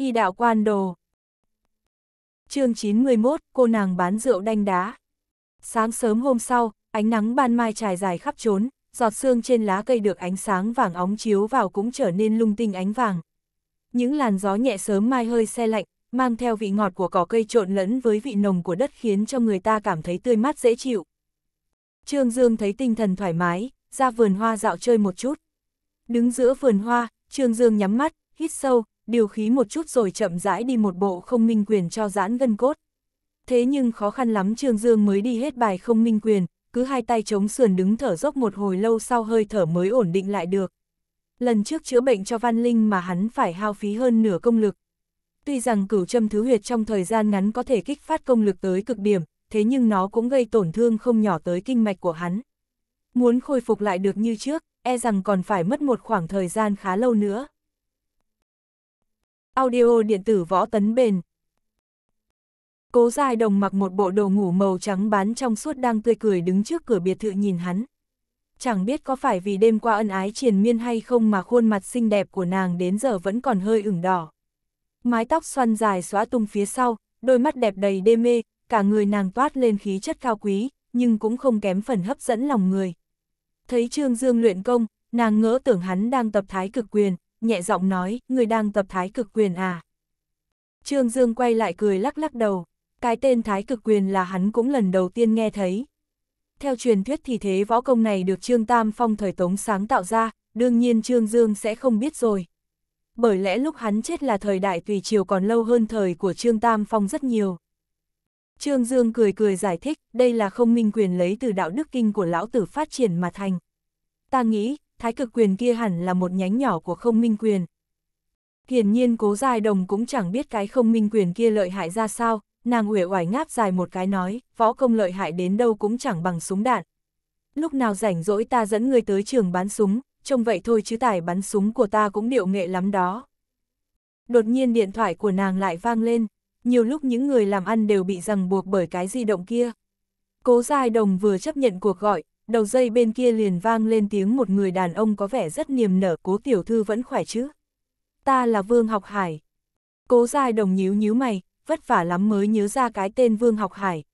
Y đạo quan đồ. chương 91, cô nàng bán rượu đanh đá. Sáng sớm hôm sau, ánh nắng ban mai trải dài khắp trốn, giọt sương trên lá cây được ánh sáng vàng óng chiếu vào cũng trở nên lung tinh ánh vàng. Những làn gió nhẹ sớm mai hơi xe lạnh, mang theo vị ngọt của cỏ cây trộn lẫn với vị nồng của đất khiến cho người ta cảm thấy tươi mát dễ chịu. Trương Dương thấy tinh thần thoải mái, ra vườn hoa dạo chơi một chút. Đứng giữa vườn hoa, Trương Dương nhắm mắt, hít sâu, điều khí một chút rồi chậm rãi đi một bộ không minh quyền cho giãn gân cốt. Thế nhưng khó khăn lắm Trương Dương mới đi hết bài không minh quyền, cứ hai tay chống sườn đứng thở dốc một hồi lâu sau hơi thở mới ổn định lại được. Lần trước chữa bệnh cho Văn Linh mà hắn phải hao phí hơn nửa công lực. Tuy rằng cửu châm thứ huyệt trong thời gian ngắn có thể kích phát công lực tới cực điểm, thế nhưng nó cũng gây tổn thương không nhỏ tới kinh mạch của hắn. Muốn khôi phục lại được như trước, e rằng còn phải mất một khoảng thời gian khá lâu nữa. Audio điện tử võ tấn bền Cố dài đồng mặc một bộ đồ ngủ màu trắng bán trong suốt đang tươi cười đứng trước cửa biệt thự nhìn hắn. Chẳng biết có phải vì đêm qua ân ái triền miên hay không mà khuôn mặt xinh đẹp của nàng đến giờ vẫn còn hơi ửng đỏ. Mái tóc xoăn dài xóa tung phía sau, đôi mắt đẹp đầy đê mê, cả người nàng toát lên khí chất cao quý, nhưng cũng không kém phần hấp dẫn lòng người. Thấy Trương Dương luyện công, nàng ngỡ tưởng hắn đang tập thái cực quyền, nhẹ giọng nói, người đang tập thái cực quyền à. Trương Dương quay lại cười lắc lắc đầu, cái tên thái cực quyền là hắn cũng lần đầu tiên nghe thấy. Theo truyền thuyết thì thế võ công này được Trương Tam Phong thời Tống sáng tạo ra, đương nhiên Trương Dương sẽ không biết rồi. Bởi lẽ lúc hắn chết là thời đại tùy triều còn lâu hơn thời của Trương Tam Phong rất nhiều. Trương Dương cười cười giải thích, đây là không minh quyền lấy từ đạo đức kinh của lão tử phát triển mà thành. Ta nghĩ, thái cực quyền kia hẳn là một nhánh nhỏ của không minh quyền. Hiển nhiên cố dài đồng cũng chẳng biết cái không minh quyền kia lợi hại ra sao, nàng uể oải ngáp dài một cái nói, võ công lợi hại đến đâu cũng chẳng bằng súng đạn. Lúc nào rảnh rỗi ta dẫn người tới trường bán súng, trông vậy thôi chứ tài bắn súng của ta cũng điệu nghệ lắm đó. Đột nhiên điện thoại của nàng lại vang lên, nhiều lúc những người làm ăn đều bị ràng buộc bởi cái di động kia. Cố Giai Đồng vừa chấp nhận cuộc gọi, đầu dây bên kia liền vang lên tiếng một người đàn ông có vẻ rất niềm nở cố tiểu thư vẫn khỏe chứ. Ta là Vương Học Hải. Cố Giai Đồng nhíu nhíu mày, vất vả lắm mới nhớ ra cái tên Vương Học Hải.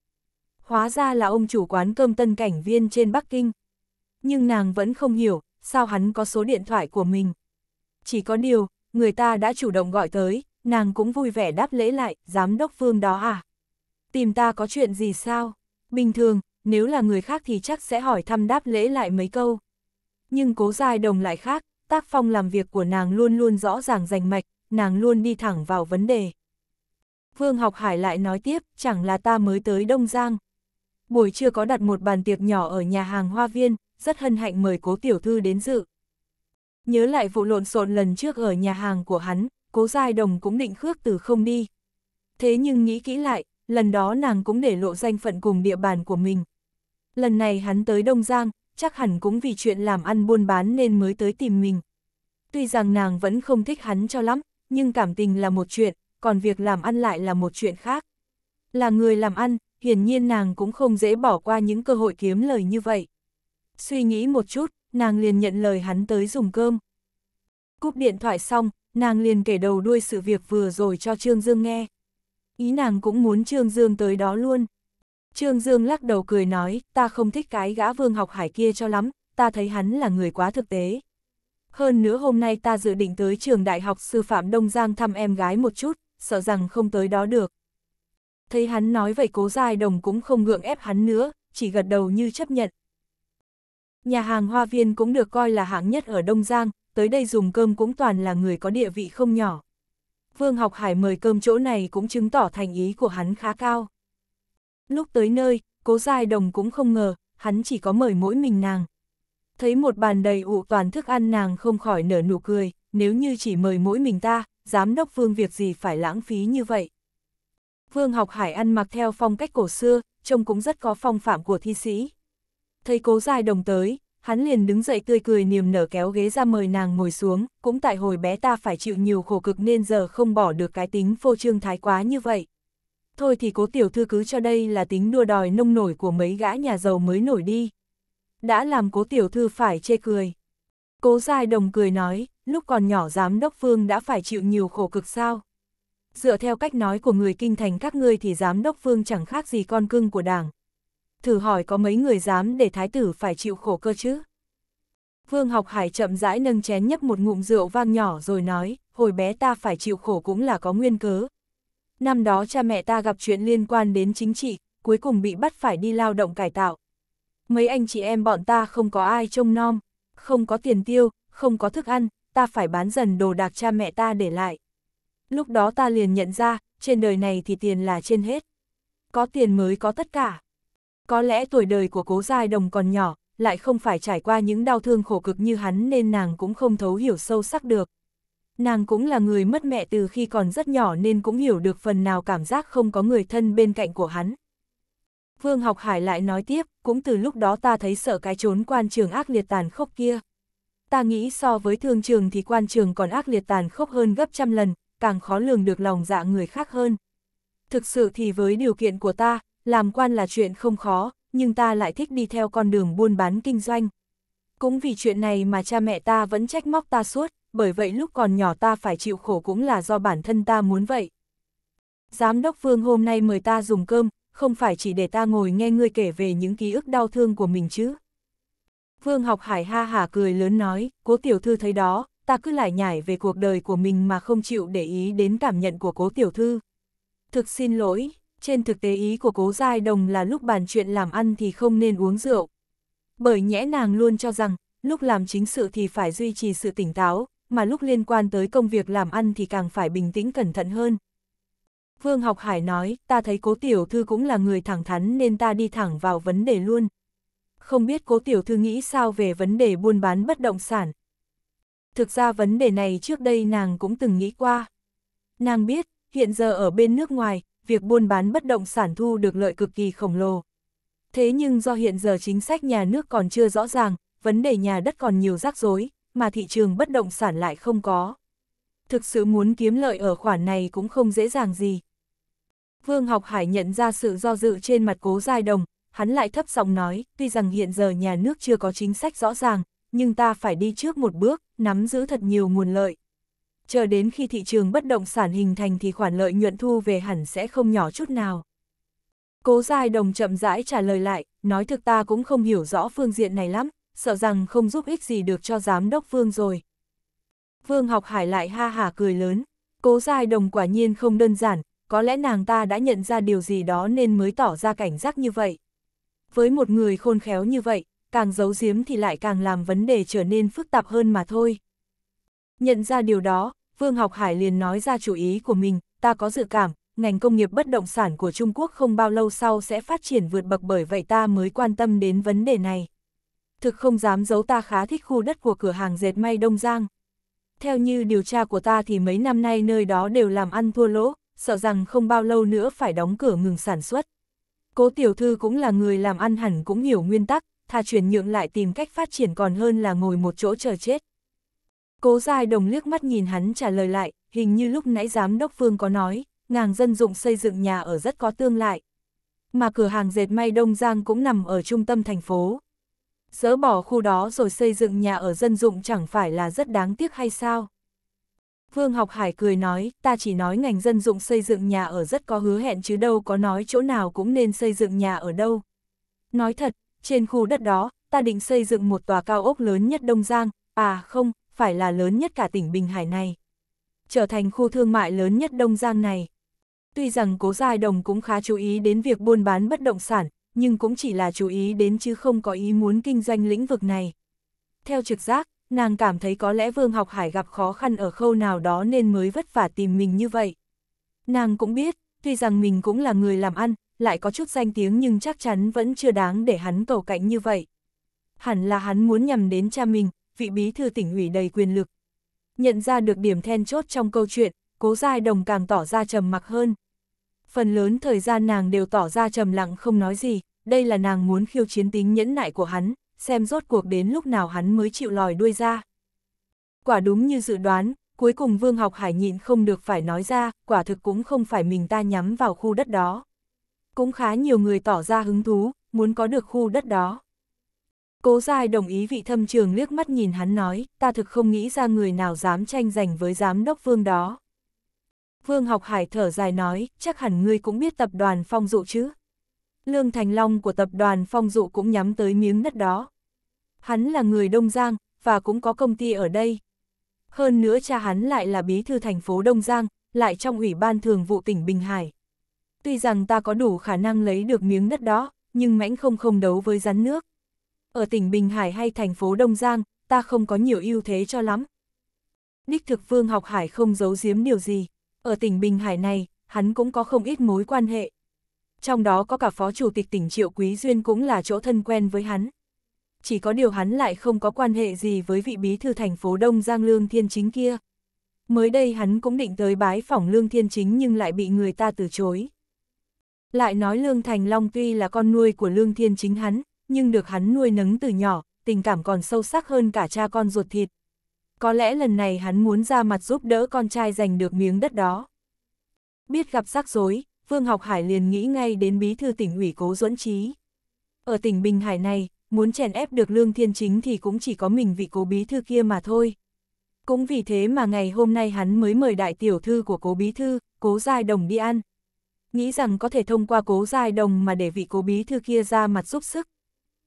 Hóa ra là ông chủ quán cơm tân cảnh viên trên Bắc Kinh. Nhưng nàng vẫn không hiểu, sao hắn có số điện thoại của mình. Chỉ có điều, người ta đã chủ động gọi tới, nàng cũng vui vẻ đáp lễ lại, giám đốc Vương đó à? Tìm ta có chuyện gì sao? Bình thường, nếu là người khác thì chắc sẽ hỏi thăm đáp lễ lại mấy câu. Nhưng cố dài đồng lại khác, tác phong làm việc của nàng luôn luôn rõ ràng rành mạch, nàng luôn đi thẳng vào vấn đề. Vương học hải lại nói tiếp, chẳng là ta mới tới Đông Giang. Buổi trưa có đặt một bàn tiệc nhỏ ở nhà hàng Hoa Viên, rất hân hạnh mời cố tiểu thư đến dự. Nhớ lại vụ lộn xộn lần trước ở nhà hàng của hắn, cố giai đồng cũng định khước từ không đi. Thế nhưng nghĩ kỹ lại, lần đó nàng cũng để lộ danh phận cùng địa bàn của mình. Lần này hắn tới Đông Giang, chắc hẳn cũng vì chuyện làm ăn buôn bán nên mới tới tìm mình. Tuy rằng nàng vẫn không thích hắn cho lắm, nhưng cảm tình là một chuyện, còn việc làm ăn lại là một chuyện khác. Là người làm ăn, hiển nhiên nàng cũng không dễ bỏ qua những cơ hội kiếm lời như vậy. Suy nghĩ một chút, nàng liền nhận lời hắn tới dùng cơm. Cúp điện thoại xong, nàng liền kể đầu đuôi sự việc vừa rồi cho Trương Dương nghe. Ý nàng cũng muốn Trương Dương tới đó luôn. Trương Dương lắc đầu cười nói, ta không thích cái gã vương học hải kia cho lắm, ta thấy hắn là người quá thực tế. Hơn nữa hôm nay ta dự định tới trường đại học sư phạm Đông Giang thăm em gái một chút, sợ rằng không tới đó được. Thấy hắn nói vậy cố dài đồng cũng không ngượng ép hắn nữa, chỉ gật đầu như chấp nhận. Nhà hàng Hoa Viên cũng được coi là hạng nhất ở Đông Giang, tới đây dùng cơm cũng toàn là người có địa vị không nhỏ. Vương Học Hải mời cơm chỗ này cũng chứng tỏ thành ý của hắn khá cao. Lúc tới nơi, cố dài đồng cũng không ngờ, hắn chỉ có mời mỗi mình nàng. Thấy một bàn đầy ụ toàn thức ăn nàng không khỏi nở nụ cười, nếu như chỉ mời mỗi mình ta, giám đốc Vương việc gì phải lãng phí như vậy. Vương Học Hải ăn mặc theo phong cách cổ xưa, trông cũng rất có phong phạm của thi sĩ. Thấy cố dài đồng tới, hắn liền đứng dậy tươi cười niềm nở kéo ghế ra mời nàng ngồi xuống, cũng tại hồi bé ta phải chịu nhiều khổ cực nên giờ không bỏ được cái tính phô trương thái quá như vậy. Thôi thì cố tiểu thư cứ cho đây là tính đua đòi nông nổi của mấy gã nhà giàu mới nổi đi. Đã làm cố tiểu thư phải chê cười. Cố dài đồng cười nói, lúc còn nhỏ giám đốc phương đã phải chịu nhiều khổ cực sao. Dựa theo cách nói của người kinh thành các ngươi thì giám đốc phương chẳng khác gì con cưng của đảng. Thử hỏi có mấy người dám để thái tử phải chịu khổ cơ chứ? Vương học hải chậm rãi nâng chén nhấp một ngụm rượu vang nhỏ rồi nói, hồi bé ta phải chịu khổ cũng là có nguyên cớ. Năm đó cha mẹ ta gặp chuyện liên quan đến chính trị, cuối cùng bị bắt phải đi lao động cải tạo. Mấy anh chị em bọn ta không có ai trông nom, không có tiền tiêu, không có thức ăn, ta phải bán dần đồ đạc cha mẹ ta để lại. Lúc đó ta liền nhận ra, trên đời này thì tiền là trên hết. Có tiền mới có tất cả. Có lẽ tuổi đời của cố giai đồng còn nhỏ, lại không phải trải qua những đau thương khổ cực như hắn nên nàng cũng không thấu hiểu sâu sắc được. Nàng cũng là người mất mẹ từ khi còn rất nhỏ nên cũng hiểu được phần nào cảm giác không có người thân bên cạnh của hắn. Vương học hải lại nói tiếp, cũng từ lúc đó ta thấy sợ cái trốn quan trường ác liệt tàn khốc kia. Ta nghĩ so với thương trường thì quan trường còn ác liệt tàn khốc hơn gấp trăm lần, càng khó lường được lòng dạ người khác hơn. Thực sự thì với điều kiện của ta, làm quan là chuyện không khó, nhưng ta lại thích đi theo con đường buôn bán kinh doanh. Cũng vì chuyện này mà cha mẹ ta vẫn trách móc ta suốt, bởi vậy lúc còn nhỏ ta phải chịu khổ cũng là do bản thân ta muốn vậy. Giám đốc Vương hôm nay mời ta dùng cơm, không phải chỉ để ta ngồi nghe ngươi kể về những ký ức đau thương của mình chứ. Vương học hải ha hả cười lớn nói, cố tiểu thư thấy đó, ta cứ lại nhải về cuộc đời của mình mà không chịu để ý đến cảm nhận của cố tiểu thư. Thực xin lỗi, trên thực tế ý của cố giai đồng là lúc bàn chuyện làm ăn thì không nên uống rượu. Bởi nhẽ nàng luôn cho rằng, lúc làm chính sự thì phải duy trì sự tỉnh táo, mà lúc liên quan tới công việc làm ăn thì càng phải bình tĩnh cẩn thận hơn. Vương Học Hải nói, ta thấy cố tiểu thư cũng là người thẳng thắn nên ta đi thẳng vào vấn đề luôn. Không biết cố tiểu thư nghĩ sao về vấn đề buôn bán bất động sản. Thực ra vấn đề này trước đây nàng cũng từng nghĩ qua. Nàng biết, hiện giờ ở bên nước ngoài, việc buôn bán bất động sản thu được lợi cực kỳ khổng lồ. Thế nhưng do hiện giờ chính sách nhà nước còn chưa rõ ràng, vấn đề nhà đất còn nhiều rắc rối, mà thị trường bất động sản lại không có. Thực sự muốn kiếm lợi ở khoản này cũng không dễ dàng gì. Vương Học Hải nhận ra sự do dự trên mặt cố giai đồng, hắn lại thấp giọng nói, tuy rằng hiện giờ nhà nước chưa có chính sách rõ ràng, nhưng ta phải đi trước một bước, nắm giữ thật nhiều nguồn lợi. Chờ đến khi thị trường bất động sản hình thành thì khoản lợi nhuận thu về hẳn sẽ không nhỏ chút nào. Cố giai đồng chậm rãi trả lời lại, nói thực ta cũng không hiểu rõ phương diện này lắm, sợ rằng không giúp ích gì được cho giám đốc Vương rồi. Vương học hải lại ha hả cười lớn, cố giai đồng quả nhiên không đơn giản, có lẽ nàng ta đã nhận ra điều gì đó nên mới tỏ ra cảnh giác như vậy. Với một người khôn khéo như vậy, càng giấu giếm thì lại càng làm vấn đề trở nên phức tạp hơn mà thôi. Nhận ra điều đó, Vương Học Hải liền nói ra chủ ý của mình, ta có dự cảm, ngành công nghiệp bất động sản của Trung Quốc không bao lâu sau sẽ phát triển vượt bậc bởi vậy ta mới quan tâm đến vấn đề này. Thực không dám giấu ta khá thích khu đất của cửa hàng dệt may Đông Giang. Theo như điều tra của ta thì mấy năm nay nơi đó đều làm ăn thua lỗ, sợ rằng không bao lâu nữa phải đóng cửa ngừng sản xuất. Cố tiểu thư cũng là người làm ăn hẳn cũng hiểu nguyên tắc, thà chuyển nhượng lại tìm cách phát triển còn hơn là ngồi một chỗ chờ chết. Cố giai đồng liếc mắt nhìn hắn trả lời lại, hình như lúc nãy giám đốc Phương có nói, ngàng dân dụng xây dựng nhà ở rất có tương lại. Mà cửa hàng dệt may Đông Giang cũng nằm ở trung tâm thành phố. Dỡ bỏ khu đó rồi xây dựng nhà ở dân dụng chẳng phải là rất đáng tiếc hay sao? Vương Học Hải cười nói, ta chỉ nói ngành dân dụng xây dựng nhà ở rất có hứa hẹn chứ đâu có nói chỗ nào cũng nên xây dựng nhà ở đâu. Nói thật, trên khu đất đó, ta định xây dựng một tòa cao ốc lớn nhất Đông Giang, à không, phải là lớn nhất cả tỉnh Bình Hải này. Trở thành khu thương mại lớn nhất Đông Giang này. Tuy rằng cố Giai Đồng cũng khá chú ý đến việc buôn bán bất động sản, nhưng cũng chỉ là chú ý đến chứ không có ý muốn kinh doanh lĩnh vực này. Theo trực giác, nàng cảm thấy có lẽ Vương Học Hải gặp khó khăn ở khâu nào đó nên mới vất vả tìm mình như vậy. Nàng cũng biết, tuy rằng mình cũng là người làm ăn, lại có chút danh tiếng nhưng chắc chắn vẫn chưa đáng để hắn cầu cạnh như vậy. Hẳn là hắn muốn nhầm đến cha mình, vị bí thư tỉnh ủy đầy quyền lực. Nhận ra được điểm then chốt trong câu chuyện, cố giai đồng càng tỏ ra trầm mặc hơn. Phần lớn thời gian nàng đều tỏ ra trầm lặng không nói gì, đây là nàng muốn khiêu chiến tính nhẫn nại của hắn, xem rốt cuộc đến lúc nào hắn mới chịu lòi đuôi ra. Quả đúng như dự đoán, cuối cùng Vương Học Hải nhịn không được phải nói ra, quả thực cũng không phải mình ta nhắm vào khu đất đó. Cũng khá nhiều người tỏ ra hứng thú, muốn có được khu đất đó. Cố Giai đồng ý vị thâm trường liếc mắt nhìn hắn nói, ta thực không nghĩ ra người nào dám tranh giành với giám đốc vương đó. Vương Học Hải thở dài nói, chắc hẳn ngươi cũng biết tập đoàn phong dụ chứ. Lương Thành Long của tập đoàn phong dụ cũng nhắm tới miếng đất đó. Hắn là người Đông Giang, và cũng có công ty ở đây. Hơn nữa cha hắn lại là bí thư thành phố Đông Giang, lại trong ủy ban thường vụ tỉnh Bình Hải. Tuy rằng ta có đủ khả năng lấy được miếng đất đó, nhưng mãnh không không đấu với rắn nước. Ở tỉnh Bình Hải hay thành phố Đông Giang, ta không có nhiều ưu thế cho lắm. Đích thực Vương Học Hải không giấu giếm điều gì. Ở tỉnh Bình Hải này, hắn cũng có không ít mối quan hệ. Trong đó có cả phó chủ tịch tỉnh Triệu Quý Duyên cũng là chỗ thân quen với hắn. Chỉ có điều hắn lại không có quan hệ gì với vị bí thư thành phố Đông Giang Lương Thiên Chính kia. Mới đây hắn cũng định tới bái phỏng Lương Thiên Chính nhưng lại bị người ta từ chối. Lại nói Lương Thành Long tuy là con nuôi của Lương Thiên Chính hắn, nhưng được hắn nuôi nấng từ nhỏ, tình cảm còn sâu sắc hơn cả cha con ruột thịt. Có lẽ lần này hắn muốn ra mặt giúp đỡ con trai giành được miếng đất đó. Biết gặp rắc rối, Vương Học Hải liền nghĩ ngay đến bí thư tỉnh ủy Cố Duẫn Trí. Ở tỉnh Bình Hải này, muốn chèn ép được Lương Thiên Chính thì cũng chỉ có mình vị cố bí thư kia mà thôi. Cũng vì thế mà ngày hôm nay hắn mới mời đại tiểu thư của cố bí thư, cố Giai Đồng đi ăn. Nghĩ rằng có thể thông qua cố Giai Đồng mà để vị cố bí thư kia ra mặt giúp sức.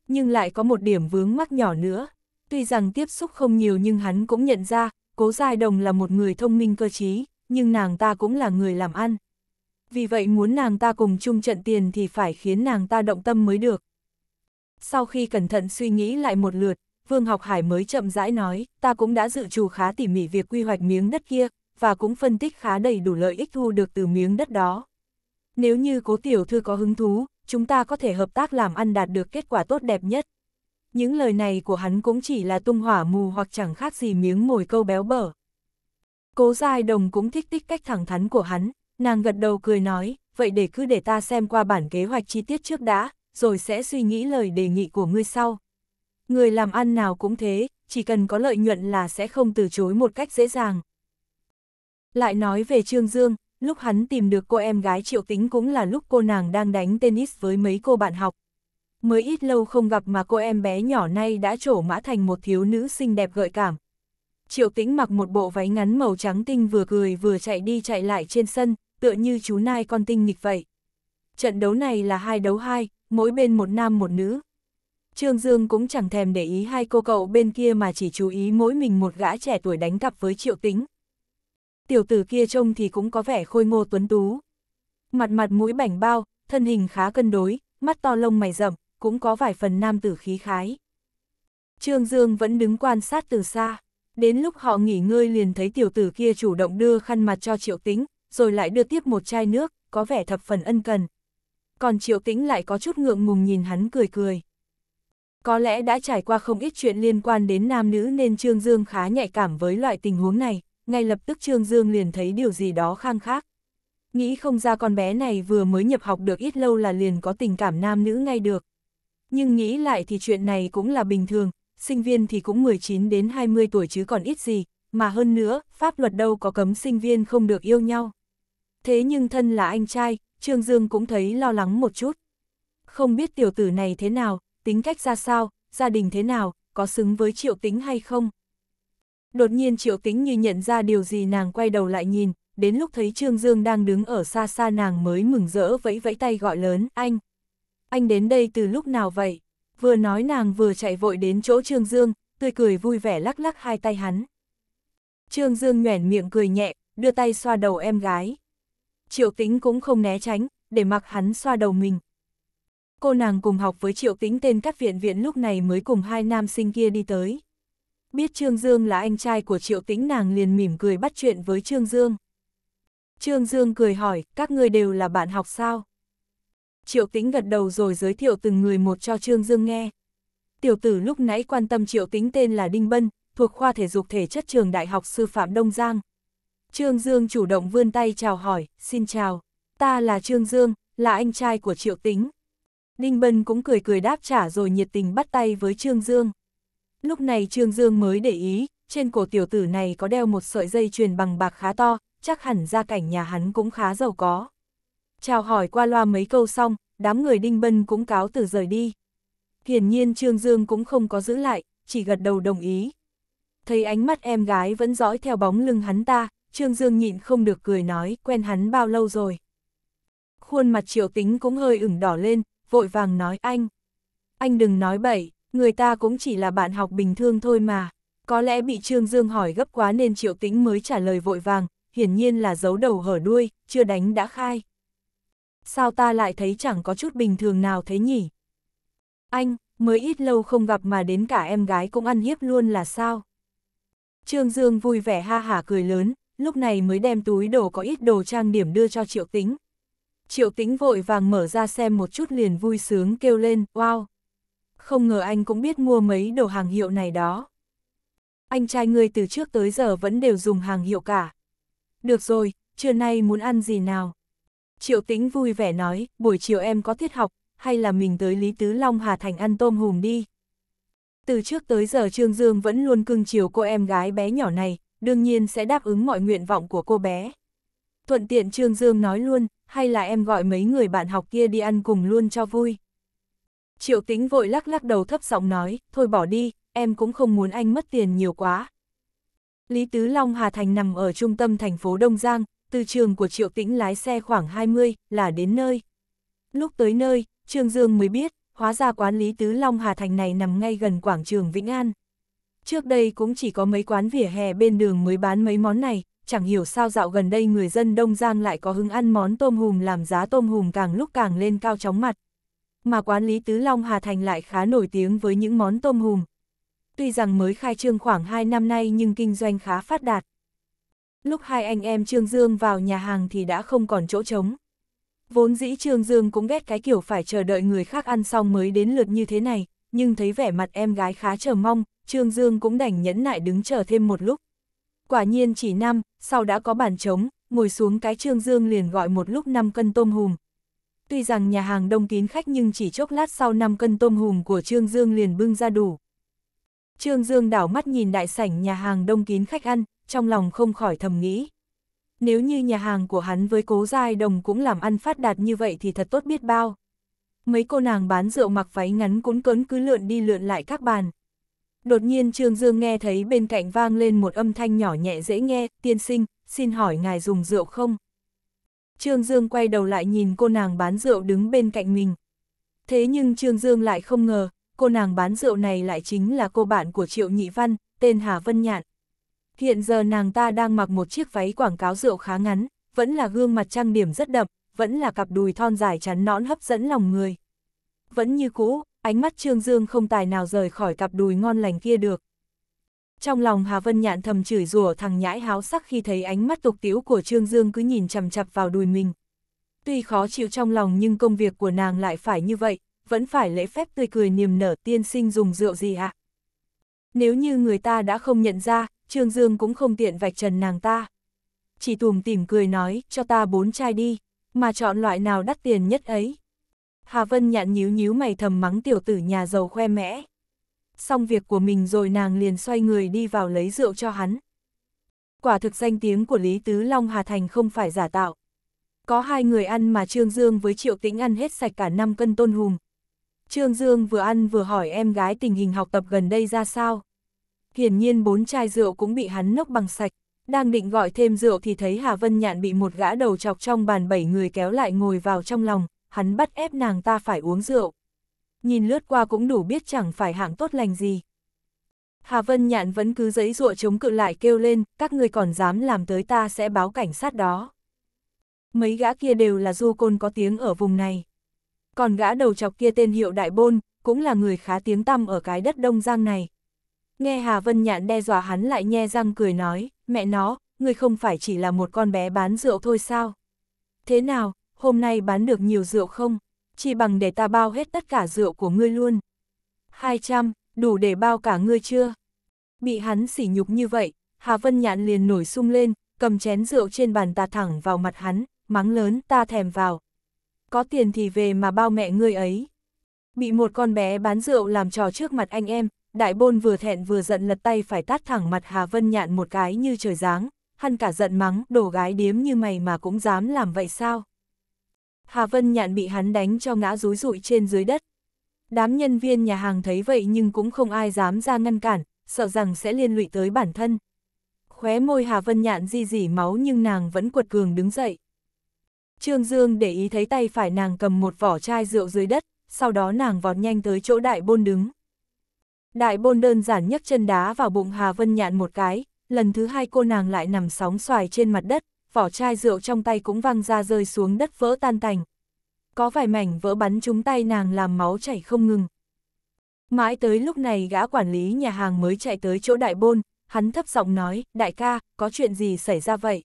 Nhưng lại có một điểm vướng mắc nhỏ nữa. Tuy rằng tiếp xúc không nhiều nhưng hắn cũng nhận ra, cố Giai Đồng là một người thông minh cơ trí, nhưng nàng ta cũng là người làm ăn. Vì vậy muốn nàng ta cùng chung trận tiền thì phải khiến nàng ta động tâm mới được. Sau khi cẩn thận suy nghĩ lại một lượt, Vương Học Hải mới chậm rãi nói, ta cũng đã dự trù khá tỉ mỉ việc quy hoạch miếng đất kia, và cũng phân tích khá đầy đủ lợi ích thu được từ miếng đất đó. Nếu như cố tiểu thư có hứng thú, chúng ta có thể hợp tác làm ăn đạt được kết quả tốt đẹp nhất. Những lời này của hắn cũng chỉ là tung hỏa mù hoặc chẳng khác gì miếng mồi câu béo bở. Cố Giai Đồng cũng thích tích cách thẳng thắn của hắn, nàng gật đầu cười nói, vậy để cứ để ta xem qua bản kế hoạch chi tiết trước đã, rồi sẽ suy nghĩ lời đề nghị của ngươi sau. Người làm ăn nào cũng thế, chỉ cần có lợi nhuận là sẽ không từ chối một cách dễ dàng. Lại nói về Trương Dương, lúc hắn tìm được cô em gái Triệu Tính cũng là lúc cô nàng đang đánh tennis với mấy cô bạn học. Mới ít lâu không gặp mà cô em bé nhỏ nay đã trổ mã thành một thiếu nữ xinh đẹp gợi cảm. Triệu Tĩnh mặc một bộ váy ngắn màu trắng tinh vừa cười vừa chạy đi chạy lại trên sân, tựa như chú nai con tinh nghịch vậy. Trận đấu này là hai đấu hai, mỗi bên một nam một nữ. Trương Dương cũng chẳng thèm để ý hai cô cậu bên kia mà chỉ chú ý mỗi mình một gã trẻ tuổi đánh cặp với Triệu Tĩnh. Tiểu tử kia trông thì cũng có vẻ khôi ngô tuấn tú. Mặt mặt mũi bảnh bao, thân hình khá cân đối, mắt to lông mày rậm, cũng có vài phần nam tử khí khái. Trương Dương vẫn đứng quan sát từ xa. Đến lúc họ nghỉ ngơi liền thấy tiểu tử kia chủ động đưa khăn mặt cho Triệu Tĩnh, rồi lại đưa tiếp một chai nước, có vẻ thập phần ân cần. Còn Triệu Tĩnh lại có chút ngượng ngùng nhìn hắn cười cười. Có lẽ đã trải qua không ít chuyện liên quan đến nam nữ nên Trương Dương khá nhạy cảm với loại tình huống này, ngay lập tức Trương Dương liền thấy điều gì đó khang khác. Nghĩ không ra con bé này vừa mới nhập học được ít lâu là liền có tình cảm nam nữ ngay được. Nhưng nghĩ lại thì chuyện này cũng là bình thường, sinh viên thì cũng 19 đến 20 tuổi chứ còn ít gì, mà hơn nữa, pháp luật đâu có cấm sinh viên không được yêu nhau. Thế nhưng thân là anh trai, Trương Dương cũng thấy lo lắng một chút. Không biết tiểu tử này thế nào, tính cách ra sao, gia đình thế nào, có xứng với triệu tính hay không. Đột nhiên triệu tính như nhận ra điều gì nàng quay đầu lại nhìn, đến lúc thấy Trương Dương đang đứng ở xa xa nàng mới mừng rỡ vẫy vẫy tay gọi lớn, anh. Anh đến đây từ lúc nào vậy? Vừa nói nàng vừa chạy vội đến chỗ Trương Dương, tươi cười vui vẻ lắc lắc hai tay hắn. Trương Dương nhoẻn miệng cười nhẹ, đưa tay xoa đầu em gái. Triệu Tĩnh cũng không né tránh, để mặc hắn xoa đầu mình. Cô nàng cùng học với triệu Tĩnh tên các viện viện lúc này mới cùng hai nam sinh kia đi tới. Biết Trương Dương là anh trai của triệu Tĩnh nàng liền mỉm cười bắt chuyện với Trương Dương. Trương Dương cười hỏi, các người đều là bạn học sao? Triệu Tĩnh gật đầu rồi giới thiệu từng người một cho Trương Dương nghe. Tiểu tử lúc nãy quan tâm triệu Tĩnh tên là Đinh Bân, thuộc khoa thể dục thể chất trường Đại học Sư phạm Đông Giang. Trương Dương chủ động vươn tay chào hỏi, xin chào, ta là Trương Dương, là anh trai của Triệu Tĩnh. Đinh Bân cũng cười cười đáp trả rồi nhiệt tình bắt tay với Trương Dương. Lúc này Trương Dương mới để ý, trên cổ tiểu tử này có đeo một sợi dây chuyền bằng bạc khá to, chắc hẳn gia cảnh nhà hắn cũng khá giàu có. Chào hỏi qua loa mấy câu xong, đám người Đinh Bân cũng cáo từ rời đi. Hiển nhiên Trương Dương cũng không có giữ lại, chỉ gật đầu đồng ý. Thấy ánh mắt em gái vẫn dõi theo bóng lưng hắn ta, Trương Dương nhịn không được cười nói, quen hắn bao lâu rồi. Khuôn mặt triệu tính cũng hơi ửng đỏ lên, vội vàng nói anh. Anh đừng nói bậy, người ta cũng chỉ là bạn học bình thường thôi mà. Có lẽ bị Trương Dương hỏi gấp quá nên triệu tính mới trả lời vội vàng, hiển nhiên là giấu đầu hở đuôi, chưa đánh đã khai. Sao ta lại thấy chẳng có chút bình thường nào thế nhỉ? Anh, mới ít lâu không gặp mà đến cả em gái cũng ăn hiếp luôn là sao? Trương Dương vui vẻ ha hả cười lớn, lúc này mới đem túi đồ có ít đồ trang điểm đưa cho Triệu Tĩnh. Triệu Tĩnh vội vàng mở ra xem một chút liền vui sướng kêu lên, wow! Không ngờ anh cũng biết mua mấy đồ hàng hiệu này đó. Anh trai người từ trước tới giờ vẫn đều dùng hàng hiệu cả. Được rồi, trưa nay muốn ăn gì nào? Triệu Tĩnh vui vẻ nói, buổi chiều em có tiết học, hay là mình tới Lý Tứ Long Hà Thành ăn tôm hùm đi. Từ trước tới giờ Trương Dương vẫn luôn cưng chiều cô em gái bé nhỏ này, đương nhiên sẽ đáp ứng mọi nguyện vọng của cô bé. Thuận tiện Trương Dương nói luôn, hay là em gọi mấy người bạn học kia đi ăn cùng luôn cho vui. Triệu tính vội lắc lắc đầu thấp giọng nói, thôi bỏ đi, em cũng không muốn anh mất tiền nhiều quá. Lý Tứ Long Hà Thành nằm ở trung tâm thành phố Đông Giang, từ trường của Triệu Tĩnh lái xe khoảng 20, là đến nơi. Lúc tới nơi, Trương Dương mới biết, hóa ra quán Lý Tứ Long Hà Thành này nằm ngay gần quảng trường Vĩnh An. Trước đây cũng chỉ có mấy quán vỉa hè bên đường mới bán mấy món này, chẳng hiểu sao dạo gần đây người dân Đông Giang lại có hứng ăn món tôm hùm làm giá tôm hùm càng lúc càng lên cao chóng mặt. Mà quán Lý Tứ Long Hà Thành lại khá nổi tiếng với những món tôm hùm. Tuy rằng mới khai trương khoảng 2 năm nay nhưng kinh doanh khá phát đạt. Lúc hai anh em Trương Dương vào nhà hàng thì đã không còn chỗ trống. Vốn dĩ Trương Dương cũng ghét cái kiểu phải chờ đợi người khác ăn xong mới đến lượt như thế này, nhưng thấy vẻ mặt em gái khá chờ mong, Trương Dương cũng đành nhẫn nại đứng chờ thêm một lúc. Quả nhiên chỉ năm, sau đã có bàn trống, ngồi xuống cái Trương Dương liền gọi một lúc 5 cân tôm hùm. Tuy rằng nhà hàng đông kín khách nhưng chỉ chốc lát sau 5 cân tôm hùm của Trương Dương liền bưng ra đủ. Trương Dương đảo mắt nhìn đại sảnh nhà hàng đông kín khách ăn, trong lòng không khỏi thầm nghĩ. Nếu như nhà hàng của hắn với cố giai đồng cũng làm ăn phát đạt như vậy thì thật tốt biết bao. Mấy cô nàng bán rượu mặc váy ngắn cuốn cớn cứ lượn đi lượn lại các bàn. Đột nhiên Trương Dương nghe thấy bên cạnh vang lên một âm thanh nhỏ nhẹ dễ nghe, tiên sinh, xin hỏi ngài dùng rượu không? Trương Dương quay đầu lại nhìn cô nàng bán rượu đứng bên cạnh mình. Thế nhưng Trương Dương lại không ngờ, cô nàng bán rượu này lại chính là cô bạn của Triệu Nhị Văn, tên Hà Vân Nhạn. Hiện giờ nàng ta đang mặc một chiếc váy quảng cáo rượu khá ngắn, vẫn là gương mặt trang điểm rất đậm, vẫn là cặp đùi thon dài chắn nõn hấp dẫn lòng người. Vẫn như cũ, ánh mắt Trương Dương không tài nào rời khỏi cặp đùi ngon lành kia được. Trong lòng Hà Vân Nhạn thầm chửi rủa thằng nhãi háo sắc khi thấy ánh mắt tục tiếu của Trương Dương cứ nhìn chằm chặp vào đùi mình. Tuy khó chịu trong lòng nhưng công việc của nàng lại phải như vậy, vẫn phải lễ phép tươi cười niềm nở tiên sinh dùng rượu gì ạ. Nếu như người ta đã không nhận ra, Trương Dương cũng không tiện vạch trần nàng ta. Chỉ tùm tìm cười nói, cho ta bốn chai đi, mà chọn loại nào đắt tiền nhất ấy. Hà Vân nhạn nhíu nhíu mày thầm mắng tiểu tử nhà giàu khoe mẽ. Xong việc của mình rồi nàng liền xoay người đi vào lấy rượu cho hắn. Quả thực danh tiếng của Lý Tứ Long Hà Thành không phải giả tạo. Có hai người ăn mà Trương Dương với Triệu Tĩnh ăn hết sạch cả 5 cân tôn hùm. Trương Dương vừa ăn vừa hỏi em gái tình hình học tập gần đây ra sao. Hiển nhiên bốn chai rượu cũng bị hắn nốc bằng sạch, đang định gọi thêm rượu thì thấy Hà Vân Nhạn bị một gã đầu chọc trong bàn bảy người kéo lại ngồi vào trong lòng, hắn bắt ép nàng ta phải uống rượu. Nhìn lướt qua cũng đủ biết chẳng phải hạng tốt lành gì. Hà Vân Nhạn vẫn cứ giấy ruộ chống cự lại kêu lên, các người còn dám làm tới ta sẽ báo cảnh sát đó. Mấy gã kia đều là du côn có tiếng ở vùng này. Còn gã đầu chọc kia tên hiệu Đại Bôn, cũng là người khá tiếng tăm ở cái đất Đông Giang này. Nghe Hà Vân Nhạn đe dọa hắn lại nhe răng cười nói, mẹ nó, người không phải chỉ là một con bé bán rượu thôi sao? Thế nào, hôm nay bán được nhiều rượu không? Chỉ bằng để ta bao hết tất cả rượu của ngươi luôn. 200, đủ để bao cả ngươi chưa? Bị hắn sỉ nhục như vậy, Hà Vân Nhạn liền nổi sung lên, cầm chén rượu trên bàn ta thẳng vào mặt hắn, mắng lớn ta thèm vào. Có tiền thì về mà bao mẹ ngươi ấy. Bị một con bé bán rượu làm trò trước mặt anh em, đại bôn vừa thẹn vừa giận lật tay phải tát thẳng mặt Hà Vân Nhạn một cái như trời giáng, hắn cả giận mắng, đồ gái điếm như mày mà cũng dám làm vậy sao? Hà Vân Nhạn bị hắn đánh cho ngã rúi rụi trên dưới đất. Đám nhân viên nhà hàng thấy vậy nhưng cũng không ai dám ra ngăn cản, sợ rằng sẽ liên lụy tới bản thân. Khóe môi Hà Vân Nhạn di dỉ máu nhưng nàng vẫn quật cường đứng dậy. Trương Dương để ý thấy tay phải nàng cầm một vỏ chai rượu dưới đất, sau đó nàng vọt nhanh tới chỗ đại bôn đứng. Đại bôn đơn giản nhấc chân đá vào bụng Hà Vân Nhạn một cái, lần thứ hai cô nàng lại nằm sóng xoài trên mặt đất, vỏ chai rượu trong tay cũng văng ra rơi xuống đất vỡ tan tành. Có vài mảnh vỡ bắn trúng tay nàng làm máu chảy không ngừng. Mãi tới lúc này gã quản lý nhà hàng mới chạy tới chỗ đại bôn, hắn thấp giọng nói, đại ca, có chuyện gì xảy ra vậy?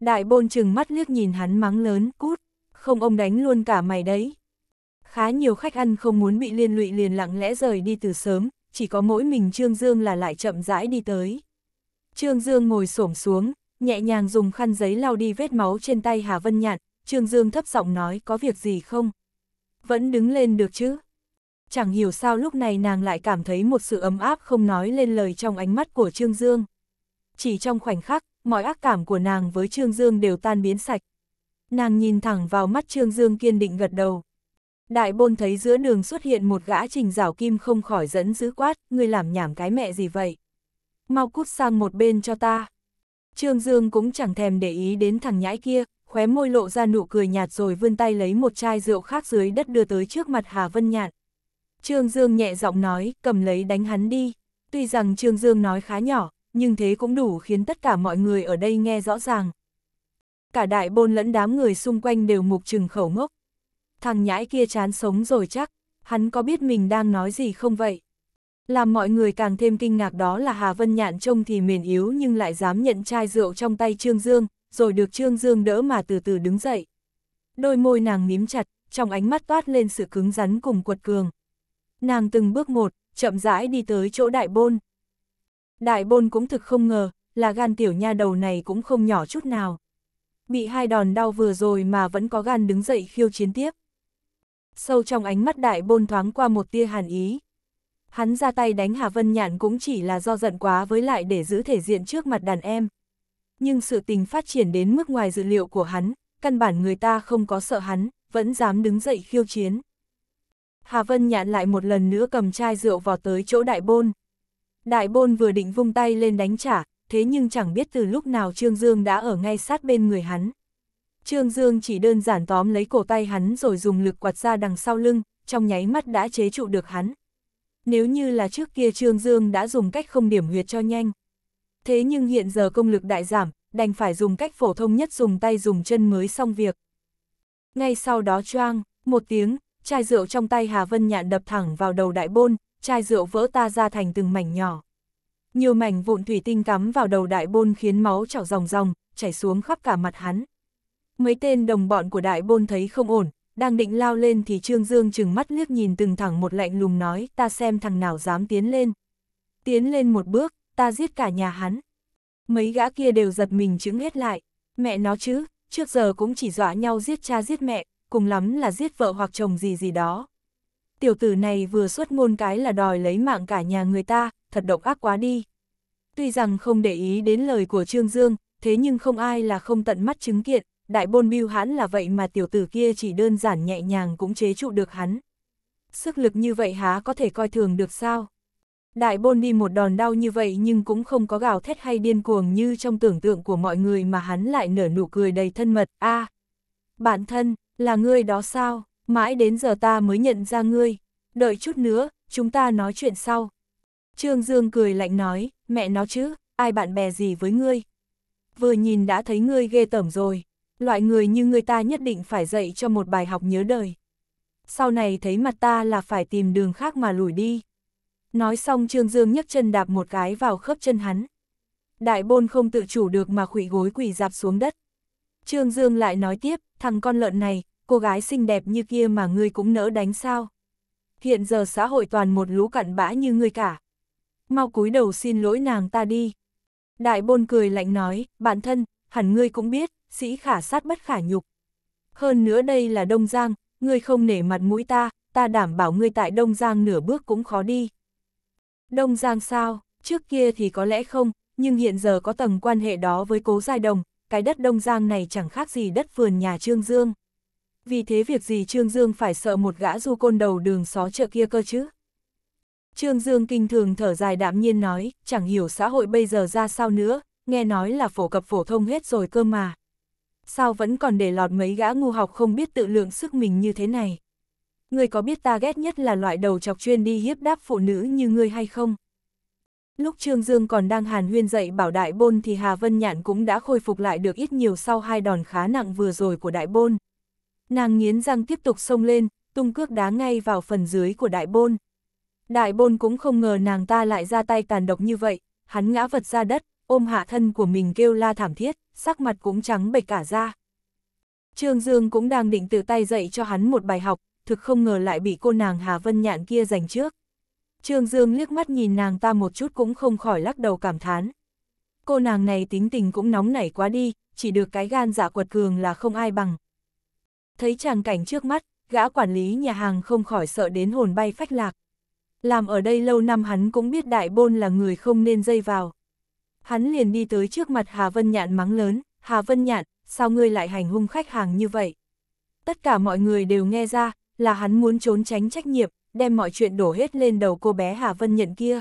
Đại bôn chừng mắt liếc nhìn hắn mắng lớn, cút, không ông đánh luôn cả mày đấy. Khá nhiều khách ăn không muốn bị liên lụy liền lặng lẽ rời đi từ sớm, chỉ có mỗi mình Trương Dương là lại chậm rãi đi tới. Trương Dương ngồi xổm xuống, nhẹ nhàng dùng khăn giấy lau đi vết máu trên tay Hà Vân Nhạn, Trương Dương thấp giọng nói có việc gì không? Vẫn đứng lên được chứ? Chẳng hiểu sao lúc này nàng lại cảm thấy một sự ấm áp không nói lên lời trong ánh mắt của Trương Dương. Chỉ trong khoảnh khắc, mọi ác cảm của nàng với Trương Dương đều tan biến sạch. Nàng nhìn thẳng vào mắt Trương Dương kiên định gật đầu. Đại bôn thấy giữa đường xuất hiện một gã trình rào kim không khỏi dẫn dữ quát, ngươi làm nhảm cái mẹ gì vậy? Mau cút sang một bên cho ta. Trương Dương cũng chẳng thèm để ý đến thằng nhãi kia, khóe môi lộ ra nụ cười nhạt rồi vươn tay lấy một chai rượu khác dưới đất đưa tới trước mặt Hà Vân Nhạn. Trương Dương nhẹ giọng nói, cầm lấy đánh hắn đi. Tuy rằng Trương Dương nói khá nhỏ, nhưng thế cũng đủ khiến tất cả mọi người ở đây nghe rõ ràng. Cả đại bôn lẫn đám người xung quanh đều mục trừng khẩu ngốc. Thằng nhãi kia chán sống rồi chắc, hắn có biết mình đang nói gì không vậy? Làm mọi người càng thêm kinh ngạc đó là Hà Vân Nhạn trông thì mềm yếu nhưng lại dám nhận chai rượu trong tay Trương Dương, rồi được Trương Dương đỡ mà từ từ đứng dậy. Đôi môi nàng mím chặt, trong ánh mắt toát lên sự cứng rắn cùng quật cường. Nàng từng bước một, chậm rãi đi tới chỗ đại bôn. Đại bôn cũng thực không ngờ, là gan tiểu nha đầu này cũng không nhỏ chút nào. Bị hai đòn đau vừa rồi mà vẫn có gan đứng dậy khiêu chiến tiếp. Sâu trong ánh mắt đại bôn thoáng qua một tia hàn ý. Hắn ra tay đánh Hà Vân Nhạn cũng chỉ là do giận quá với lại để giữ thể diện trước mặt đàn em. Nhưng sự tình phát triển đến mức ngoài dự liệu của hắn, căn bản người ta không có sợ hắn, vẫn dám đứng dậy khiêu chiến. Hà Vân Nhạn lại một lần nữa cầm chai rượu vào tới chỗ đại bôn. Đại bôn vừa định vung tay lên đánh trả, thế nhưng chẳng biết từ lúc nào Trương Dương đã ở ngay sát bên người hắn. Trương Dương chỉ đơn giản tóm lấy cổ tay hắn rồi dùng lực quạt ra đằng sau lưng, trong nháy mắt đã chế trụ được hắn. Nếu như là trước kia Trương Dương đã dùng cách không điểm huyệt cho nhanh. Thế nhưng hiện giờ công lực đại giảm, đành phải dùng cách phổ thông nhất dùng tay dùng chân mới xong việc. Ngay sau đó choang, một tiếng, chai rượu trong tay Hà Vân Nhạn đập thẳng vào đầu đại bôn, chai rượu vỡ ta ra thành từng mảnh nhỏ. Nhiều mảnh vụn thủy tinh cắm vào đầu đại bôn khiến máu chảo ròng ròng, chảy xuống khắp cả mặt hắn. Mấy tên đồng bọn của đại bôn thấy không ổn, đang định lao lên thì Trương Dương chừng mắt liếc nhìn từng thẳng một lạnh lùng nói ta xem thằng nào dám tiến lên. Tiến lên một bước, ta giết cả nhà hắn. Mấy gã kia đều giật mình chứng hết lại, mẹ nó chứ, trước giờ cũng chỉ dọa nhau giết cha giết mẹ, cùng lắm là giết vợ hoặc chồng gì gì đó. Tiểu tử này vừa xuất ngôn cái là đòi lấy mạng cả nhà người ta, thật độc ác quá đi. Tuy rằng không để ý đến lời của Trương Dương, thế nhưng không ai là không tận mắt chứng kiện, đại bôn mưu hắn là vậy mà tiểu tử kia chỉ đơn giản nhẹ nhàng cũng chế trụ được hắn. Sức lực như vậy há có thể coi thường được sao? Đại bôn đi một đòn đau như vậy nhưng cũng không có gào thét hay điên cuồng như trong tưởng tượng của mọi người mà hắn lại nở nụ cười đầy thân mật. a à, bản thân, là ngươi đó sao? Mãi đến giờ ta mới nhận ra ngươi. Đợi chút nữa, chúng ta nói chuyện sau. Trương Dương cười lạnh nói, mẹ nó chứ, ai bạn bè gì với ngươi? Vừa nhìn đã thấy ngươi ghê tởm rồi. Loại người như người ta nhất định phải dạy cho một bài học nhớ đời. Sau này thấy mặt ta là phải tìm đường khác mà lùi đi. Nói xong Trương Dương nhấc chân đạp một cái vào khớp chân hắn. Đại bôn không tự chủ được mà khủy gối quỳ dạp xuống đất. Trương Dương lại nói tiếp, thằng con lợn này, cô gái xinh đẹp như kia mà ngươi cũng nỡ đánh sao. Hiện giờ xã hội toàn một lũ cặn bã như ngươi cả. Mau cúi đầu xin lỗi nàng ta đi. Đại bôn cười lạnh nói, bản thân, hẳn ngươi cũng biết, sĩ khả sát bất khả nhục. Hơn nữa đây là Đông Giang, ngươi không nể mặt mũi ta, ta đảm bảo ngươi tại Đông Giang nửa bước cũng khó đi. Đông Giang sao, trước kia thì có lẽ không, nhưng hiện giờ có tầng quan hệ đó với cố giai đồng, cái đất Đông Giang này chẳng khác gì đất vườn nhà Trương Dương. Vì thế việc gì Trương Dương phải sợ một gã du côn đầu đường xó chợ kia cơ chứ? Trương Dương kinh thường thở dài đạm nhiên nói, chẳng hiểu xã hội bây giờ ra sao nữa, nghe nói là phổ cập phổ thông hết rồi cơ mà. Sao vẫn còn để lọt mấy gã ngu học không biết tự lượng sức mình như thế này? Ngươi có biết ta ghét nhất là loại đầu chọc chuyên đi hiếp đáp phụ nữ như ngươi hay không? Lúc Trương Dương còn đang hàn huyên dậy bảo đại bôn thì Hà Vân Nhạn cũng đã khôi phục lại được ít nhiều sau hai đòn khá nặng vừa rồi của đại bôn. Nàng nghiến răng tiếp tục xông lên, tung cước đá ngay vào phần dưới của đại bôn. Đại bôn cũng không ngờ nàng ta lại ra tay tàn độc như vậy, hắn ngã vật ra đất, ôm hạ thân của mình kêu la thảm thiết, sắc mặt cũng trắng bệch cả ra. Trương Dương cũng đang định từ tay dạy cho hắn một bài học, thực không ngờ lại bị cô nàng Hà Vân Nhạn kia giành trước. Trương Dương liếc mắt nhìn nàng ta một chút cũng không khỏi lắc đầu cảm thán. Cô nàng này tính tình cũng nóng nảy quá đi, chỉ được cái gan dạ quật cường là không ai bằng. Thấy tràng cảnh trước mắt, gã quản lý nhà hàng không khỏi sợ đến hồn bay phách lạc. Làm ở đây lâu năm hắn cũng biết đại bôn là người không nên dây vào. Hắn liền đi tới trước mặt Hà Vân Nhạn mắng lớn, Hà Vân Nhạn, sao ngươi lại hành hung khách hàng như vậy? Tất cả mọi người đều nghe ra, là hắn muốn trốn tránh trách nhiệm, đem mọi chuyện đổ hết lên đầu cô bé Hà Vân Nhận kia.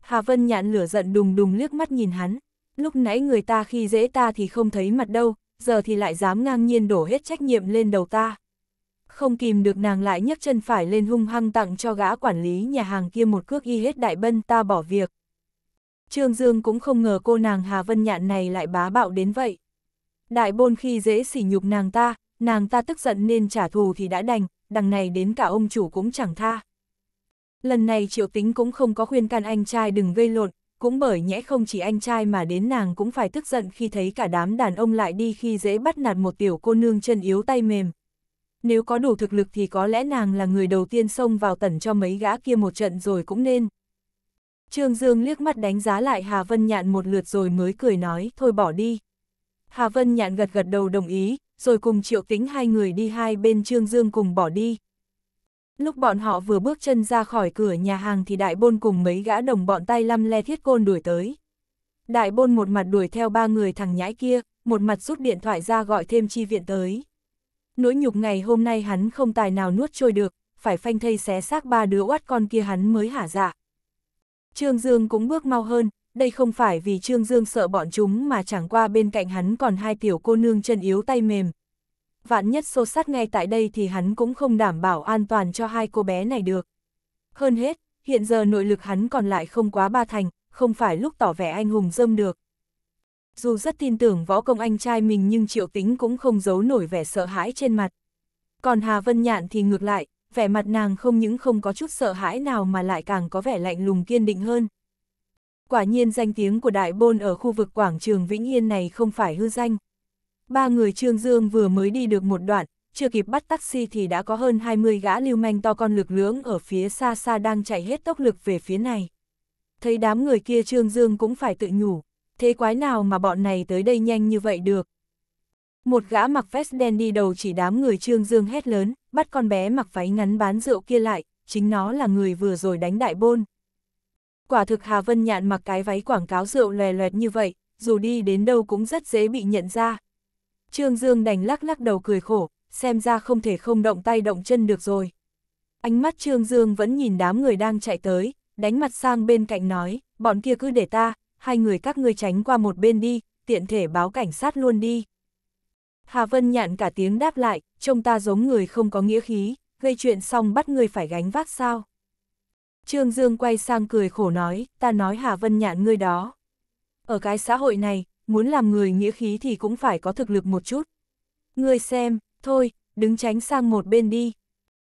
Hà Vân Nhạn lửa giận đùng đùng liếc mắt nhìn hắn, lúc nãy người ta khi dễ ta thì không thấy mặt đâu, giờ thì lại dám ngang nhiên đổ hết trách nhiệm lên đầu ta. Không kìm được nàng lại nhấc chân phải lên hung hăng tặng cho gã quản lý nhà hàng kia một cước y hết đại bân ta bỏ việc. Trương Dương cũng không ngờ cô nàng Hà Vân Nhạn này lại bá bạo đến vậy. Đại bôn khi dễ sỉ nhục nàng ta, nàng ta tức giận nên trả thù thì đã đành, đằng này đến cả ông chủ cũng chẳng tha. Lần này triệu tính cũng không có khuyên can anh trai đừng gây lộn, cũng bởi nhẽ không chỉ anh trai mà đến nàng cũng phải tức giận khi thấy cả đám đàn ông lại đi khi dễ bắt nạt một tiểu cô nương chân yếu tay mềm. Nếu có đủ thực lực thì có lẽ nàng là người đầu tiên xông vào tẩn cho mấy gã kia một trận rồi cũng nên. Trương Dương liếc mắt đánh giá lại Hà Vân Nhạn một lượt rồi mới cười nói, thôi bỏ đi. Hà Vân Nhạn gật gật đầu đồng ý, rồi cùng triệu tính hai người đi hai bên Trương Dương cùng bỏ đi. Lúc bọn họ vừa bước chân ra khỏi cửa nhà hàng thì đại bôn cùng mấy gã đồng bọn tay lăm le thiết côn đuổi tới. Đại bôn một mặt đuổi theo ba người thằng nhãi kia, một mặt rút điện thoại ra gọi thêm chi viện tới. Nỗi nhục ngày hôm nay hắn không tài nào nuốt trôi được, phải phanh thây xé xác ba đứa oát con kia hắn mới hả dạ. Trương Dương cũng bước mau hơn, đây không phải vì Trương Dương sợ bọn chúng mà chẳng qua bên cạnh hắn còn hai tiểu cô nương chân yếu tay mềm. Vạn nhất xô sát ngay tại đây thì hắn cũng không đảm bảo an toàn cho hai cô bé này được. Hơn hết, hiện giờ nội lực hắn còn lại không quá ba thành, không phải lúc tỏ vẻ anh hùng dâm được. Dù rất tin tưởng võ công anh trai mình nhưng triệu tính cũng không giấu nổi vẻ sợ hãi trên mặt. Còn Hà Vân Nhạn thì ngược lại, vẻ mặt nàng không những không có chút sợ hãi nào mà lại càng có vẻ lạnh lùng kiên định hơn. Quả nhiên danh tiếng của Đại Bôn ở khu vực quảng trường Vĩnh Yên này không phải hư danh. Ba người Trương Dương vừa mới đi được một đoạn, chưa kịp bắt taxi thì đã có hơn 20 gã lưu manh to con lực lưỡng ở phía xa xa đang chạy hết tốc lực về phía này. Thấy đám người kia Trương Dương cũng phải tự nhủ, thế quái nào mà bọn này tới đây nhanh như vậy được. Một gã mặc vest đen đi đầu chỉ đám người Trương Dương hét lớn, bắt con bé mặc váy ngắn bán rượu kia lại, chính nó là người vừa rồi đánh đại bôn. Quả thực Hà Vân Nhạn mặc cái váy quảng cáo rượu lè loẹt như vậy, dù đi đến đâu cũng rất dễ bị nhận ra. Trương Dương đành lắc lắc đầu cười khổ, xem ra không thể không động tay động chân được rồi. Ánh mắt Trương Dương vẫn nhìn đám người đang chạy tới, đánh mặt sang bên cạnh nói, bọn kia cứ để ta, hai người các ngươi tránh qua một bên đi, tiện thể báo cảnh sát luôn đi. Hà Vân nhạn cả tiếng đáp lại, trông ta giống người không có nghĩa khí, gây chuyện xong bắt người phải gánh vác sao. Trương Dương quay sang cười khổ nói, ta nói Hà Vân nhạn ngươi đó. Ở cái xã hội này, muốn làm người nghĩa khí thì cũng phải có thực lực một chút. Ngươi xem, thôi, đứng tránh sang một bên đi.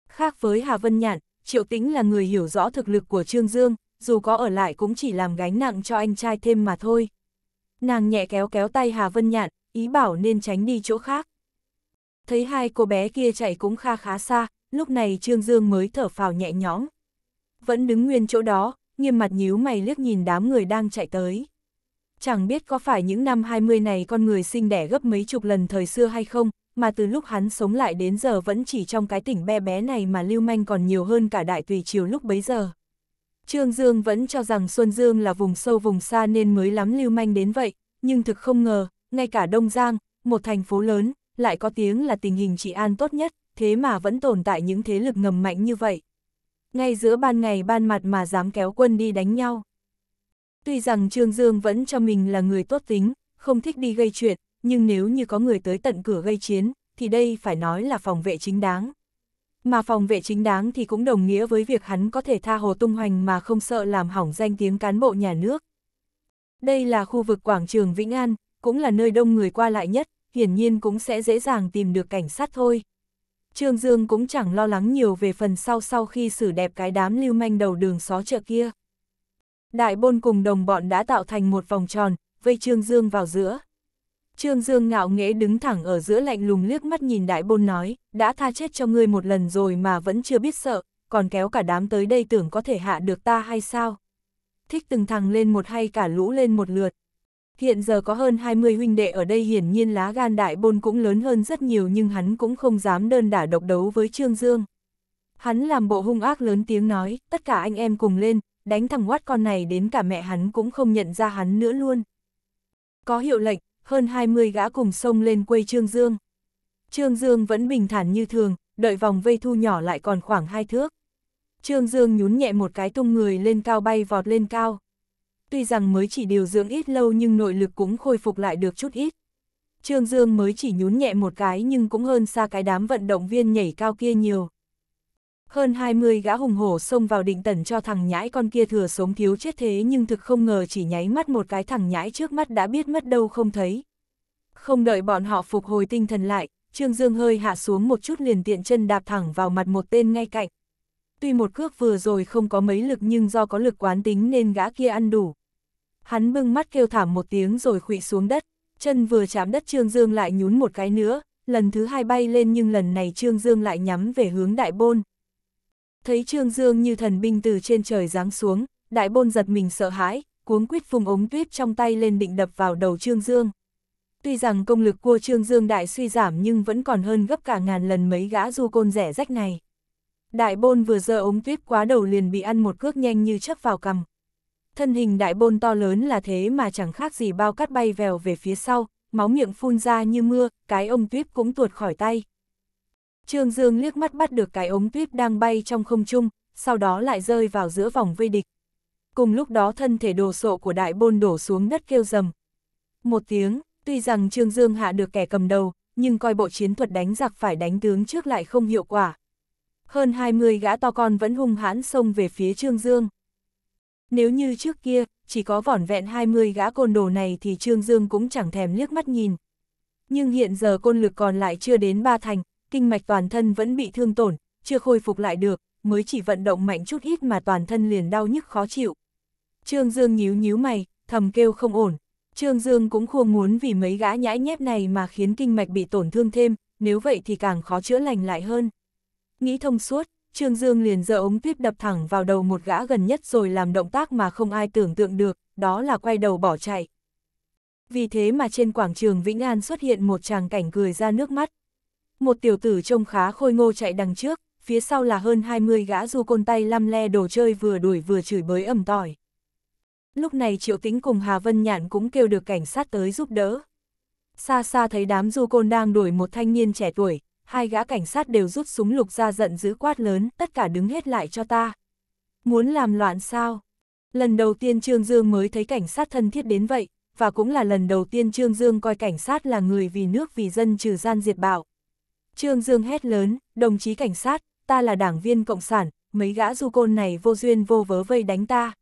Khác với Hà Vân Nhạn, Triệu Tĩnh là người hiểu rõ thực lực của Trương Dương, dù có ở lại cũng chỉ làm gánh nặng cho anh trai thêm mà thôi. Nàng nhẹ kéo kéo tay Hà Vân Nhạn, ý bảo nên tránh đi chỗ khác. Thấy hai cô bé kia chạy cũng kha khá xa, lúc này Trương Dương mới thở phào nhẹ nhõm. Vẫn đứng nguyên chỗ đó, nghiêm mặt nhíu mày liếc nhìn đám người đang chạy tới. Chẳng biết có phải những năm 20 này con người sinh đẻ gấp mấy chục lần thời xưa hay không, mà từ lúc hắn sống lại đến giờ vẫn chỉ trong cái tỉnh bé bé này mà lưu manh còn nhiều hơn cả đại tùy triều lúc bấy giờ. Trương Dương vẫn cho rằng Xuân Dương là vùng sâu vùng xa nên mới lắm lưu manh đến vậy, nhưng thực không ngờ, ngay cả Đông Giang, một thành phố lớn, lại có tiếng là tình hình trị an tốt nhất, thế mà vẫn tồn tại những thế lực ngầm mạnh như vậy. Ngay giữa ban ngày ban mặt mà dám kéo quân đi đánh nhau. Tuy rằng Trương Dương vẫn cho mình là người tốt tính, không thích đi gây chuyện, nhưng nếu như có người tới tận cửa gây chiến, thì đây phải nói là phòng vệ chính đáng. Mà phòng vệ chính đáng thì cũng đồng nghĩa với việc hắn có thể tha hồ tung hoành mà không sợ làm hỏng danh tiếng cán bộ nhà nước. Đây là khu vực quảng trường Vĩnh An, cũng là nơi đông người qua lại nhất, hiển nhiên cũng sẽ dễ dàng tìm được cảnh sát thôi. Trương Dương cũng chẳng lo lắng nhiều về phần sau sau khi xử đẹp cái đám lưu manh đầu đường xó chợ kia. Đại bôn cùng đồng bọn đã tạo thành một vòng tròn, vây Trương Dương vào giữa. Trương Dương ngạo nghễ đứng thẳng ở giữa lạnh lùng liếc mắt nhìn đại bôn nói, đã tha chết cho ngươi một lần rồi mà vẫn chưa biết sợ, còn kéo cả đám tới đây tưởng có thể hạ được ta hay sao? Thích từng thằng lên một hay cả lũ lên một lượt. Hiện giờ có hơn 20 huynh đệ ở đây hiển nhiên lá gan đại bôn cũng lớn hơn rất nhiều nhưng hắn cũng không dám đơn đả độc đấu với Trương Dương. Hắn làm bộ hung ác lớn tiếng nói, tất cả anh em cùng lên, đánh thằng quát con này đến cả mẹ hắn cũng không nhận ra hắn nữa luôn. Có hiệu lệnh, hơn 20 gã cùng sông lên quây Trương Dương. Trương Dương vẫn bình thản như thường, đợi vòng vây thu nhỏ lại còn khoảng hai thước. Trương Dương nhún nhẹ một cái tung người lên cao bay vọt lên cao. Tuy rằng mới chỉ điều dưỡng ít lâu nhưng nội lực cũng khôi phục lại được chút ít. Trương Dương mới chỉ nhún nhẹ một cái nhưng cũng hơn xa cái đám vận động viên nhảy cao kia nhiều. Hơn 20 gã hùng hổ xông vào định tẩn cho thằng nhãi con kia thừa sống thiếu chết thế nhưng thực không ngờ chỉ nháy mắt một cái thằng nhãi trước mắt đã biết mất đâu không thấy. Không đợi bọn họ phục hồi tinh thần lại, Trương Dương hơi hạ xuống một chút liền tiện chân đạp thẳng vào mặt một tên ngay cạnh. Tuy một cước vừa rồi không có mấy lực nhưng do có lực quán tính nên gã kia ăn đủ. Hắn bưng mắt kêu thảm một tiếng rồi khụy xuống đất, chân vừa chạm đất Trương Dương lại nhún một cái nữa, lần thứ hai bay lên nhưng lần này Trương Dương lại nhắm về hướng đại bôn. Thấy Trương Dương như thần binh từ trên trời giáng xuống, đại bôn giật mình sợ hãi, cuống quýt vùng ống tuyết trong tay lên định đập vào đầu Trương Dương. Tuy rằng công lực của Trương Dương đại suy giảm nhưng vẫn còn hơn gấp cả ngàn lần mấy gã du côn rẻ rách này. Đại bôn vừa giơ ống tuyết quá đầu liền bị ăn một cước nhanh như chấp vào cầm. Thân hình đại bôn to lớn là thế mà chẳng khác gì bao cát bay vèo về phía sau, máu miệng phun ra như mưa, cái ống tuyết cũng tuột khỏi tay. Trương Dương liếc mắt bắt được cái ống tuyết đang bay trong không trung, sau đó lại rơi vào giữa vòng vây địch. Cùng lúc đó thân thể đồ sộ của đại bôn đổ xuống đất kêu rầm. Một tiếng, tuy rằng Trương Dương hạ được kẻ cầm đầu, nhưng coi bộ chiến thuật đánh giặc phải đánh tướng trước lại không hiệu quả. Hơn 20 gã to con vẫn hung hãn xông về phía Trương Dương. Nếu như trước kia, chỉ có vỏn vẹn 20 gã côn đồ này thì Trương Dương cũng chẳng thèm liếc mắt nhìn. Nhưng hiện giờ côn lực còn lại chưa đến ba thành, kinh mạch toàn thân vẫn bị thương tổn, chưa khôi phục lại được, mới chỉ vận động mạnh chút ít mà toàn thân liền đau nhức khó chịu. Trương Dương nhíu nhíu mày, thầm kêu không ổn. Trương Dương cũng không muốn vì mấy gã nhãi nhép này mà khiến kinh mạch bị tổn thương thêm, nếu vậy thì càng khó chữa lành lại hơn. Nghĩ thông suốt, Trương Dương liền giơ ống tuyếp đập thẳng vào đầu một gã gần nhất rồi làm động tác mà không ai tưởng tượng được, đó là quay đầu bỏ chạy. Vì thế mà trên quảng trường Vĩnh An xuất hiện một tràng cảnh cười ra nước mắt. Một tiểu tử trông khá khôi ngô chạy đằng trước, phía sau là hơn 20 gã du côn tay lăm le đồ chơi vừa đuổi vừa chửi bới ầm tỏi. Lúc này Triệu Tĩnh cùng Hà Vân Nhạn cũng kêu được cảnh sát tới giúp đỡ. Xa xa thấy đám du côn đang đuổi một thanh niên trẻ tuổi, hai gã cảnh sát đều rút súng lục ra giận dữ quát lớn, tất cả đứng hết lại cho ta. Muốn làm loạn sao? Lần đầu tiên Trương Dương mới thấy cảnh sát thân thiết đến vậy, và cũng là lần đầu tiên Trương Dương coi cảnh sát là người vì nước vì dân trừ gian diệt bạo. Trương Dương hét lớn, đồng chí cảnh sát, ta là đảng viên Cộng sản, mấy gã du côn này vô duyên vô vớ vây đánh ta.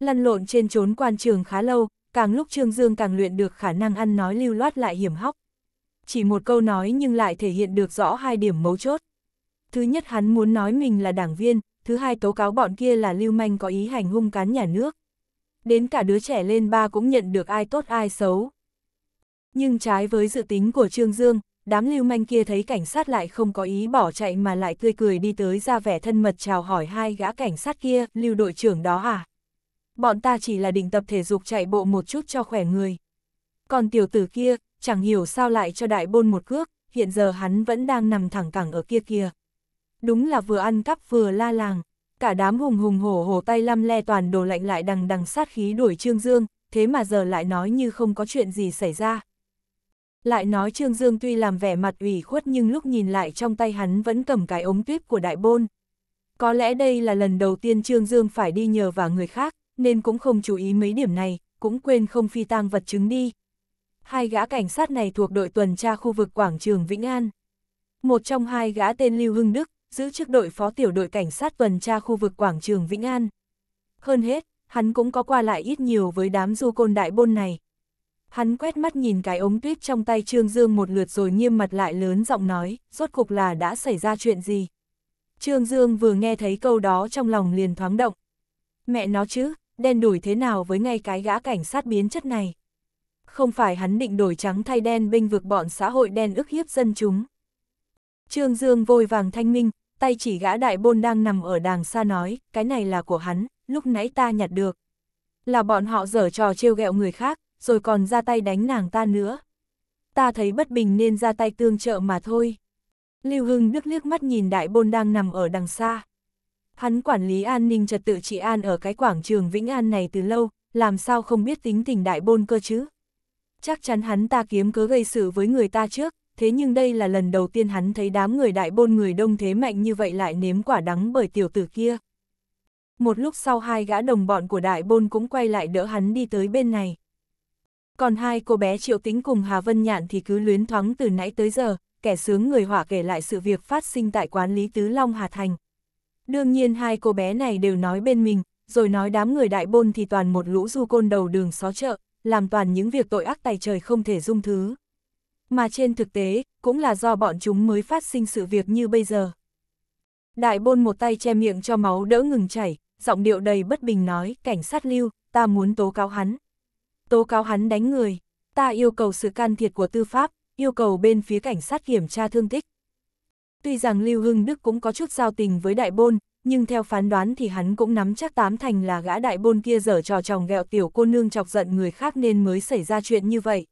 Lăn lộn trên trốn quan trường khá lâu, càng lúc Trương Dương càng luyện được khả năng ăn nói lưu loát lại hiểm hóc. Chỉ một câu nói nhưng lại thể hiện được rõ hai điểm mấu chốt. Thứ nhất hắn muốn nói mình là đảng viên, thứ hai tố cáo bọn kia là lưu manh có ý hành hung cán nhà nước. Đến cả đứa trẻ lên ba cũng nhận được ai tốt ai xấu. Nhưng trái với dự tính của Trương Dương, đám lưu manh kia thấy cảnh sát lại không có ý bỏ chạy mà lại tươi cười đi tới ra vẻ thân mật chào hỏi hai gã cảnh sát kia, lưu đội trưởng đó à? Bọn ta chỉ là định tập thể dục chạy bộ một chút cho khỏe người. Còn tiểu tử kia, chẳng hiểu sao lại cho đại bôn một cước, hiện giờ hắn vẫn đang nằm thẳng cẳng ở kia kia. Đúng là vừa ăn cắp vừa la làng, cả đám hùng hùng hổ hổ tay lăm le toàn đồ lạnh lại đằng đằng sát khí đuổi Trương Dương, thế mà giờ lại nói như không có chuyện gì xảy ra. Lại nói Trương Dương tuy làm vẻ mặt ủy khuất nhưng lúc nhìn lại trong tay hắn vẫn cầm cái ống tuyếp của đại bôn. Có lẽ đây là lần đầu tiên Trương Dương phải đi nhờ vào người khác, nên cũng không chú ý mấy điểm này, cũng quên không phi tang vật chứng đi. Hai gã cảnh sát này thuộc đội tuần tra khu vực quảng trường Vĩnh An. Một trong hai gã tên Lưu Hưng Đức, giữ chức đội phó tiểu đội cảnh sát tuần tra khu vực quảng trường Vĩnh An. Hơn hết, hắn cũng có qua lại ít nhiều với đám du côn đại bôn này. Hắn quét mắt nhìn cái ống tuyết trong tay Trương Dương một lượt rồi nghiêm mặt lại lớn giọng nói, rốt cục là đã xảy ra chuyện gì. Trương Dương vừa nghe thấy câu đó trong lòng liền thoáng động. Mẹ nó chứ, đen đủi thế nào với ngay cái gã cảnh sát biến chất này. Không phải hắn định đổi trắng thay đen bênh vực bọn xã hội đen ức hiếp dân chúng. Trương Dương vôi vàng thanh minh, tay chỉ gã đại bôn đang nằm ở đàng xa nói, cái này là của hắn, lúc nãy ta nhặt được. Là bọn họ dở trò trêu ghẹo người khác, rồi còn ra tay đánh nàng ta nữa. Ta thấy bất bình nên ra tay tương trợ mà thôi. Lưu Hưng Đức liếc mắt nhìn đại bôn đang nằm ở đằng xa. Hắn quản lý an ninh trật tự trị an ở cái quảng trường Vĩnh An này từ lâu, làm sao không biết tính tình đại bôn cơ chứ? Chắc chắn hắn ta kiếm cớ gây sự với người ta trước, thế nhưng đây là lần đầu tiên hắn thấy đám người đại bôn người đông thế mạnh như vậy lại nếm quả đắng bởi tiểu tử kia. Một lúc sau hai gã đồng bọn của đại bôn cũng quay lại đỡ hắn đi tới bên này. Còn hai cô bé Triệu Tính cùng Hà Vân Nhạn thì cứ luyến thoáng từ nãy tới giờ, kẻ sướng người họa kể lại sự việc phát sinh tại quán Lý Tứ Long Hà Thành. Đương nhiên hai cô bé này đều nói bên mình, rồi nói đám người đại bôn thì toàn một lũ du côn đầu đường xó chợ, làm toàn những việc tội ác tài trời không thể dung thứ. Mà trên thực tế, cũng là do bọn chúng mới phát sinh sự việc như bây giờ. Đại bôn một tay che miệng cho máu đỡ ngừng chảy, giọng điệu đầy bất bình nói, cảnh sát lưu, ta muốn tố cáo hắn. Tố cáo hắn đánh người, ta yêu cầu sự can thiệp của tư pháp, yêu cầu bên phía cảnh sát kiểm tra thương tích. Tuy rằng Lưu Hưng Đức cũng có chút giao tình với đại bôn, nhưng theo phán đoán thì hắn cũng nắm chắc tám thành là gã đại bôn kia dở trò tròng ghẹo tiểu cô nương chọc giận người khác nên mới xảy ra chuyện như vậy.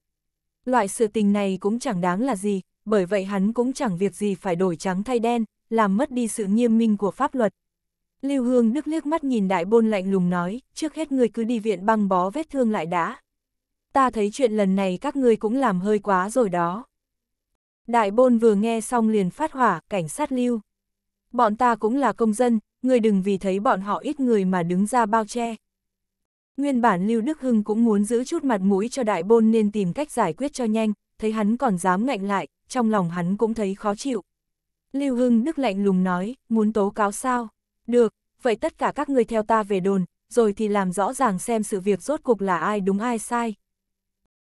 Loại sự tình này cũng chẳng đáng là gì, bởi vậy hắn cũng chẳng việc gì phải đổi trắng thay đen, làm mất đi sự nghiêm minh của pháp luật. Lưu Hương Đức liếc mắt nhìn đại bôn lạnh lùng nói, trước hết người cứ đi viện băng bó vết thương lại đã. Ta thấy chuyện lần này các ngươi cũng làm hơi quá rồi đó. Đại bôn vừa nghe xong liền phát hỏa, cảnh sát lưu. Bọn ta cũng là công dân, người đừng vì thấy bọn họ ít người mà đứng ra bao che. Nguyên bản Lưu Đức Hưng cũng muốn giữ chút mặt mũi cho đại bôn nên tìm cách giải quyết cho nhanh, thấy hắn còn dám ngạnh lại, trong lòng hắn cũng thấy khó chịu. Lưu Hưng Đức lạnh lùng nói, muốn tố cáo sao? Được, vậy tất cả các người theo ta về đồn, rồi thì làm rõ ràng xem sự việc rốt cục là ai đúng ai sai.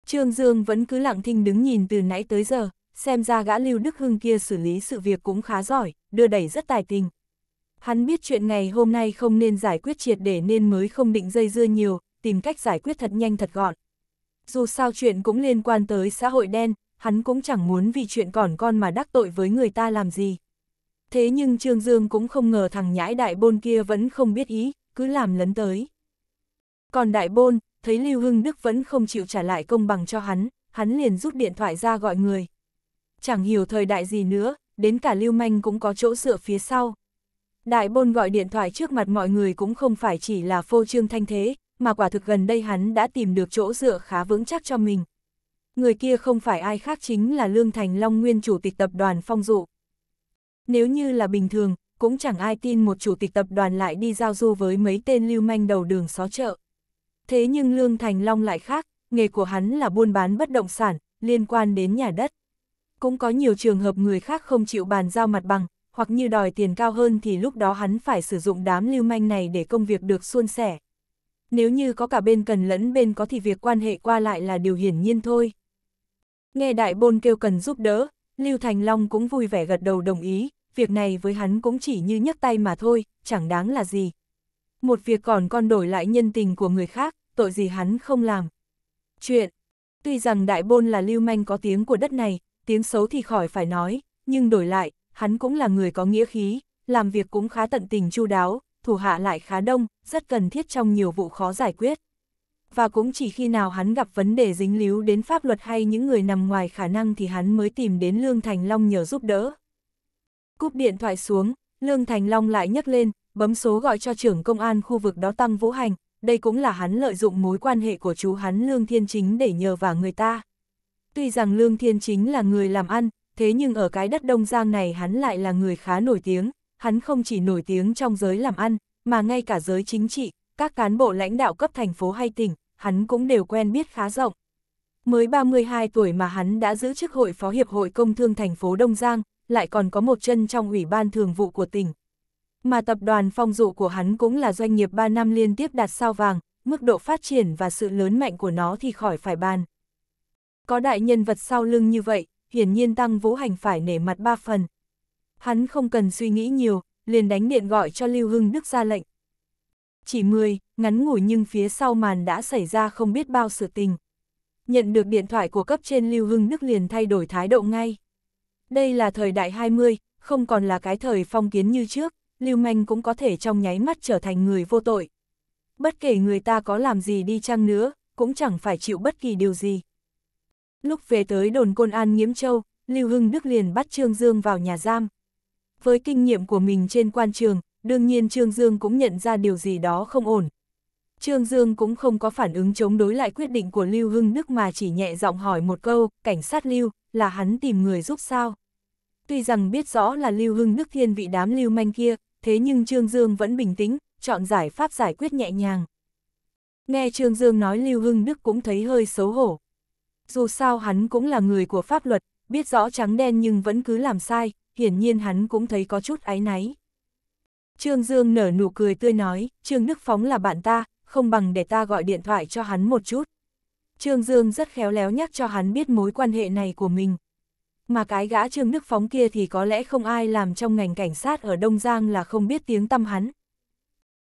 Trương Dương vẫn cứ lặng thinh đứng nhìn từ nãy tới giờ, xem ra gã Lưu Đức Hưng kia xử lý sự việc cũng khá giỏi, đưa đẩy rất tài tình. Hắn biết chuyện ngày hôm nay không nên giải quyết triệt để nên mới không định dây dưa nhiều, tìm cách giải quyết thật nhanh thật gọn. Dù sao chuyện cũng liên quan tới xã hội đen, hắn cũng chẳng muốn vì chuyện còn con mà đắc tội với người ta làm gì. Thế nhưng Trương Dương cũng không ngờ thằng nhãi đại bôn kia vẫn không biết ý, cứ làm lấn tới. Còn đại bôn, thấy Lưu Hưng Đức vẫn không chịu trả lại công bằng cho hắn, hắn liền rút điện thoại ra gọi người. Chẳng hiểu thời đại gì nữa, đến cả Lưu Manh cũng có chỗ dựa phía sau. Đại bôn gọi điện thoại trước mặt mọi người cũng không phải chỉ là phô trương thanh thế, mà quả thực gần đây hắn đã tìm được chỗ dựa khá vững chắc cho mình. Người kia không phải ai khác chính là Lương Thành Long nguyên chủ tịch tập đoàn phong dụ. Nếu như là bình thường, cũng chẳng ai tin một chủ tịch tập đoàn lại đi giao du với mấy tên lưu manh đầu đường xó chợ. Thế nhưng Lương Thành Long lại khác, nghề của hắn là buôn bán bất động sản, liên quan đến nhà đất. Cũng có nhiều trường hợp người khác không chịu bàn giao mặt bằng, hoặc như đòi tiền cao hơn thì lúc đó hắn phải sử dụng đám lưu manh này để công việc được suôn sẻ. Nếu như có cả bên cần lẫn bên có thì việc quan hệ qua lại là điều hiển nhiên thôi. Nghe đại bôn kêu cần giúp đỡ, Lưu Thành Long cũng vui vẻ gật đầu đồng ý, việc này với hắn cũng chỉ như nhấc tay mà thôi, chẳng đáng là gì. Một việc còn con đổi lại nhân tình của người khác, tội gì hắn không làm. Chuyện, tuy rằng đại bôn là lưu manh có tiếng của đất này, tiếng xấu thì khỏi phải nói, nhưng đổi lại, hắn cũng là người có nghĩa khí, làm việc cũng khá tận tình chu đáo, thủ hạ lại khá đông, rất cần thiết trong nhiều vụ khó giải quyết. Và cũng chỉ khi nào hắn gặp vấn đề dính líu đến pháp luật hay những người nằm ngoài khả năng thì hắn mới tìm đến Lương Thành Long nhờ giúp đỡ. Cúp điện thoại xuống, Lương Thành Long lại nhấc lên, bấm số gọi cho trưởng công an khu vực đó Tăng Vũ Hành, đây cũng là hắn lợi dụng mối quan hệ của chú hắn Lương Thiên Chính để nhờ vào người ta. Tuy rằng Lương Thiên Chính là người làm ăn, thế nhưng ở cái đất Đông Giang này hắn lại là người khá nổi tiếng, hắn không chỉ nổi tiếng trong giới làm ăn, mà ngay cả giới chính trị, các cán bộ lãnh đạo cấp thành phố hay tỉnh, hắn cũng đều quen biết khá rộng. Mới 32 tuổi mà hắn đã giữ chức hội phó hiệp hội công thương thành phố Đông Giang, lại còn có một chân trong ủy ban thường vụ của tỉnh. Mà tập đoàn phong dụ của hắn cũng là doanh nghiệp 3 năm liên tiếp đạt sao vàng, mức độ phát triển và sự lớn mạnh của nó thì khỏi phải bàn. Có đại nhân vật sau lưng như vậy, hiển nhiên Tăng Vũ Hành phải nể mặt ba phần. Hắn không cần suy nghĩ nhiều, liền đánh điện gọi cho Lưu Hưng Đức ra lệnh. Chỉ 10, ngắn ngủi nhưng phía sau màn đã xảy ra không biết bao sự tình. Nhận được điện thoại của cấp trên Lưu Hưng Đức liền thay đổi thái độ ngay. Đây là thời đại 20, không còn là cái thời phong kiến như trước, Lưu Manh cũng có thể trong nháy mắt trở thành người vô tội. Bất kể người ta có làm gì đi chăng nữa, cũng chẳng phải chịu bất kỳ điều gì. Lúc về tới đồn Côn An Nghiễm Châu, Lưu Hưng Đức liền bắt Trương Dương vào nhà giam. Với kinh nghiệm của mình trên quan trường, đương nhiên Trương Dương cũng nhận ra điều gì đó không ổn. Trương Dương cũng không có phản ứng chống đối lại quyết định của Lưu Hưng Đức mà chỉ nhẹ giọng hỏi một câu, cảnh sát Lưu, là hắn tìm người giúp sao? Tuy rằng biết rõ là Lưu Hưng Đức thiên vị đám Lưu manh kia, thế nhưng Trương Dương vẫn bình tĩnh, chọn giải pháp giải quyết nhẹ nhàng. Nghe Trương Dương nói Lưu Hưng Đức cũng thấy hơi xấu hổ. Dù sao hắn cũng là người của pháp luật, biết rõ trắng đen nhưng vẫn cứ làm sai, hiển nhiên hắn cũng thấy có chút áy náy. Trương Dương nở nụ cười tươi nói, Trương Đức Phóng là bạn ta, không bằng để ta gọi điện thoại cho hắn một chút. Trương Dương rất khéo léo nhắc cho hắn biết mối quan hệ này của mình. Mà cái gã Trương Đức Phóng kia thì có lẽ không ai làm trong ngành cảnh sát ở Đông Giang là không biết tiếng tâm hắn.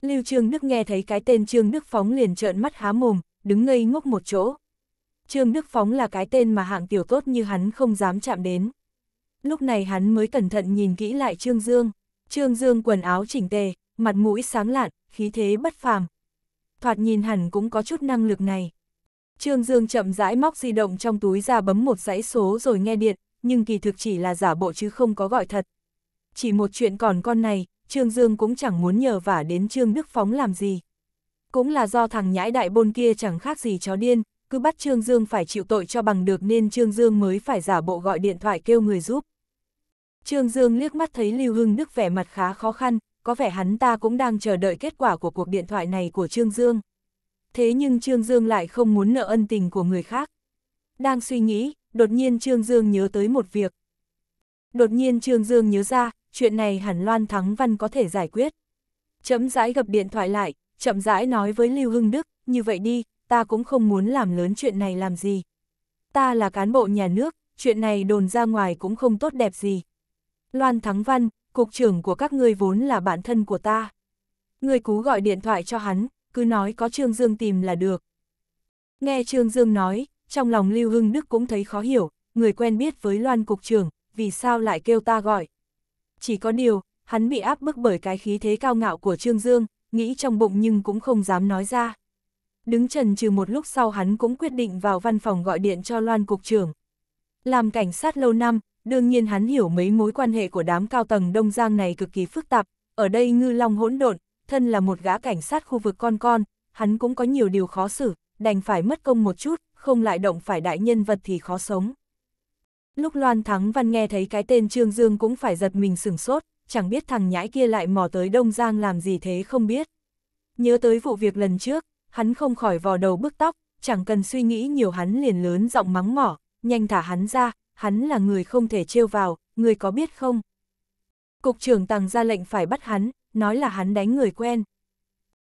Lưu Trương Đức nghe thấy cái tên Trương Đức Phóng liền trợn mắt há mồm, đứng ngây ngốc một chỗ. Trương Đức Phóng là cái tên mà hạng tiểu tốt như hắn không dám chạm đến. Lúc này hắn mới cẩn thận nhìn kỹ lại Trương Dương. Trương Dương quần áo chỉnh tề, mặt mũi sáng lạn, khí thế bất phàm. Thoạt nhìn hẳn cũng có chút năng lực này. Trương Dương chậm rãi móc di động trong túi ra bấm một dãy số rồi nghe điện, nhưng kỳ thực chỉ là giả bộ chứ không có gọi thật. Chỉ một chuyện còn con này, Trương Dương cũng chẳng muốn nhờ vả đến Trương Đức Phóng làm gì. Cũng là do thằng nhãi đại bôn kia chẳng khác gì chó điên, cứ bắt Trương Dương phải chịu tội cho bằng được nên Trương Dương mới phải giả bộ gọi điện thoại kêu người giúp. Trương Dương liếc mắt thấy Lưu Hưng Đức vẻ mặt khá khó khăn, có vẻ hắn ta cũng đang chờ đợi kết quả của cuộc điện thoại này của Trương Dương. Thế nhưng Trương Dương lại không muốn nợ ân tình của người khác. Đang suy nghĩ, đột nhiên Trương Dương nhớ tới một việc. Đột nhiên Trương Dương nhớ ra, chuyện này hẳn Loan Thắng Văn có thể giải quyết. Chậm rãi gặp điện thoại lại, chậm rãi nói với Lưu Hưng Đức, như vậy đi, ta cũng không muốn làm lớn chuyện này làm gì. Ta là cán bộ nhà nước, chuyện này đồn ra ngoài cũng không tốt đẹp gì. Loan Thắng Văn, cục trưởng của các ngươi vốn là bạn thân của ta. Ngươi cú gọi điện thoại cho hắn, cứ nói có Trương Dương tìm là được. Nghe Trương Dương nói, trong lòng Lưu Hưng Đức cũng thấy khó hiểu, người quen biết với Loan cục trưởng, vì sao lại kêu ta gọi. Chỉ có điều, hắn bị áp bức bởi cái khí thế cao ngạo của Trương Dương, nghĩ trong bụng nhưng cũng không dám nói ra. Đứng trần trừ một lúc sau hắn cũng quyết định vào văn phòng gọi điện cho Loan cục trưởng. Làm cảnh sát lâu năm, đương nhiên hắn hiểu mấy mối quan hệ của đám cao tầng Đông Giang này cực kỳ phức tạp, ở đây ngư long hỗn độn, thân là một gã cảnh sát khu vực con con, hắn cũng có nhiều điều khó xử, đành phải mất công một chút, không lại động phải đại nhân vật thì khó sống. Lúc Loan Thắng Văn nghe thấy cái tên Trương Dương cũng phải giật mình sửng sốt, chẳng biết thằng nhãi kia lại mò tới Đông Giang làm gì thế không biết. Nhớ tới vụ việc lần trước, hắn không khỏi vò đầu bức tóc, chẳng cần suy nghĩ nhiều hắn liền lớn giọng mắng mỏ, nhanh thả hắn ra, hắn là người không thể trêu vào, người có biết không? Cục trưởng tàng ra lệnh phải bắt hắn, nói là hắn đánh người quen.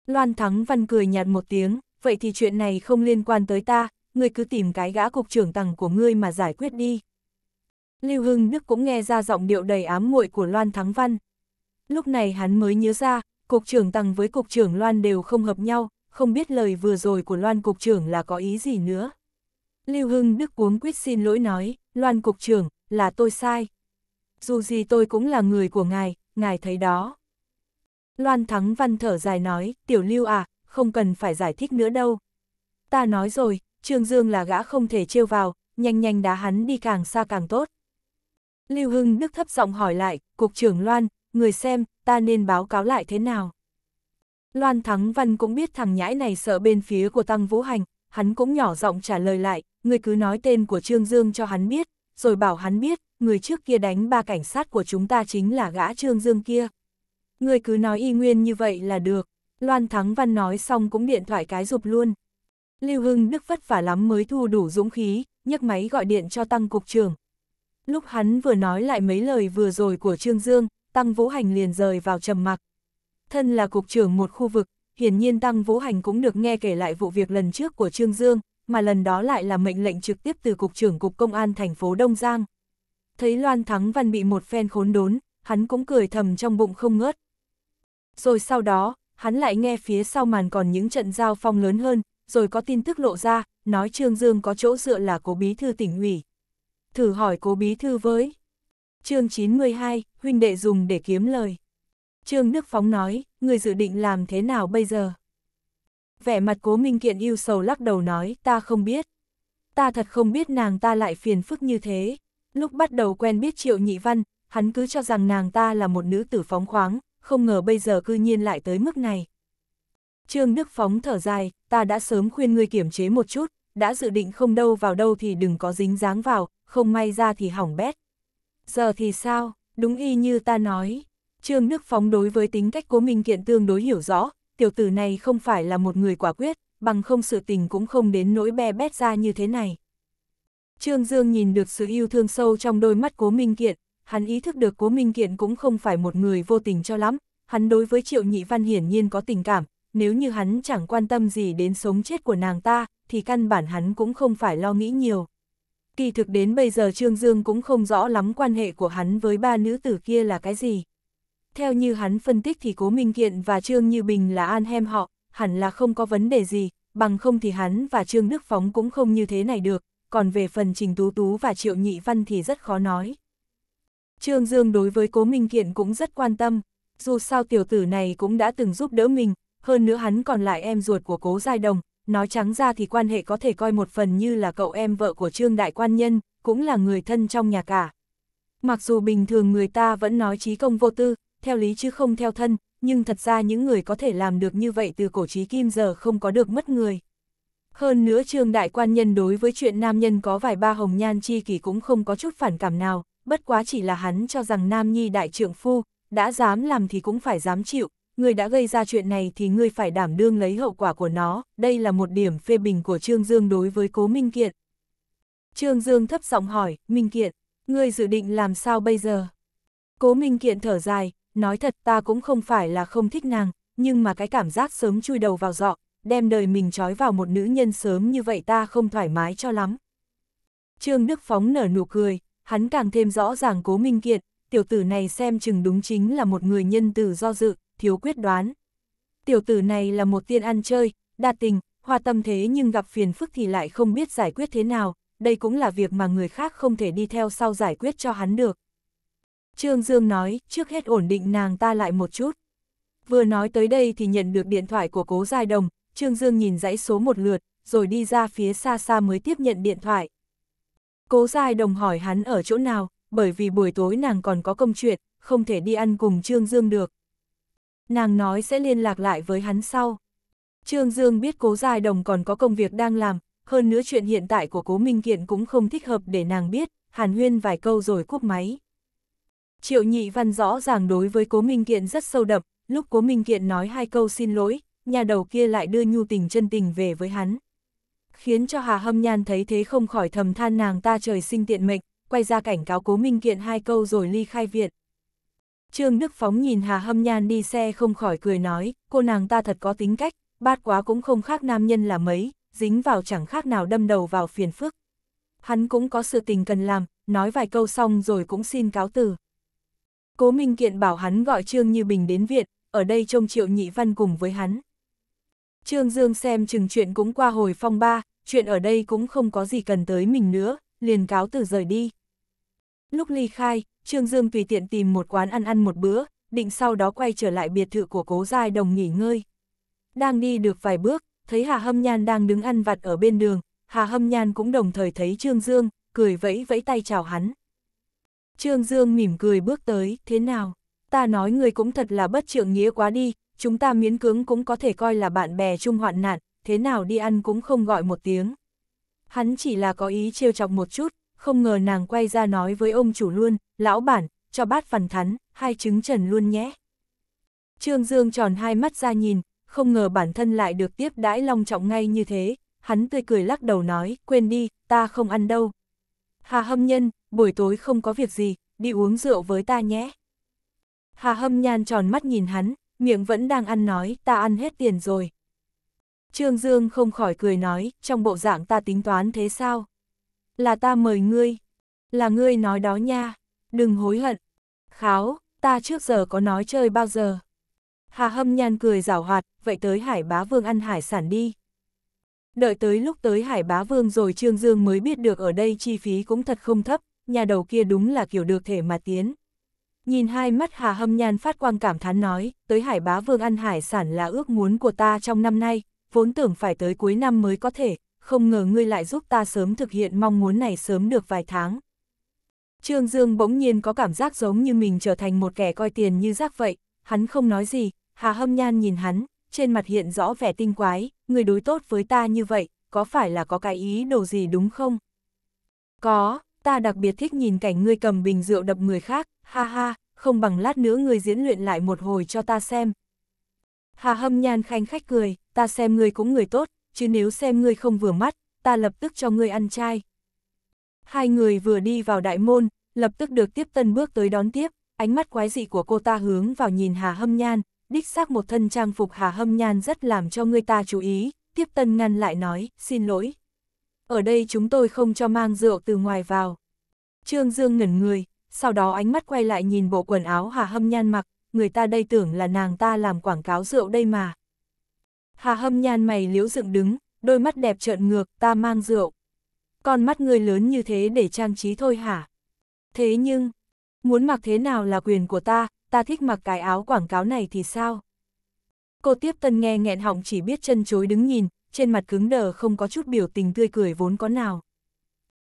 Loan Thắng Văn cười nhạt một tiếng, vậy thì chuyện này không liên quan tới ta, ngươi cứ tìm cái gã cục trưởng tàng của ngươi mà giải quyết đi. Lưu Hưng Đức cũng nghe ra giọng điệu đầy ám muội của Loan Thắng Văn. Lúc này hắn mới nhớ ra, cục trưởng tàng với cục trưởng Loan đều không hợp nhau, không biết lời vừa rồi của Loan cục trưởng là có ý gì nữa. Lưu Hưng Đức cuống quyết xin lỗi nói, Loan cục trưởng, là tôi sai. Dù gì tôi cũng là người của ngài, ngài thấy đó. Loan Thắng Văn thở dài nói, tiểu Lưu à, không cần phải giải thích nữa đâu. Ta nói rồi, Trương Dương là gã không thể trêu vào, nhanh nhanh đá hắn đi càng xa càng tốt. Lưu Hưng Đức thấp giọng hỏi lại, Cục trưởng Loan, người xem, ta nên báo cáo lại thế nào? Loan Thắng Văn cũng biết thằng nhãi này sợ bên phía của Tăng Vũ Hành, hắn cũng nhỏ giọng trả lời lại, người cứ nói tên của Trương Dương cho hắn biết, rồi bảo hắn biết, người trước kia đánh ba cảnh sát của chúng ta chính là gã Trương Dương kia. Người cứ nói y nguyên như vậy là được. Loan Thắng Văn nói xong cũng điện thoại cái rụp luôn. Lưu Hưng Đức vất vả lắm mới thu đủ dũng khí, nhấc máy gọi điện cho Tăng Cục trưởng. Lúc hắn vừa nói lại mấy lời vừa rồi của Trương Dương, Tăng Vũ Hành liền rời vào trầm mặc. Thân là cục trưởng một khu vực, hiển nhiên Tăng Vũ Hành cũng được nghe kể lại vụ việc lần trước của Trương Dương, mà lần đó lại là mệnh lệnh trực tiếp từ Cục trưởng Cục Công an thành phố Đông Giang. Thấy Loan Thắng Văn bị một phen khốn đốn, hắn cũng cười thầm trong bụng không ngớt. Rồi sau đó, hắn lại nghe phía sau màn còn những trận giao phong lớn hơn, rồi có tin tức lộ ra, nói Trương Dương có chỗ dựa là cố bí thư tỉnh ủy. Thử hỏi cố bí thư với. chương 92, huynh đệ dùng để kiếm lời. Trương Đức Phóng nói, người dự định làm thế nào bây giờ? Vẻ mặt cố Minh Kiện yêu sầu lắc đầu nói, ta không biết. Ta thật không biết nàng ta lại phiền phức như thế. Lúc bắt đầu quen biết Triệu Nhị Văn, hắn cứ cho rằng nàng ta là một nữ tử phóng khoáng, không ngờ bây giờ cư nhiên lại tới mức này. Trương Đức Phóng thở dài, ta đã sớm khuyên ngươi kiểm chế một chút, đã dự định không đâu vào đâu thì đừng có dính dáng vào, không may ra thì hỏng bét. Giờ thì sao, đúng y như ta nói. Trương Đức Phóng đối với tính cách của Minh Kiện tương đối hiểu rõ, tiểu tử này không phải là một người quả quyết, bằng không sự tình cũng không đến nỗi be bét ra như thế này. Trương Dương nhìn được sự yêu thương sâu trong đôi mắt cố Minh Kiện, hắn ý thức được cố Minh Kiện cũng không phải một người vô tình cho lắm, hắn đối với Triệu Nhị Văn hiển nhiên có tình cảm, nếu như hắn chẳng quan tâm gì đến sống chết của nàng ta, thì căn bản hắn cũng không phải lo nghĩ nhiều. Kỳ thực đến bây giờ Trương Dương cũng không rõ lắm quan hệ của hắn với ba nữ tử kia là cái gì. Theo như hắn phân tích thì Cố Minh Kiện và Trương Như Bình là an hem họ, hẳn là không có vấn đề gì, bằng không thì hắn và Trương Đức Phóng cũng không như thế này được, còn về phần Trình Tú Tú và Triệu Nhị Văn thì rất khó nói. Trương Dương đối với Cố Minh Kiện cũng rất quan tâm, dù sao tiểu tử này cũng đã từng giúp đỡ mình, hơn nữa hắn còn lại em ruột của Cố Giai Đồng, nói trắng ra thì quan hệ có thể coi một phần như là cậu em vợ của Trương Đại Quan Nhân, cũng là người thân trong nhà cả. Mặc dù bình thường người ta vẫn nói trí công vô tư, theo lý chứ không theo thân, nhưng thật ra những người có thể làm được như vậy từ cổ trí kim giờ không có được mất người. Hơn nữa Trương Đại Quan Nhân đối với chuyện nam nhân có vài ba hồng nhan chi kỷ cũng không có chút phản cảm nào, bất quá chỉ là hắn cho rằng nam nhi đại trượng phu, đã dám làm thì cũng phải dám chịu, người đã gây ra chuyện này thì người phải đảm đương lấy hậu quả của nó, đây là một điểm phê bình của Trương Dương đối với Cố Minh Kiện. Trương Dương thấp giọng hỏi, Minh Kiện, ngươi dự định làm sao bây giờ? Cố Minh Kiện thở dài, nói thật ta cũng không phải là không thích nàng, nhưng mà cái cảm giác sớm chui đầu vào dọ, đem đời mình trói vào một nữ nhân sớm như vậy ta không thoải mái cho lắm. Trương Đức Phóng nở nụ cười, hắn càng thêm rõ ràng Cố Minh Kiện, tiểu tử này xem chừng đúng chính là một người nhân từ do dự, thiếu quyết đoán. Tiểu tử này là một tiên ăn chơi, đa tình, hoa tâm thế nhưng gặp phiền phức thì lại không biết giải quyết thế nào, đây cũng là việc mà người khác không thể đi theo sau giải quyết cho hắn được. Trương Dương nói, trước hết ổn định nàng ta lại một chút. Vừa nói tới đây thì nhận được điện thoại của cố Giai Đồng, Trương Dương nhìn dãy số một lượt, rồi đi ra phía xa xa mới tiếp nhận điện thoại. Cố Giai Đồng hỏi hắn ở chỗ nào, bởi vì buổi tối nàng còn có công chuyện, không thể đi ăn cùng Trương Dương được nàng nói sẽ liên lạc lại với hắn sau. Trương Dương biết cố Giai Đồng còn có công việc đang làm, hơn nữa chuyện hiện tại của cố Minh Kiện cũng không thích hợp để nàng biết, hàn huyên vài câu rồi cúp máy. Triệu nhị văn rõ ràng đối với cố Minh Kiện rất sâu đậm, lúc cố Minh Kiện nói hai câu xin lỗi, nhà đầu kia lại đưa nhu tình chân tình về với hắn. Khiến cho Hà Hâm Nhan thấy thế không khỏi thầm than nàng ta trời sinh tiện mệnh, quay ra cảnh cáo cố Minh Kiện hai câu rồi ly khai viện. Trương Đức Phóng nhìn Hà Hâm Nhan đi xe không khỏi cười nói, cô nàng ta thật có tính cách, bát quá cũng không khác nam nhân là mấy, dính vào chẳng khác nào đâm đầu vào phiền phức. Hắn cũng có sự tình cần làm, nói vài câu xong rồi cũng xin cáo từ. Cố Minh Kiện bảo hắn gọi Trương Như Bình đến viện, ở đây trông triệu nhị văn cùng với hắn. Trương Dương xem chừng chuyện cũng qua hồi phong ba, chuyện ở đây cũng không có gì cần tới mình nữa, liền cáo từ rời đi. Lúc ly khai, Trương Dương tùy tiện tìm một quán ăn ăn một bữa, định sau đó quay trở lại biệt thự của cố giai đồng nghỉ ngơi. Đang đi được vài bước, thấy Hà Hâm Nhan đang đứng ăn vặt ở bên đường, Hà Hâm Nhan cũng đồng thời thấy Trương Dương, cười vẫy vẫy tay chào hắn. Trương Dương mỉm cười bước tới, thế nào? Ta nói người cũng thật là bất trượng nghĩa quá đi, chúng ta miễn cưỡng cũng có thể coi là bạn bè chung hoạn nạn, thế nào đi ăn cũng không gọi một tiếng. Hắn chỉ là có ý trêu chọc một chút, không ngờ nàng quay ra nói với ông chủ luôn, lão bản, cho bát phần thắn, hai trứng trần luôn nhé. Trương Dương tròn hai mắt ra nhìn, không ngờ bản thân lại được tiếp đãi long trọng ngay như thế, hắn tươi cười lắc đầu nói, quên đi, ta không ăn đâu. Hà hâm nhân, buổi tối không có việc gì, đi uống rượu với ta nhé. Hà hâm nhan tròn mắt nhìn hắn, miệng vẫn đang ăn nói, ta ăn hết tiền rồi. Trương Dương không khỏi cười nói, trong bộ dạng ta tính toán thế sao? Là ta mời ngươi. Là ngươi nói đó nha, đừng hối hận. Kháo, ta trước giờ có nói chơi bao giờ. Hà hâm nhan cười giảo hoạt, vậy tới hải bá vương ăn hải sản đi. Đợi tới lúc tới hải bá vương rồi Trương Dương mới biết được ở đây chi phí cũng thật không thấp, nhà đầu kia đúng là kiểu được thể mà tiến. Nhìn hai mắt Hà Hâm Nhan phát quang cảm thán nói, tới Hải Bá Vương ăn hải sản là ước muốn của ta trong năm nay, vốn tưởng phải tới cuối năm mới có thể, không ngờ ngươi lại giúp ta sớm thực hiện mong muốn này sớm được vài tháng. Trương Dương bỗng nhiên có cảm giác giống như mình trở thành một kẻ coi tiền như rác vậy, hắn không nói gì, Hà Hâm Nhan nhìn hắn, trên mặt hiện rõ vẻ tinh quái, người đối tốt với ta như vậy, có phải là có cái ý đồ gì đúng không? Có, ta đặc biệt thích nhìn cảnh ngươi cầm bình rượu đập người khác, ha ha, không bằng lát nữa ngươi diễn luyện lại một hồi cho ta xem. Hà hâm nhan khanh khách cười, ta xem ngươi cũng người tốt, chứ nếu xem ngươi không vừa mắt, ta lập tức cho ngươi ăn chay. Hai người vừa đi vào đại môn, lập tức được tiếp tân bước tới đón tiếp, ánh mắt quái dị của cô ta hướng vào nhìn Hà hâm nhan, đích xác một thân trang phục Hà hâm nhan rất làm cho người ta chú ý, tiếp tân ngăn lại nói, xin lỗi. Ở đây chúng tôi không cho mang rượu từ ngoài vào. Trương Dương ngẩn người, sau đó ánh mắt quay lại nhìn bộ quần áo Hà Hâm Nhan mặc, người ta đây tưởng là nàng ta làm quảng cáo rượu đây mà. Hà Hâm Nhan mày liếu dựng đứng, đôi mắt đẹp trợn ngược, ta mang rượu. Con mắt người lớn như thế để trang trí thôi hả? Thế nhưng, muốn mặc thế nào là quyền của ta, ta thích mặc cái áo quảng cáo này thì sao? Cô tiếp tân nghe nghẹn họng chỉ biết chân chối đứng nhìn, trên mặt cứng đờ không có chút biểu tình tươi cười vốn có nào.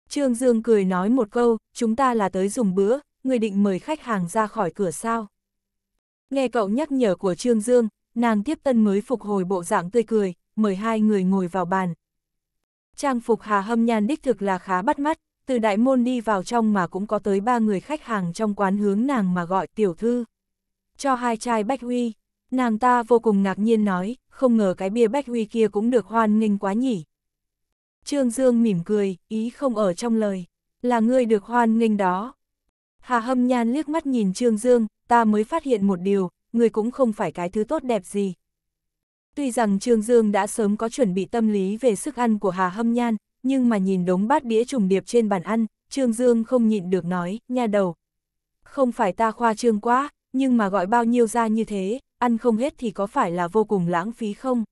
Trương Dương cười nói một câu, chúng ta là tới dùng bữa, người định mời khách hàng ra khỏi cửa sao. Nghe cậu nhắc nhở của Trương Dương, nàng tiếp tân mới phục hồi bộ dạng tươi cười, mời hai người ngồi vào bàn. Trang phục Hà Hâm Nhan đích thực là khá bắt mắt, từ đại môn đi vào trong mà cũng có tới ba người khách hàng trong quán hướng nàng mà gọi tiểu thư. Cho hai chai Bách Huy, nàng ta vô cùng ngạc nhiên nói, không ngờ cái bia Bách Huy kia cũng được hoan nghênh quá nhỉ. Trương Dương mỉm cười, ý không ở trong lời, là ngươi được hoan nghênh đó. Hà hâm nhan liếc mắt nhìn Trương Dương, ta mới phát hiện một điều, ngươi cũng không phải cái thứ tốt đẹp gì. Tuy rằng Trương Dương đã sớm có chuẩn bị tâm lý về sức ăn của Hà hâm nhan, nhưng mà nhìn đống bát đĩa trùng điệp trên bàn ăn, Trương Dương không nhịn được nói, nha đầu. Không phải ta khoa trương quá, nhưng mà gọi bao nhiêu ra như thế, ăn không hết thì có phải là vô cùng lãng phí không?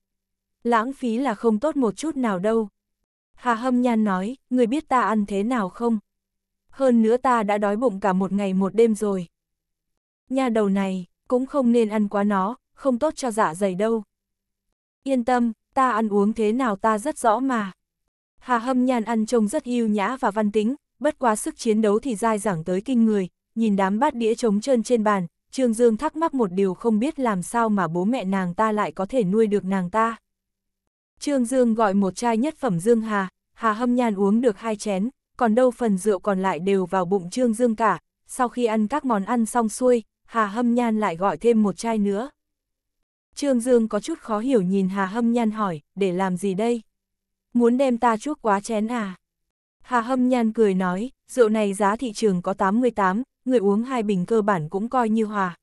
Lãng phí là không tốt một chút nào đâu. Hà hâm nhan nói, người biết ta ăn thế nào không? Hơn nữa ta đã đói bụng cả một ngày một đêm rồi. Nha đầu này, cũng không nên ăn quá nó, không tốt cho dạ dày đâu. Yên tâm, ta ăn uống thế nào ta rất rõ mà. Hà hâm nhan ăn trông rất yêu nhã và văn tính, bất quá sức chiến đấu thì dai dẳng tới kinh người, nhìn đám bát đĩa trống trơn trên bàn, Trương Dương thắc mắc một điều không biết làm sao mà bố mẹ nàng ta lại có thể nuôi được nàng ta. Trương Dương gọi một chai nhất phẩm Dương Hà, Hà Hâm Nhan uống được hai chén, còn đâu phần rượu còn lại đều vào bụng Trương Dương cả. Sau khi ăn các món ăn xong xuôi, Hà Hâm Nhan lại gọi thêm một chai nữa. Trương Dương có chút khó hiểu nhìn Hà Hâm Nhan hỏi, để làm gì đây? Muốn đem ta chuốc quá chén à? Hà Hâm Nhan cười nói, rượu này giá thị trường có 88, người uống hai bình cơ bản cũng coi như hòa.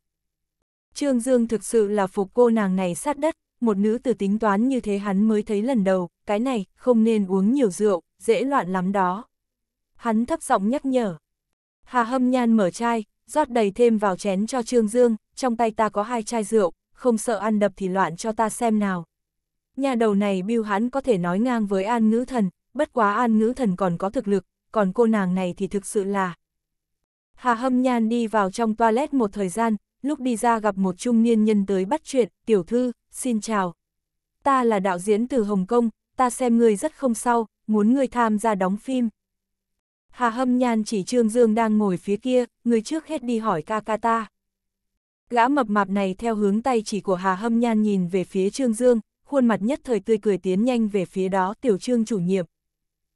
Trương Dương thực sự là phục cô nàng này sát đất, một nữ tử tính toán như thế hắn mới thấy lần đầu, cái này, không nên uống nhiều rượu, dễ loạn lắm đó. Hắn thấp giọng nhắc nhở. Hà hâm nhan mở chai, rót đầy thêm vào chén cho Trương Dương, trong tay ta có hai chai rượu, không sợ ăn đập thì loạn cho ta xem nào. Nhà đầu này biêu hắn có thể nói ngang với an ngữ thần, bất quá an ngữ thần còn có thực lực, còn cô nàng này thì thực sự là. Hà hâm nhan đi vào trong toilet một thời gian, lúc đi ra gặp một trung niên nhân tới bắt chuyện, tiểu thư, xin chào. Ta là đạo diễn từ Hồng Kông, ta xem người rất không sao, muốn người tham gia đóng phim. Hà hâm nhan chỉ Trương Dương đang ngồi phía kia, người trước hết đi hỏi ca ca ta. Gã mập mạp này theo hướng tay chỉ của Hà hâm nhan nhìn về phía Trương Dương, khuôn mặt nhất thời tươi cười tiến nhanh về phía đó tiểu trương chủ nhiệm.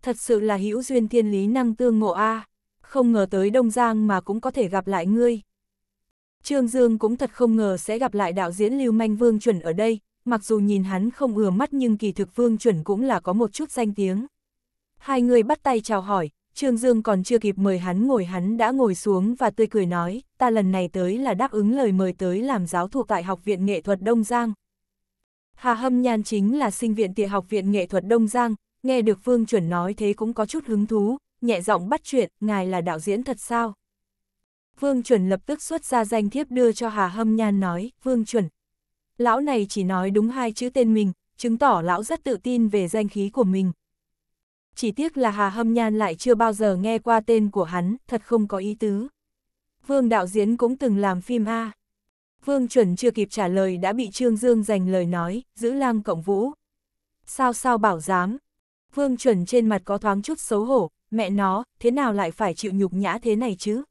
Thật sự là hữu duyên thiên lý năng tương ngộ A, không ngờ tới Đông Giang mà cũng có thể gặp lại ngươi. Trương Dương cũng thật không ngờ sẽ gặp lại đạo diễn Lưu Manh Vương Chuẩn ở đây, mặc dù nhìn hắn không ừa mắt nhưng kỳ thực Vương Chuẩn cũng là có một chút danh tiếng. Hai người bắt tay chào hỏi, Trương Dương còn chưa kịp mời hắn ngồi hắn đã ngồi xuống và tươi cười nói, ta lần này tới là đáp ứng lời mời tới làm giáo thuộc tại Học viện Nghệ thuật Đông Giang. Hà Hâm Nhan chính là sinh viện tịa Học viện Nghệ thuật Đông Giang, nghe được Vương Chuẩn nói thế cũng có chút hứng thú, nhẹ giọng bắt chuyện, ngài là đạo diễn thật sao? Vương Chuẩn lập tức xuất ra danh thiếp đưa cho Hà Hâm Nhan nói, Vương Chuẩn. Lão này chỉ nói đúng hai chữ tên mình, chứng tỏ lão rất tự tin về danh khí của mình. Chỉ tiếc là Hà Hâm Nhan lại chưa bao giờ nghe qua tên của hắn, thật không có ý tứ. Vương đạo diễn cũng từng làm phim A. Vương chuẩn chưa kịp trả lời đã bị Trương Dương giành lời nói, giữ lang cộng vũ. Sao sao bảo dám. Vương chuẩn trên mặt có thoáng chút xấu hổ, mẹ nó, thế nào lại phải chịu nhục nhã thế này chứ?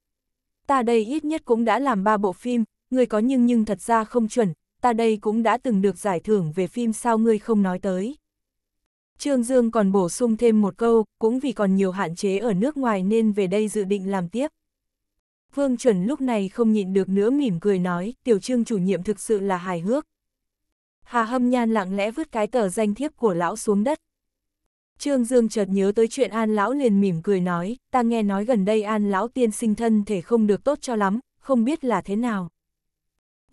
Ta đây ít nhất cũng đã làm ba bộ phim, người có nhưng nhưng thật ra không chuẩn, ta đây cũng đã từng được giải thưởng về phim sao ngươi không nói tới. Trương Dương còn bổ sung thêm một câu, cũng vì còn nhiều hạn chế ở nước ngoài nên về đây dự định làm tiếp. Vương Chuẩn lúc này không nhịn được nữa mỉm cười nói, tiểu trương chủ nhiệm thực sự là hài hước. Hà hâm nhan lặng lẽ vứt cái tờ danh thiếp của lão xuống đất. Trương Dương chợt nhớ tới chuyện An Lão liền mỉm cười nói, ta nghe nói gần đây An Lão tiên sinh thân thể không được tốt cho lắm, không biết là thế nào.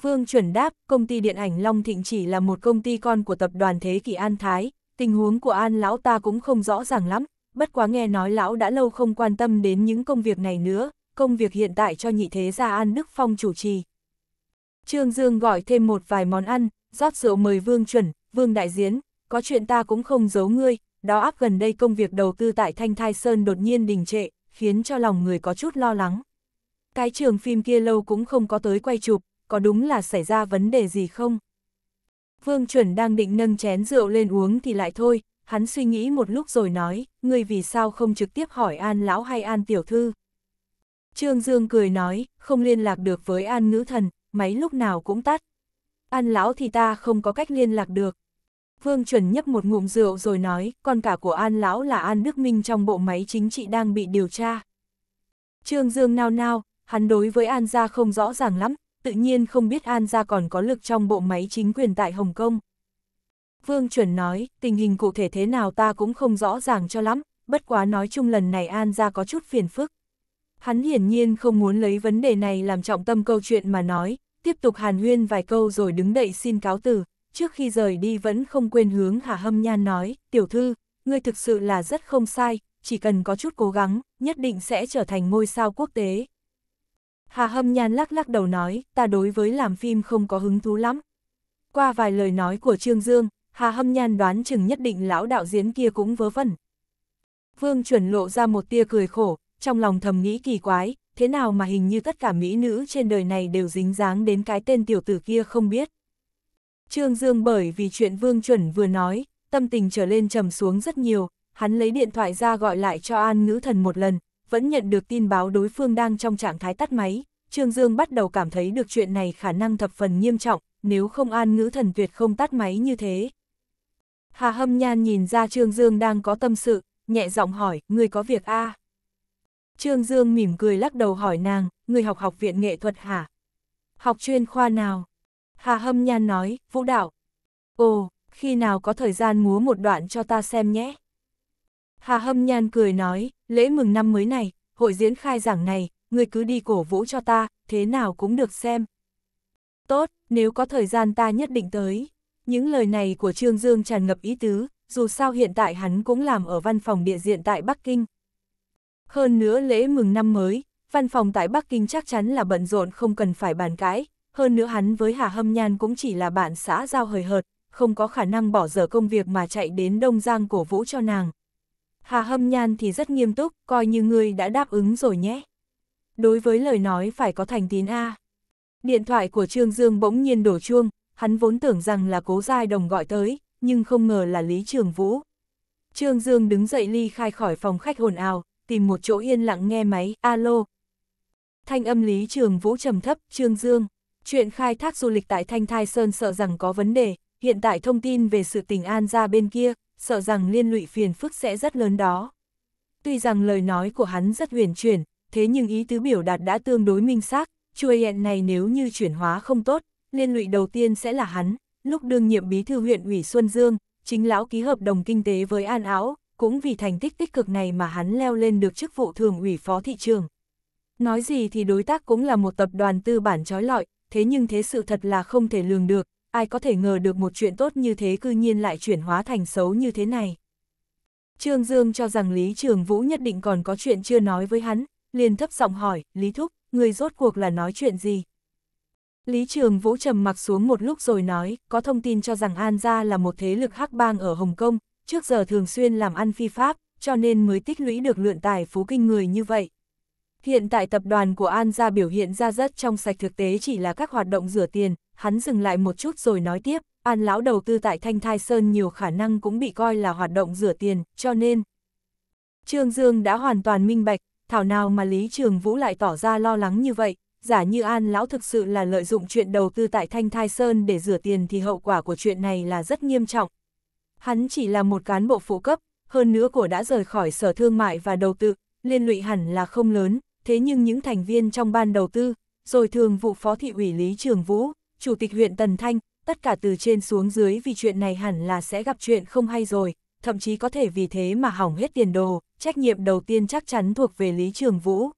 Vương chuẩn đáp, công ty điện ảnh Long Thịnh chỉ là một công ty con của tập đoàn Thế Kỷ An Thái, tình huống của An Lão ta cũng không rõ ràng lắm, bất quá nghe nói Lão đã lâu không quan tâm đến những công việc này nữa, công việc hiện tại cho nhị thế gia An Đức Phong chủ trì. Trương Dương gọi thêm một vài món ăn, rót rượu mời Vương chuẩn, Vương đại diễn, có chuyện ta cũng không giấu ngươi, đó áp gần đây công việc đầu tư tại Thanh Thai Sơn đột nhiên đình trệ, khiến cho lòng người có chút lo lắng. Cái trường phim kia lâu cũng không có tới quay chụp, có đúng là xảy ra vấn đề gì không? Vương chuẩn đang định nâng chén rượu lên uống thì lại thôi, hắn suy nghĩ một lúc rồi nói, ngươi vì sao không trực tiếp hỏi An Lão hay An Tiểu Thư? Trương Dương cười nói, không liên lạc được với An Ngữ Thần, máy lúc nào cũng tắt. An Lão thì ta không có cách liên lạc được. Vương chuẩn nhấp một ngụm rượu rồi nói, con cả của An Lão là An Đức Minh trong bộ máy chính trị đang bị điều tra. Trương Dương nao nao, hắn đối với An gia không rõ ràng lắm, tự nhiên không biết An gia còn có lực trong bộ máy chính quyền tại Hồng Kông. Vương chuẩn nói, tình hình cụ thể thế nào ta cũng không rõ ràng cho lắm, bất quá nói chung lần này An gia có chút phiền phức. Hắn hiển nhiên không muốn lấy vấn đề này làm trọng tâm câu chuyện mà nói, tiếp tục hàn huyên vài câu rồi đứng đậy xin cáo từ, trước khi rời đi vẫn không quên hướng Hà Hâm Nhan nói, tiểu thư, ngươi thực sự là rất không sai, chỉ cần có chút cố gắng, nhất định sẽ trở thành ngôi sao quốc tế. Hà Hâm Nhan lắc lắc đầu nói, ta đối với làm phim không có hứng thú lắm. Qua vài lời nói của Trương Dương, Hà Hâm Nhan đoán chừng nhất định lão đạo diễn kia cũng vớ vẩn. Vương chuẩn lộ ra một tia cười khổ, trong lòng thầm nghĩ kỳ quái, thế nào mà hình như tất cả mỹ nữ trên đời này đều dính dáng đến cái tên tiểu tử kia không biết. Trương Dương bởi vì chuyện Vương Chuẩn vừa nói, tâm tình trở lên trầm xuống rất nhiều, hắn lấy điện thoại ra gọi lại cho An Ngữ Thần một lần, vẫn nhận được tin báo đối phương đang trong trạng thái tắt máy, Trương Dương bắt đầu cảm thấy được chuyện này khả năng thập phần nghiêm trọng, nếu không An Ngữ Thần tuyệt không tắt máy như thế. Hà Hâm Nhan nhìn ra Trương Dương đang có tâm sự, nhẹ giọng hỏi, người có việc a? À? Trương Dương mỉm cười lắc đầu hỏi nàng, người học học viện nghệ thuật hả? Học chuyên khoa nào? Hà Hâm Nhan nói, vũ đạo. Ồ, khi nào có thời gian múa một đoạn cho ta xem nhé. Hà Hâm Nhan cười nói, lễ mừng năm mới này, hội diễn khai giảng này, người cứ đi cổ vũ cho ta, thế nào cũng được xem. Tốt, nếu có thời gian ta nhất định tới. Những lời này của Trương Dương tràn ngập ý tứ, dù sao hiện tại hắn cũng làm ở văn phòng địa diện tại Bắc Kinh. Hơn nữa lễ mừng năm mới, văn phòng tại Bắc Kinh chắc chắn là bận rộn không cần phải bàn cãi, hơn nữa hắn với Hà Hâm Nhan cũng chỉ là bạn xã giao hời hợt, không có khả năng bỏ dở công việc mà chạy đến Đông Giang cổ vũ cho nàng. Hà Hâm Nhan thì rất nghiêm túc, coi như ngươi đã đáp ứng rồi nhé. Đối với lời nói phải có thành tín A. Điện thoại của Trương Dương bỗng nhiên đổ chuông, hắn vốn tưởng rằng là cố giai đồng gọi tới, nhưng không ngờ là Lý Trường Vũ. Trương Dương đứng dậy ly khai khỏi phòng khách hồn ào, tìm một chỗ yên lặng nghe máy, alo. Thanh âm Lý Trường Vũ trầm thấp, Trương Dương. Chuyện khai thác du lịch tại Thanh Thai Sơn sợ rằng có vấn đề, hiện tại thông tin về sự tình an ra bên kia, sợ rằng liên lụy phiền phức sẽ rất lớn đó. Tuy rằng lời nói của hắn rất huyền chuyển, thế nhưng ý tứ biểu đạt đã tương đối minh xác, chuôi hẹn này nếu như chuyển hóa không tốt, liên lụy đầu tiên sẽ là hắn, lúc đương nhiệm bí thư huyện ủy Xuân Dương, chính lão ký hợp đồng kinh tế với An Áo, cũng vì thành tích tích cực này mà hắn leo lên được chức vụ thường ủy phó thị trường. Nói gì thì đối tác cũng là một tập đoàn tư bản trói lọi, thế nhưng thế sự thật là không thể lường được, ai có thể ngờ được một chuyện tốt như thế cư nhiên lại chuyển hóa thành xấu như thế này. Trương Dương cho rằng Lý Trường Vũ nhất định còn có chuyện chưa nói với hắn, liền thấp giọng hỏi, Lý Thúc, người rốt cuộc là nói chuyện gì? Lý Trường Vũ trầm mặc xuống một lúc rồi nói, có thông tin cho rằng An Gia là một thế lực hắc bang ở Hồng Kông, trước giờ thường xuyên làm ăn phi pháp, cho nên mới tích lũy được lượn tài phú kinh người như vậy. Hiện tại tập đoàn của An Gia biểu hiện ra rất trong sạch thực tế chỉ là các hoạt động rửa tiền, hắn dừng lại một chút rồi nói tiếp, An lão đầu tư tại Thanh Thai Sơn nhiều khả năng cũng bị coi là hoạt động rửa tiền, cho nên. Trương Dương đã hoàn toàn minh bạch, thảo nào mà Lý Trường Vũ lại tỏ ra lo lắng như vậy, giả như An lão thực sự là lợi dụng chuyện đầu tư tại Thanh Thai Sơn để rửa tiền thì hậu quả của chuyện này là rất nghiêm trọng. Hắn chỉ là một cán bộ phụ cấp, hơn nữa của đã rời khỏi sở thương mại và đầu tư, liên lụy hẳn là không lớn, thế nhưng những thành viên trong ban đầu tư, rồi thường vụ phó thị ủy Lý Trường Vũ, chủ tịch huyện Tần Thanh, tất cả từ trên xuống dưới vì chuyện này hẳn là sẽ gặp chuyện không hay rồi, thậm chí có thể vì thế mà hỏng hết tiền đồ, trách nhiệm đầu tiên chắc chắn thuộc về Lý Trường Vũ.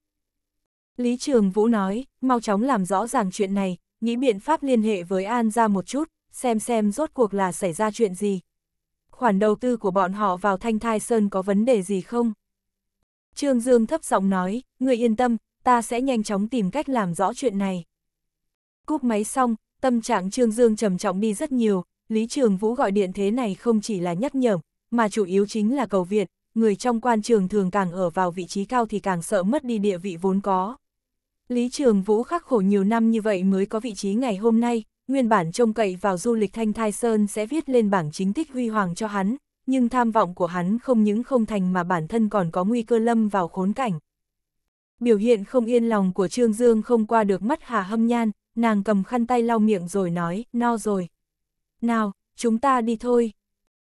Lý Trường Vũ nói, mau chóng làm rõ ràng chuyện này, nghĩ biện pháp liên hệ với An ra một chút, xem xem rốt cuộc là xảy ra chuyện gì. Khoản đầu tư của bọn họ vào Thanh Thai Sơn có vấn đề gì không? Trương Dương thấp giọng nói, người yên tâm, ta sẽ nhanh chóng tìm cách làm rõ chuyện này. Cúp máy xong, tâm trạng Trương Dương trầm trọng đi rất nhiều, Lý Trường Vũ gọi điện thế này không chỉ là nhắc nhở, mà chủ yếu chính là cầu viện. người trong quan trường thường càng ở vào vị trí cao thì càng sợ mất đi địa vị vốn có. Lý Trường Vũ khắc khổ nhiều năm như vậy mới có vị trí ngày hôm nay, nguyên bản trông cậy vào du lịch Thanh Thai Sơn sẽ viết lên bảng chính tích huy hoàng cho hắn, nhưng tham vọng của hắn không những không thành mà bản thân còn có nguy cơ lâm vào khốn cảnh. Biểu hiện không yên lòng của Trương Dương không qua được mắt Hà Hâm Nhan, nàng cầm khăn tay lau miệng rồi nói, no rồi. Nào, chúng ta đi thôi.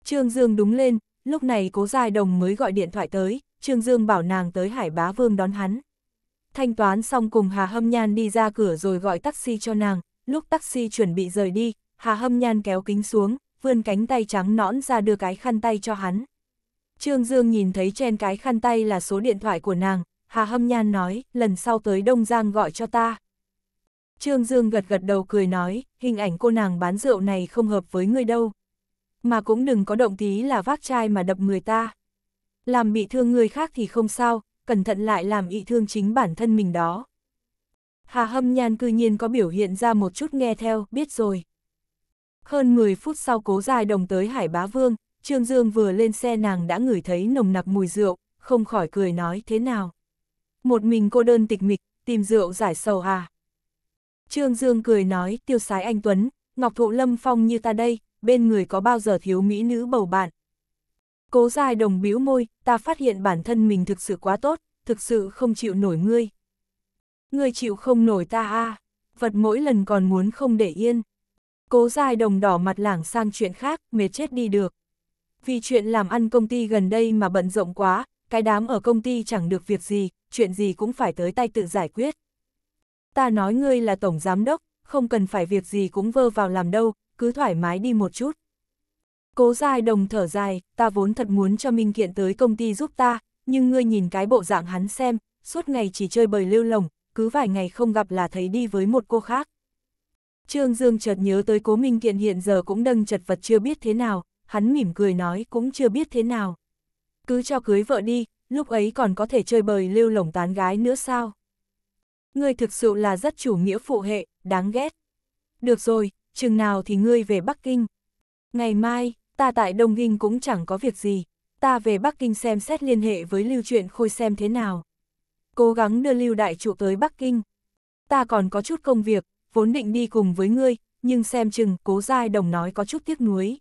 Trương Dương đúng lên, lúc này cố dài đồng mới gọi điện thoại tới, Trương Dương bảo nàng tới Hải Bá Vương đón hắn. Thanh toán xong cùng Hà Hâm Nhan đi ra cửa rồi gọi taxi cho nàng, lúc taxi chuẩn bị rời đi, Hà Hâm Nhan kéo kính xuống, vươn cánh tay trắng nõn ra đưa cái khăn tay cho hắn. Trương Dương nhìn thấy trên cái khăn tay là số điện thoại của nàng, Hà Hâm Nhan nói, lần sau tới Đông Giang gọi cho ta. Trương Dương gật gật đầu cười nói, hình ảnh cô nàng bán rượu này không hợp với người đâu. Mà cũng đừng có động tí là vác chai mà đập người ta. Làm bị thương người khác thì không sao, cẩn thận lại làm bị thương chính bản thân mình đó. Hà Hâm Nhan cư nhiên có biểu hiện ra một chút nghe theo, biết rồi. Hơn 10 phút sau cố dài đồng tới Hải Bá Vương, Trương Dương vừa lên xe nàng đã ngửi thấy nồng nặc mùi rượu, không khỏi cười nói thế nào. Một mình cô đơn tịch mịch, tìm rượu giải sầu à. Trương Dương cười nói, tiêu sái anh Tuấn, Ngọc Thụ Lâm Phong như ta đây, bên người có bao giờ thiếu mỹ nữ bầu bạn. Cố dài đồng bĩu môi, ta phát hiện bản thân mình thực sự quá tốt, thực sự không chịu nổi ngươi. Ngươi chịu không nổi ta à, vật mỗi lần còn muốn không để yên. Cố dài đồng đỏ mặt lảng sang chuyện khác, mệt chết đi được. Vì chuyện làm ăn công ty gần đây mà bận rộng quá, cái đám ở công ty chẳng được việc gì, chuyện gì cũng phải tới tay tự giải quyết. Ta nói ngươi là tổng giám đốc, không cần phải việc gì cũng vơ vào làm đâu, cứ thoải mái đi một chút. Cố dài đồng thở dài, ta vốn thật muốn cho Minh Kiện tới công ty giúp ta, nhưng ngươi nhìn cái bộ dạng hắn xem, suốt ngày chỉ chơi bời lưu lồng, cứ vài ngày không gặp là thấy đi với một cô khác. Trương Dương chợt nhớ tới cố Minh Kiện hiện giờ cũng đâng chật vật chưa biết thế nào, hắn mỉm cười nói cũng chưa biết thế nào. Cứ cho cưới vợ đi, lúc ấy còn có thể chơi bời lưu lồng tán gái nữa sao? Ngươi thực sự là rất chủ nghĩa phụ hệ, đáng ghét. Được rồi, chừng nào thì ngươi về Bắc Kinh. Ngày mai, ta tại Đông Kinh cũng chẳng có việc gì, ta về Bắc Kinh xem xét liên hệ với Lưu Truyện Khôi xem thế nào. Cố gắng đưa Lưu Đại Trụ tới Bắc Kinh. Ta còn có chút công việc, vốn định đi cùng với ngươi, nhưng xem chừng cố giai đồng nói có chút tiếc nuối.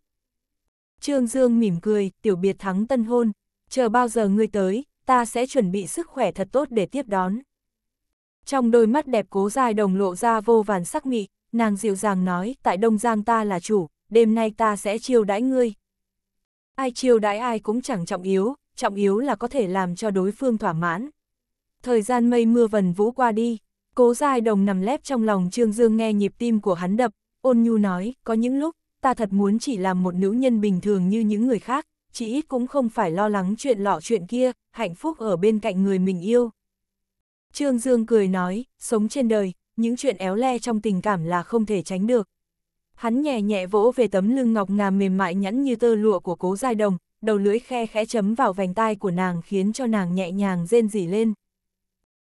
Trương Dương mỉm cười, tiểu biệt thắng tân hôn, chờ bao giờ ngươi tới, ta sẽ chuẩn bị sức khỏe thật tốt để tiếp đón. Trong đôi mắt đẹp cố giai đồng lộ ra vô vàn sắc mị, nàng dịu dàng nói, tại Đông Giang ta là chủ, đêm nay ta sẽ chiêu đãi ngươi. Ai chiêu đãi ai cũng chẳng trọng yếu, trọng yếu là có thể làm cho đối phương thỏa mãn. Thời gian mây mưa vần vũ qua đi, Cố Giai Đồng nằm lép trong lòng Trương Dương nghe nhịp tim của hắn đập, ôn nhu nói, có những lúc, ta thật muốn chỉ làm một nữ nhân bình thường như những người khác, chỉ ít cũng không phải lo lắng chuyện lọ chuyện kia, hạnh phúc ở bên cạnh người mình yêu. Trương Dương cười nói, sống trên đời, những chuyện éo le trong tình cảm là không thể tránh được. Hắn nhẹ nhẹ vỗ về tấm lưng ngọc ngà mềm mại nhẵn như tơ lụa của cố giai đồng, đầu lưỡi khe khẽ chấm vào vành tai của nàng khiến cho nàng nhẹ nhàng rên rỉ lên.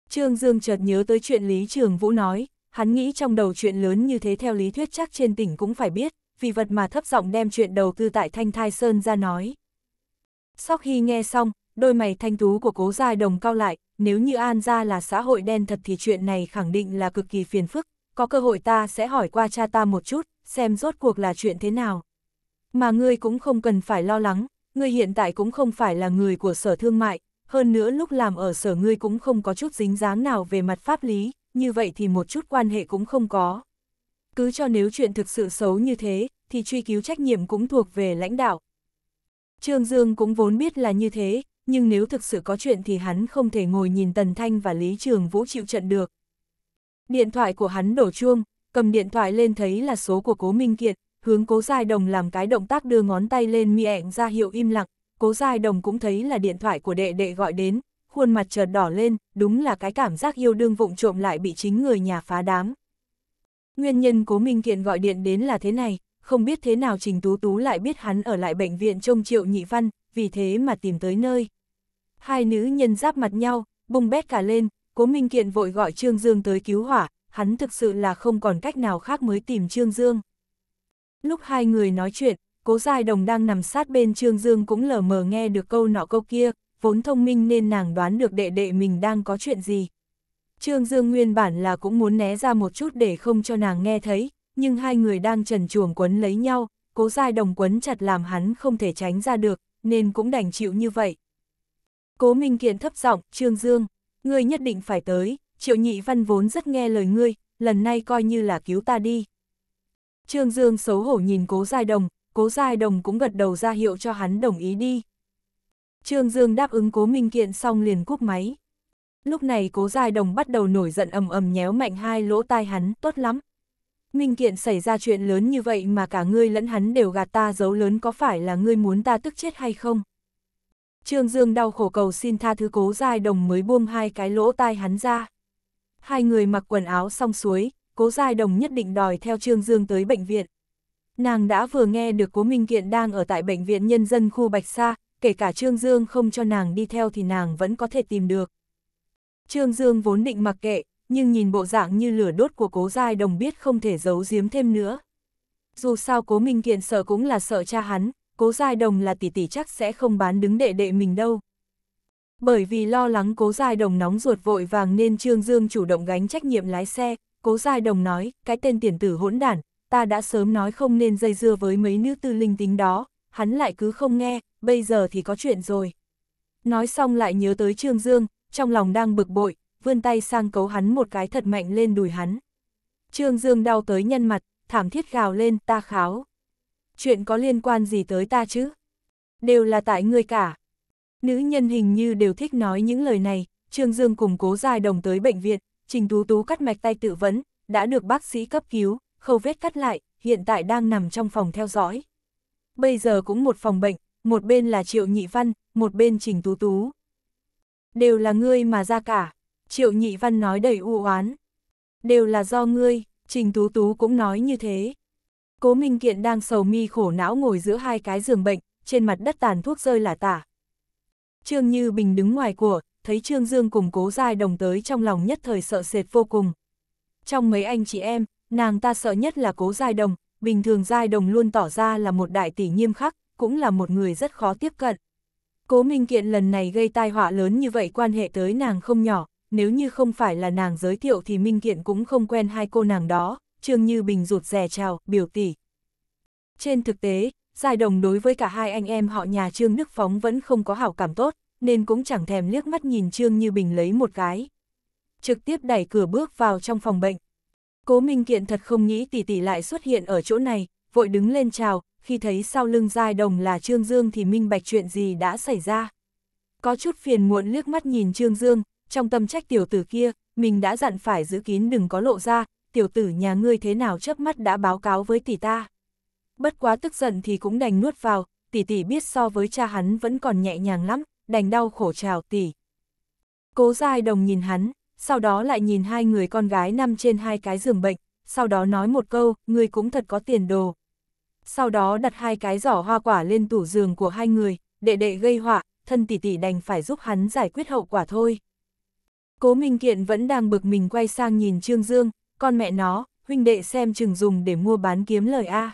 Trương Dương chợt nhớ tới chuyện Lý Trường Vũ nói, hắn nghĩ trong đầu chuyện lớn như thế theo lý thuyết chắc trên tỉnh cũng phải biết, vì vật mà thấp giọng đem chuyện đầu tư tại Thanh Thai Sơn ra nói. Sau khi nghe xong, đôi mày thanh tú của cố giai đồng cao lại, nếu như An gia là xã hội đen thật thì chuyện này khẳng định là cực kỳ phiền phức, có cơ hội ta sẽ hỏi qua cha ta một chút, xem rốt cuộc là chuyện thế nào. Mà ngươi cũng không cần phải lo lắng, ngươi hiện tại cũng không phải là người của sở thương mại, hơn nữa lúc làm ở sở ngươi cũng không có chút dính dáng nào về mặt pháp lý, như vậy thì một chút quan hệ cũng không có. Cứ cho nếu chuyện thực sự xấu như thế, thì truy cứu trách nhiệm cũng thuộc về lãnh đạo. Trương Dương cũng vốn biết là như thế, nhưng nếu thực sự có chuyện thì hắn không thể ngồi nhìn Tần Thanh và Lý Trường Vũ chịu trận được. Điện thoại của hắn đổ chuông, cầm điện thoại lên thấy là số của cố Minh Kiệt, hướng cố Giai Đồng làm cái động tác đưa ngón tay lên miệng ra hiệu im lặng, cố Giai Đồng cũng thấy là điện thoại của đệ đệ gọi đến, khuôn mặt chợt đỏ lên, đúng là cái cảm giác yêu đương vụng trộm lại bị chính người nhà phá đám. Nguyên nhân cố Minh Kiện gọi điện đến là thế này, không biết thế nào Trình Tú Tú lại biết hắn ở lại bệnh viện trông triệu nhị văn, vì thế mà tìm tới nơi. Hai nữ nhân giáp mặt nhau, bung bét cả lên, cố Minh Kiện vội gọi Trương Dương tới cứu hỏa, hắn thực sự là không còn cách nào khác mới tìm Trương Dương. Lúc hai người nói chuyện, cố dài Đồng đang nằm sát bên Trương Dương cũng lờ mờ nghe được câu nọ câu kia, vốn thông minh nên nàng đoán được đệ đệ mình đang có chuyện gì. Trương Dương nguyên bản là cũng muốn né ra một chút để không cho nàng nghe thấy, nhưng hai người đang trần chuồng quấn lấy nhau, cố dài Đồng quấn chặt làm hắn không thể tránh ra được, nên cũng đành chịu như vậy. Cố Minh Kiện thấp giọng, Trương Dương, ngươi nhất định phải tới, Triệu Nhị Văn vốn rất nghe lời ngươi, lần này coi như là cứu ta đi. Trương Dương xấu hổ nhìn Cố Giai Đồng, Cố Giai Đồng cũng gật đầu ra hiệu cho hắn đồng ý đi. Trương Dương đáp ứng Cố Minh Kiện xong liền cúp máy. Lúc này Cố Giai Đồng bắt đầu nổi giận ầm ầm nhéo mạnh hai lỗ tai hắn, tốt lắm. Minh Kiện xảy ra chuyện lớn như vậy mà cả ngươi lẫn hắn đều gạt ta giấu lớn có phải là ngươi muốn ta tức chết hay không? Trương Dương đau khổ cầu xin tha thứ cố giai đồng mới buông hai cái lỗ tai hắn ra. Hai người mặc quần áo xong xuối, cố giai đồng nhất định đòi theo Trương Dương tới bệnh viện. Nàng đã vừa nghe được cố Minh Kiện đang ở tại bệnh viện nhân dân khu Bạch Sa, kể cả Trương Dương không cho nàng đi theo thì nàng vẫn có thể tìm được. Trương Dương vốn định mặc kệ, nhưng nhìn bộ dạng như lửa đốt của cố giai đồng biết không thể giấu giếm thêm nữa. Dù sao cố Minh Kiện sợ cũng là sợ cha hắn, cố giai đồng là tỷ tỷ chắc sẽ không bán đứng đệ đệ mình đâu. Bởi vì lo lắng cố giai đồng nóng ruột vội vàng nên Trương Dương chủ động gánh trách nhiệm lái xe, cố giai đồng nói, cái tên tiền tử hỗn đản, ta đã sớm nói không nên dây dưa với mấy nữ tư linh tính đó, hắn lại cứ không nghe, bây giờ thì có chuyện rồi. Nói xong lại nhớ tới Trương Dương, trong lòng đang bực bội, vươn tay sang cấu hắn một cái thật mạnh lên đùi hắn. Trương Dương đau tới nhân mặt, thảm thiết gào lên, ta kháo. Chuyện có liên quan gì tới ta chứ? Đều là tại ngươi cả. Nữ nhân hình như đều thích nói những lời này, Trương Dương cùng cố dài đồng tới bệnh viện, Trình Tú Tú cắt mạch tay tự vấn, đã được bác sĩ cấp cứu, khâu vết cắt lại, hiện tại đang nằm trong phòng theo dõi. Bây giờ cũng một phòng bệnh, một bên là Triệu Nhị Văn, một bên Trình Tú Tú. Đều là ngươi mà ra cả. Triệu Nhị Văn nói đầy u oán. Đều là do ngươi, Trình Tú Tú cũng nói như thế. Cố Minh Kiện đang sầu mi khổ não ngồi giữa hai cái giường bệnh, trên mặt đất tàn thuốc rơi là tả. Trương Như Bình đứng ngoài của, thấy Trương Dương cùng cố giai đồng tới trong lòng nhất thời sợ sệt vô cùng. Trong mấy anh chị em, nàng ta sợ nhất là cố giai đồng, bình thường giai đồng luôn tỏ ra là một đại tỷ nghiêm khắc, cũng là một người rất khó tiếp cận. Cố Minh Kiện lần này gây tai họa lớn như vậy quan hệ tới nàng không nhỏ, nếu như không phải là nàng giới thiệu thì Minh Kiện cũng không quen hai cô nàng đó, Trương Như Bình rụt rè chào, biểu tỷ. Trên thực tế, giai Đồng đối với cả hai anh em họ nhà Trương Đức Phóng vẫn không có hảo cảm tốt, nên cũng chẳng thèm liếc mắt nhìn Trương Như Bình lấy một cái. Trực tiếp đẩy cửa bước vào trong phòng bệnh. Cố Minh Kiện thật không nghĩ tỷ tỷ lại xuất hiện ở chỗ này, vội đứng lên chào, khi thấy sau lưng Giai Đồng là Trương Dương thì minh bạch chuyện gì đã xảy ra. Có chút phiền muộn liếc mắt nhìn Trương Dương, trong tâm trách tiểu tử kia, mình đã dặn phải giữ kín đừng có lộ ra, tiểu tử nhà ngươi thế nào chớp mắt đã báo cáo với tỷ ta. Bất quá tức giận thì cũng đành nuốt vào, tỷ tỷ biết so với cha hắn vẫn còn nhẹ nhàng lắm, đành đau khổ chào tỷ. Cố giai đồng nhìn hắn, sau đó lại nhìn hai người con gái nằm trên hai cái giường bệnh, sau đó nói một câu, người cũng thật có tiền đồ. Sau đó đặt hai cái giỏ hoa quả lên tủ giường của hai người, đệ đệ gây họa, thân tỷ tỷ đành phải giúp hắn giải quyết hậu quả thôi. Cố Minh Kiện vẫn đang bực mình quay sang nhìn Trương Dương, con mẹ nó, huynh đệ xem chừng dùng để mua bán kiếm lời A.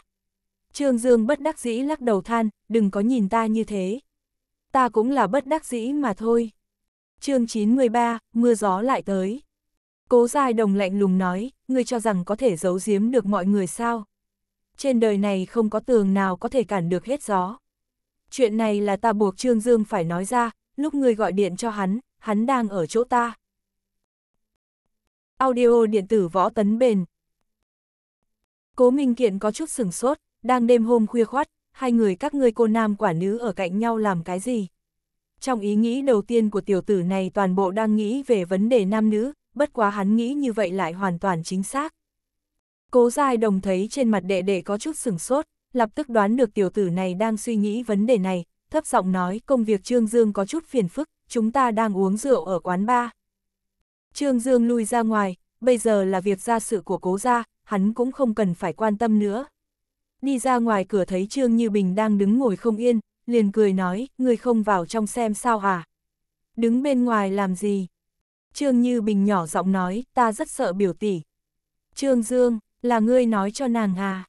Trương Dương bất đắc dĩ lắc đầu than, đừng có nhìn ta như thế. Ta cũng là bất đắc dĩ mà thôi chương 913, mưa gió lại tới. Cố dài đồng lạnh lùng nói, ngươi cho rằng có thể giấu giếm được mọi người sao? Trên đời này không có tường nào có thể cản được hết gió. Chuyện này là ta buộc Trương Dương phải nói ra, lúc ngươi gọi điện cho hắn, hắn đang ở chỗ ta. Audio điện tử võ tấn bền. Cố Minh Kiện có chút sừng sốt, đang đêm hôm khuya khoát, hai người các ngươi cô nam quả nữ ở cạnh nhau làm cái gì? Trong ý nghĩ đầu tiên của tiểu tử này toàn bộ đang nghĩ về vấn đề nam nữ, bất quá hắn nghĩ như vậy lại hoàn toàn chính xác. Cố Giai Đồng thấy trên mặt đệ đệ có chút sừng sốt, lập tức đoán được tiểu tử này đang suy nghĩ vấn đề này, thấp giọng nói công việc Trương Dương có chút phiền phức, chúng ta đang uống rượu ở quán bar. Trương Dương lui ra ngoài, bây giờ là việc gia sự của cố gia, hắn cũng không cần phải quan tâm nữa. Đi ra ngoài cửa thấy Trương Như Bình đang đứng ngồi không yên, liền cười nói, người không vào trong xem sao hả? Đứng bên ngoài làm gì? Trương Như Bình nhỏ giọng nói, ta rất sợ biểu tỷ. Trương Dương, là ngươi nói cho nàng à?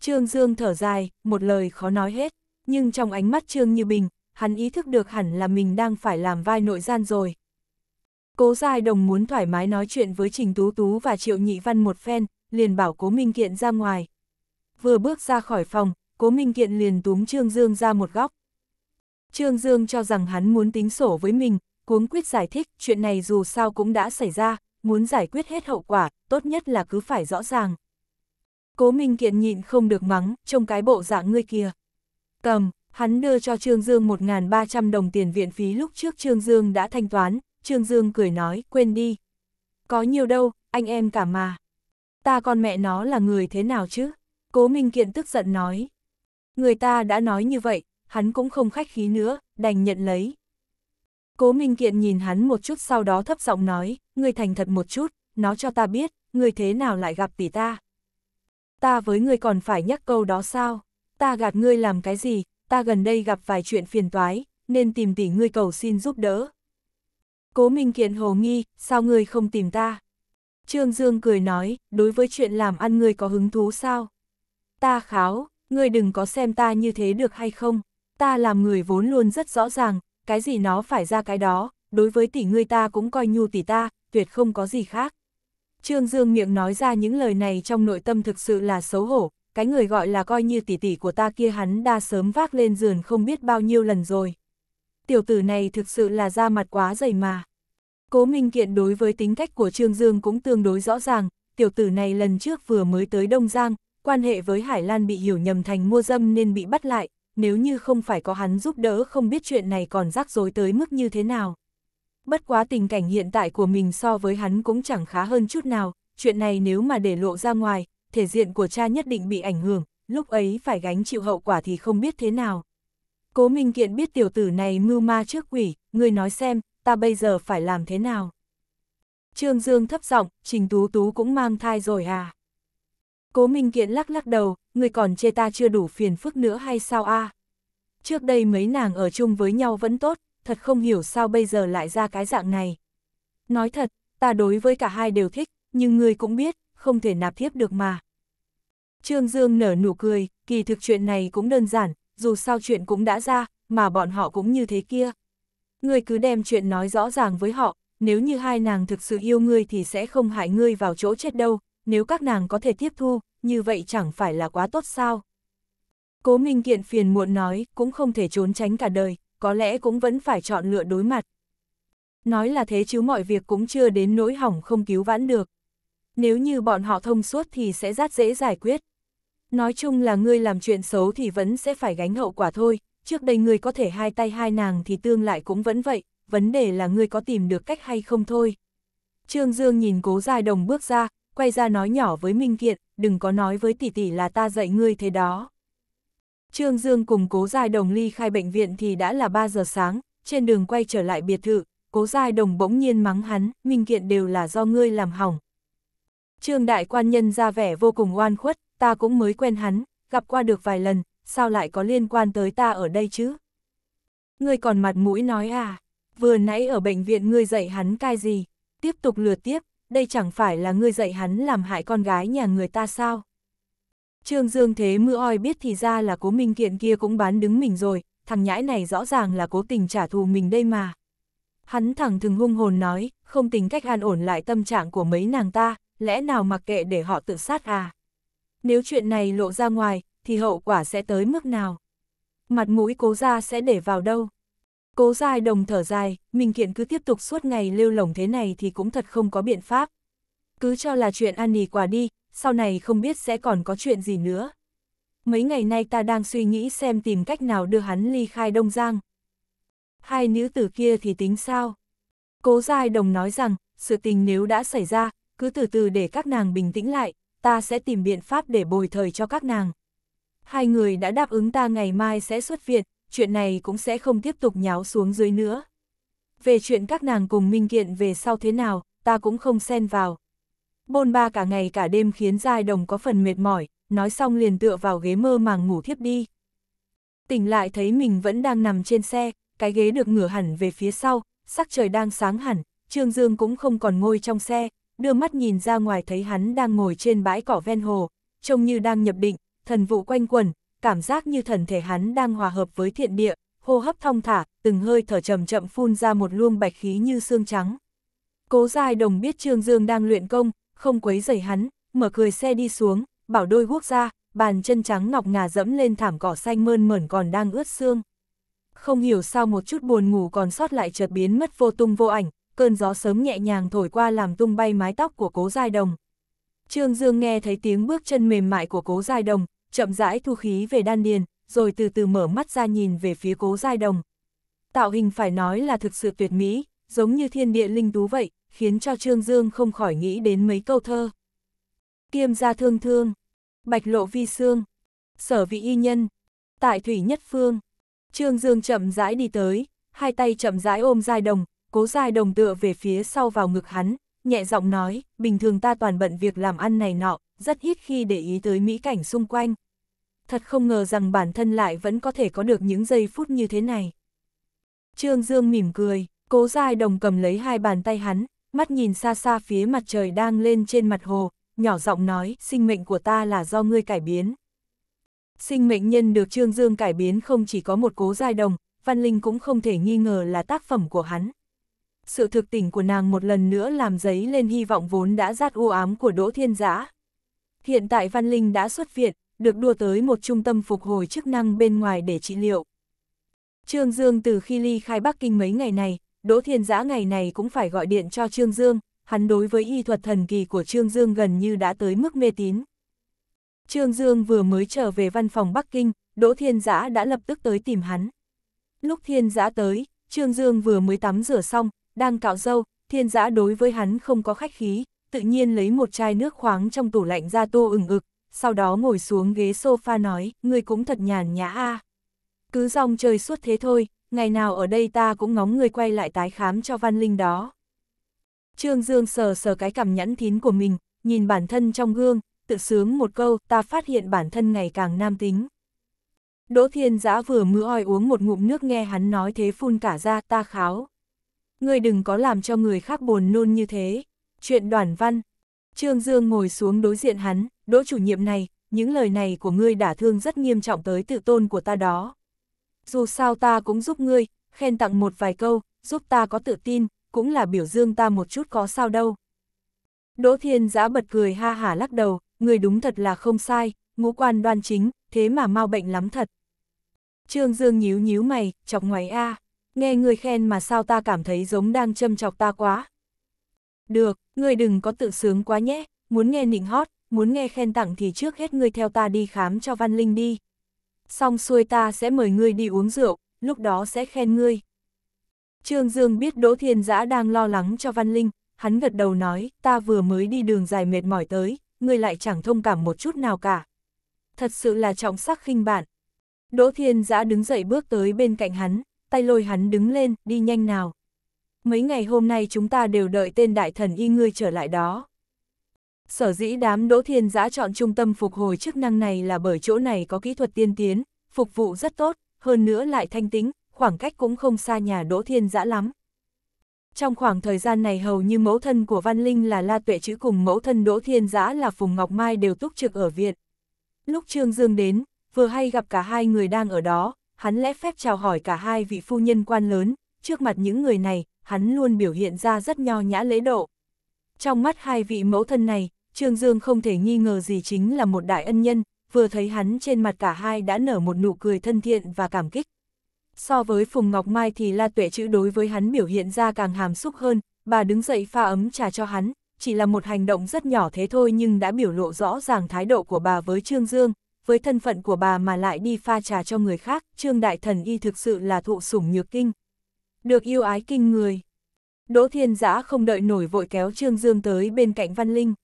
Trương Dương thở dài, một lời khó nói hết, nhưng trong ánh mắt Trương Như Bình, hắn ý thức được hẳn là mình đang phải làm vai nội gian rồi. Cố Giai Đồng muốn thoải mái nói chuyện với Trình Tú Tú và Triệu Nhị Văn một phen, liền bảo Cố Minh Kiện ra ngoài. Vừa bước ra khỏi phòng, Cố Minh Kiện liền túm Trương Dương ra một góc. Trương Dương cho rằng hắn muốn tính sổ với mình, cuống quyết giải thích chuyện này dù sao cũng đã xảy ra, muốn giải quyết hết hậu quả, tốt nhất là cứ phải rõ ràng. Cố Minh Kiện nhịn không được mắng, trông cái bộ dạng ngươi kia. Cầm, hắn đưa cho Trương Dương 1.300 đồng tiền viện phí lúc trước Trương Dương đã thanh toán, Trương Dương cười nói, quên đi. Có nhiều đâu, anh em cả mà. Ta con mẹ nó là người thế nào chứ? Cố Minh Kiện tức giận nói. Người ta đã nói như vậy, hắn cũng không khách khí nữa, đành nhận lấy. Cố Minh Kiện nhìn hắn một chút sau đó thấp giọng nói, người thành thật một chút, nó cho ta biết, người thế nào lại gặp tỷ ta. Ta với người còn phải nhắc câu đó sao? Ta gạt ngươi làm cái gì, ta gần đây gặp vài chuyện phiền toái, nên tìm tỷ ngươi cầu xin giúp đỡ. Cố Minh Kiện hồ nghi, sao ngươi không tìm ta? Trương Dương cười nói, đối với chuyện làm ăn ngươi có hứng thú sao? Ta kháo, ngươi đừng có xem ta như thế được hay không? Ta làm người vốn luôn rất rõ ràng, cái gì nó phải ra cái đó, đối với tỷ ngươi ta cũng coi nhu tỷ ta, tuyệt không có gì khác. Trương Dương miệng nói ra những lời này trong nội tâm thực sự là xấu hổ, cái người gọi là coi như tỷ tỷ của ta kia hắn đã sớm vác lên giường không biết bao nhiêu lần rồi. Tiểu tử này thực sự là da mặt quá dày mà. Cố Minh Kiện đối với tính cách của Trương Dương cũng tương đối rõ ràng, tiểu tử này lần trước vừa mới tới Đông Giang, quan hệ với Hải Lan bị hiểu nhầm thành mua dâm nên bị bắt lại, nếu như không phải có hắn giúp đỡ không biết chuyện này còn rắc rối tới mức như thế nào. Bất quá tình cảnh hiện tại của mình so với hắn cũng chẳng khá hơn chút nào, chuyện này nếu mà để lộ ra ngoài, thể diện của cha nhất định bị ảnh hưởng, lúc ấy phải gánh chịu hậu quả thì không biết thế nào. Cố Minh Kiện biết tiểu tử này mưu ma trước quỷ, người nói xem, ta bây giờ phải làm thế nào? Trương Dương thấp giọng, Trình Tú Tú cũng mang thai rồi à? Cố Minh Kiện lắc lắc đầu, người còn chê ta chưa đủ phiền phức nữa hay sao a? Trước đây mấy nàng ở chung với nhau vẫn tốt, thật không hiểu sao bây giờ lại ra cái dạng này. Nói thật, ta đối với cả hai đều thích, nhưng người cũng biết, không thể nạp thiếp được mà. Trương Dương nở nụ cười, kỳ thực chuyện này cũng đơn giản, dù sao chuyện cũng đã ra, mà bọn họ cũng như thế kia. Ngươi cứ đem chuyện nói rõ ràng với họ, nếu như hai nàng thực sự yêu ngươi thì sẽ không hại ngươi vào chỗ chết đâu, nếu các nàng có thể tiếp thu, như vậy chẳng phải là quá tốt sao. Cố Minh Kiện phiền muộn nói, cũng không thể trốn tránh cả đời, có lẽ cũng vẫn phải chọn lựa đối mặt. Nói là thế chứ mọi việc cũng chưa đến nỗi hỏng không cứu vãn được. Nếu như bọn họ thông suốt thì sẽ rất dễ giải quyết. Nói chung là ngươi làm chuyện xấu thì vẫn sẽ phải gánh hậu quả thôi, trước đây ngươi có thể hai tay hai nàng thì tương lại cũng vẫn vậy, vấn đề là ngươi có tìm được cách hay không thôi. Trương Dương nhìn cố dài đồng bước ra, quay ra nói nhỏ với Minh Kiện, đừng có nói với tỷ tỷ là ta dạy ngươi thế đó. Trương Dương cùng cố giai đồng ly khai bệnh viện thì đã là 3 giờ sáng, trên đường quay trở lại biệt thự, cố giai đồng bỗng nhiên mắng hắn, Minh Kiện đều là do ngươi làm hỏng. Trương đại quan nhân ra vẻ vô cùng oan khuất, ta cũng mới quen hắn, gặp qua được vài lần, sao lại có liên quan tới ta ở đây chứ? Ngươi còn mặt mũi nói à, vừa nãy ở bệnh viện ngươi dạy hắn cai gì, tiếp tục lừa tiếp, đây chẳng phải là ngươi dạy hắn làm hại con gái nhà người ta sao? Trương Dương thế mưa oi biết thì ra là cố minh kiện kia cũng bán đứng mình rồi, thằng nhãi này rõ ràng là cố tình trả thù mình đây mà. Hắn thẳng thừng hung hồn nói, không tính cách an ổn lại tâm trạng của mấy nàng ta, lẽ nào mặc kệ để họ tự sát à? Nếu chuyện này lộ ra ngoài, thì hậu quả sẽ tới mức nào? Mặt mũi cố ra sẽ để vào đâu? Cố dài đồng thở dài, mình Kiện cứ tiếp tục suốt ngày lêu lồng thế này thì cũng thật không có biện pháp. Cứ cho là chuyện ăn nì quả đi, sau này không biết sẽ còn có chuyện gì nữa. Mấy ngày nay ta đang suy nghĩ xem tìm cách nào đưa hắn ly khai Đông Giang. Hai nữ tử kia thì tính sao? Cố dài Đồng nói rằng, sự tình nếu đã xảy ra, cứ từ từ để các nàng bình tĩnh lại, ta sẽ tìm biện pháp để bồi thời cho các nàng. Hai người đã đáp ứng ta ngày mai sẽ xuất viện, chuyện này cũng sẽ không tiếp tục nháo xuống dưới nữa. Về chuyện các nàng cùng Minh Kiện về sau thế nào, ta cũng không xen vào. Bôn ba cả ngày cả đêm khiến Giai Đồng có phần mệt mỏi, nói xong liền tựa vào ghế mơ màng ngủ thiếp đi. Tỉnh lại thấy mình vẫn đang nằm trên xe, cái ghế được ngửa hẳn về phía sau, sắc trời đang sáng hẳn, Trương Dương cũng không còn ngồi trong xe, đưa mắt nhìn ra ngoài thấy hắn đang ngồi trên bãi cỏ ven hồ, trông như đang nhập định, thần vụ quanh quẩn, cảm giác như thần thể hắn đang hòa hợp với thiện địa, hô hấp thong thả, từng hơi thở chậm chậm phun ra một luông bạch khí như xương trắng. Cố Giai Đồng biết Trương Dương đang luyện công, không quấy rầy hắn, mở cười xe đi xuống, bảo đôi guốc ra, bàn chân trắng ngọc ngà dẫm lên thảm cỏ xanh mơn mởn còn đang ướt xương. Không hiểu sao một chút buồn ngủ còn sót lại chợt biến mất vô tung vô ảnh, cơn gió sớm nhẹ nhàng thổi qua làm tung bay mái tóc của cố giai đồng. Trương Dương nghe thấy tiếng bước chân mềm mại của cố giai đồng, chậm rãi thu khí về đan điền, rồi từ từ mở mắt ra nhìn về phía cố giai đồng. Tạo hình phải nói là thực sự tuyệt mỹ, giống như thiên địa linh tú vậy, khiến cho Trương Dương không khỏi nghĩ đến mấy câu thơ. Kiêm gia thương thương, bạch lộ vi xương, sở vị y nhân, tại thủy nhất phương. Trương Dương chậm rãi đi tới, hai tay chậm rãi ôm giai đồng, cố giai đồng tựa về phía sau vào ngực hắn, nhẹ giọng nói, bình thường ta toàn bận việc làm ăn này nọ, rất ít khi để ý tới mỹ cảnh xung quanh. Thật không ngờ rằng bản thân lại vẫn có thể có được những giây phút như thế này. Trương Dương mỉm cười, cố giai đồng cầm lấy hai bàn tay hắn, mắt nhìn xa xa phía mặt trời đang lên trên mặt hồ, nhỏ giọng nói, sinh mệnh của ta là do ngươi cải biến. Sinh mệnh nhân được Trương Dương cải biến không chỉ có một cố giai đồng, Văn Linh cũng không thể nghi ngờ là tác phẩm của hắn. Sự thực tỉnh của nàng một lần nữa làm giấy lên hy vọng vốn đã rát u ám của Đỗ Thiên Giã. Hiện tại Văn Linh đã xuất viện, được đua tới một trung tâm phục hồi chức năng bên ngoài để trị liệu. Trương Dương từ khi ly khai Bắc Kinh mấy ngày này, Đỗ Thiên Giã ngày này cũng phải gọi điện cho Trương Dương, hắn đối với y thuật thần kỳ của Trương Dương gần như đã tới mức mê tín. Trương Dương vừa mới trở về văn phòng Bắc Kinh, Đỗ Thiên Giã đã lập tức tới tìm hắn. Lúc Thiên Giã tới, Trương Dương vừa mới tắm rửa xong, đang cạo râu, Thiên Giã đối với hắn không có khách khí, tự nhiên lấy một chai nước khoáng trong tủ lạnh ra tô ừng ực, sau đó ngồi xuống ghế sofa nói, ngươi cũng thật nhàn nhã a. Cứ rong chơi suốt thế thôi, ngày nào ở đây ta cũng ngóng người quay lại tái khám cho Văn Linh đó. Trương Dương sờ sờ cái cằm nhẵn thín của mình, nhìn bản thân trong gương, tự sướng một câu, ta phát hiện bản thân ngày càng nam tính. Đỗ Thiên Giã vừa mưa oi uống một ngụm nước nghe hắn nói thế phun cả ra, ta kháo. Ngươi đừng có làm cho người khác buồn nôn như thế. Chuyện đoàn văn. Trương Dương ngồi xuống đối diện hắn, đỗ chủ nhiệm này, những lời này của ngươi đả thương rất nghiêm trọng tới tự tôn của ta đó. Dù sao ta cũng giúp ngươi, khen tặng một vài câu, giúp ta có tự tin, cũng là biểu dương ta một chút có sao đâu. Đỗ Thiên Giã bật cười ha hả lắc đầu, người đúng thật là không sai, ngũ quan đoan chính, thế mà mau bệnh lắm thật. Trương Dương nhíu nhíu mày, chọc ngoài a, nghe người khen mà sao ta cảm thấy giống đang châm chọc ta quá. Được, người đừng có tự sướng quá nhé, muốn nghe nịnh hót, muốn nghe khen tặng thì trước hết người theo ta đi khám cho Văn Linh đi. Xong xuôi ta sẽ mời ngươi đi uống rượu, lúc đó sẽ khen ngươi. Trương Dương biết Đỗ Thiên Giã đang lo lắng cho Văn Linh, hắn gật đầu nói, ta vừa mới đi đường dài mệt mỏi tới, ngươi lại chẳng thông cảm một chút nào cả. Thật sự là trọng sắc khinh bạn. Đỗ Thiên Giã đứng dậy bước tới bên cạnh hắn, tay lôi hắn đứng lên, đi nhanh nào. Mấy ngày hôm nay chúng ta đều đợi tên đại thần y ngươi trở lại đó. Sở dĩ đám Đỗ Thiên Giã chọn trung tâm phục hồi chức năng này là bởi chỗ này có kỹ thuật tiên tiến, phục vụ rất tốt, hơn nữa lại thanh tĩnh, khoảng cách cũng không xa nhà Đỗ Thiên Giã lắm. Trong khoảng thời gian này hầu như mẫu thân của Văn Linh là La Tuệ chữ cùng mẫu thân Đỗ Thiên Giã là Phùng Ngọc Mai đều túc trực ở viện. Lúc Trương Dương đến, vừa hay gặp cả hai người đang ở đó, hắn lẽ phép chào hỏi cả hai vị phu nhân quan lớn, trước mặt những người này, hắn luôn biểu hiện ra rất nho nhã lễ độ. Trong mắt hai vị mẫu thân này, Trương Dương không thể nghi ngờ gì chính là một đại ân nhân, vừa thấy hắn trên mặt cả hai đã nở một nụ cười thân thiện và cảm kích. So với Phùng Ngọc Mai thì La Tuệ chữ đối với hắn biểu hiện ra càng hàm xúc hơn, bà đứng dậy pha ấm trà cho hắn, chỉ là một hành động rất nhỏ thế thôi nhưng đã biểu lộ rõ ràng thái độ của bà với Trương Dương, với thân phận của bà mà lại đi pha trà cho người khác, Trương Đại Thần Y thực sự là thụ sủng nhược kinh. Được yêu ái kinh người. Đỗ Thiên Giã không đợi nổi vội kéo Trương Dương tới bên cạnh Văn Linh.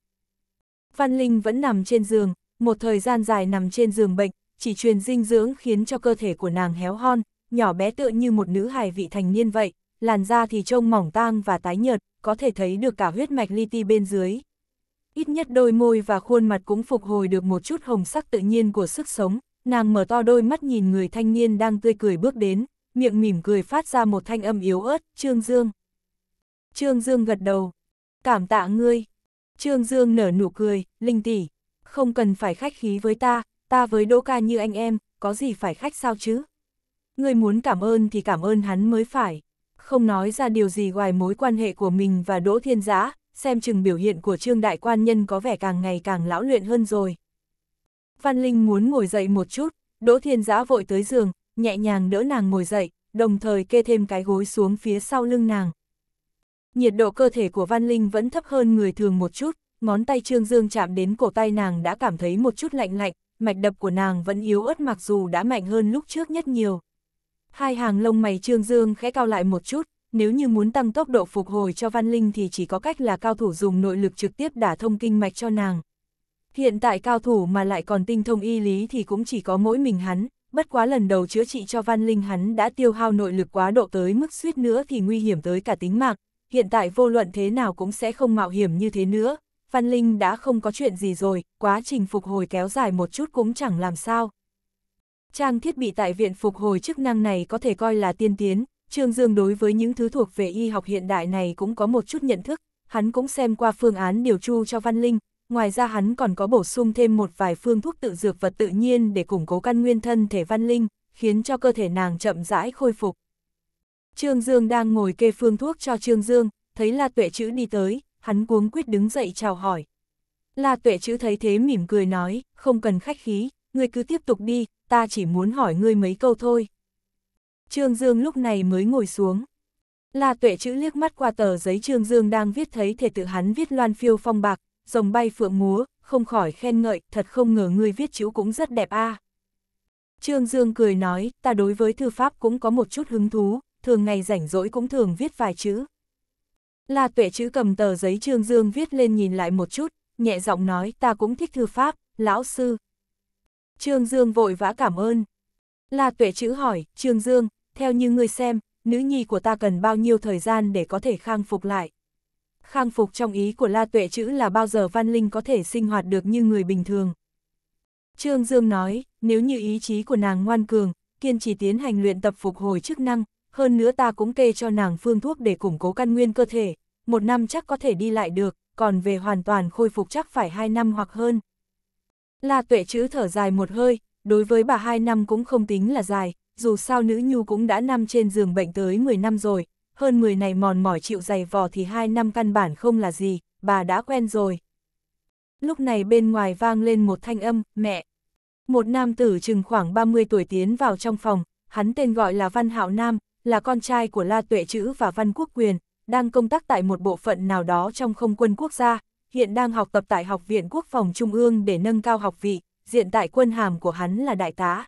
Văn Linh vẫn nằm trên giường, một thời gian dài nằm trên giường bệnh, chỉ truyền dinh dưỡng khiến cho cơ thể của nàng héo hon, nhỏ bé tựa như một nữ hài vị thành niên vậy, làn da thì trông mỏng tang và tái nhợt, có thể thấy được cả huyết mạch li ti bên dưới. Ít nhất đôi môi và khuôn mặt cũng phục hồi được một chút hồng sắc tự nhiên của sức sống, nàng mở to đôi mắt nhìn người thanh niên đang tươi cười bước đến, miệng mỉm cười phát ra một thanh âm yếu ớt, Trương Dương. Trương Dương gật đầu, cảm tạ ngươi. Trương Dương nở nụ cười, linh tỷ, không cần phải khách khí với ta, ta với Đỗ ca như anh em, có gì phải khách sao chứ? Ngươi muốn cảm ơn thì cảm ơn hắn mới phải. Không nói ra điều gì ngoài mối quan hệ của mình và Đỗ Thiên Giã, xem chừng biểu hiện của Trương Đại Quan Nhân có vẻ càng ngày càng lão luyện hơn rồi. Văn Linh muốn ngồi dậy một chút, Đỗ Thiên Giã vội tới giường, nhẹ nhàng đỡ nàng ngồi dậy, đồng thời kê thêm cái gối xuống phía sau lưng nàng. Nhiệt độ cơ thể của Văn Linh vẫn thấp hơn người thường một chút, ngón tay Trương Dương chạm đến cổ tay nàng đã cảm thấy một chút lạnh lạnh, mạch đập của nàng vẫn yếu ớt mặc dù đã mạnh hơn lúc trước nhất nhiều. Hai hàng lông mày Trương Dương khẽ cao lại một chút, nếu như muốn tăng tốc độ phục hồi cho Văn Linh thì chỉ có cách là cao thủ dùng nội lực trực tiếp đả thông kinh mạch cho nàng. Hiện tại cao thủ mà lại còn tinh thông y lý thì cũng chỉ có mỗi mình hắn, bất quá lần đầu chữa trị cho Văn Linh hắn đã tiêu hao nội lực quá độ tới mức suýt nữa thì nguy hiểm tới cả tính mạng, hiện tại vô luận thế nào cũng sẽ không mạo hiểm như thế nữa, Văn Linh đã không có chuyện gì rồi, quá trình phục hồi kéo dài một chút cũng chẳng làm sao. Trang thiết bị tại viện phục hồi chức năng này có thể coi là tiên tiến, Trương Dương đối với những thứ thuộc về y học hiện đại này cũng có một chút nhận thức, hắn cũng xem qua phương án điều chu cho Văn Linh, ngoài ra hắn còn có bổ sung thêm một vài phương thuốc tự dược vật tự nhiên để củng cố căn nguyên thân thể Văn Linh, khiến cho cơ thể nàng chậm rãi khôi phục. Trương Dương đang ngồi kê phương thuốc cho Trương Dương, thấy La Tuệ Chữ đi tới, hắn cuống quyết đứng dậy chào hỏi. La Tuệ Chữ thấy thế mỉm cười nói, không cần khách khí, ngươi cứ tiếp tục đi, ta chỉ muốn hỏi ngươi mấy câu thôi. Trương Dương lúc này mới ngồi xuống. La tuệ chữ liếc mắt qua tờ giấy Trương Dương đang viết thấy thể tự hắn viết loan phiêu phong bạc, rồng bay phượng múa, không khỏi khen ngợi, thật không ngờ ngươi viết chữ cũng rất đẹp a. À. Trương Dương cười nói, ta đối với thư pháp cũng có một chút hứng thú, thường ngày rảnh rỗi cũng thường viết vài chữ. La tuệ chữ cầm tờ giấy Trương Dương viết lên nhìn lại một chút, nhẹ giọng nói ta cũng thích thư pháp, lão sư. Trương Dương vội vã cảm ơn. La tuệ chữ hỏi, Trương Dương, theo như ngươi xem, nữ nhi của ta cần bao nhiêu thời gian để có thể khang phục lại. Khang phục trong ý của La Tuệ chữ là bao giờ Văn Linh có thể sinh hoạt được như người bình thường. Trương Dương nói, nếu như ý chí của nàng ngoan cường, kiên trì tiến hành luyện tập phục hồi chức năng, hơn nữa ta cũng kê cho nàng phương thuốc để củng cố căn nguyên cơ thể, một năm chắc có thể đi lại được, còn về hoàn toàn khôi phục chắc phải hai năm hoặc hơn. La Tuệ chữ thở dài một hơi, đối với bà hai năm cũng không tính là dài, dù sao nữ nhu cũng đã nằm trên giường bệnh tới 10 năm rồi, hơn 10 này mòn mỏi chịu dày vò thì hai năm căn bản không là gì, bà đã quen rồi. Lúc này bên ngoài vang lên một thanh âm, mẹ. Một nam tử chừng khoảng 30 tuổi tiến vào trong phòng, hắn tên gọi là Văn Hạo Nam, là con trai của La Tuệ Chữ và Văn Quốc Quyền, đang công tác tại một bộ phận nào đó trong không quân quốc gia, hiện đang học tập tại Học viện Quốc phòng Trung ương để nâng cao học vị, diện tại quân hàm của hắn là đại tá.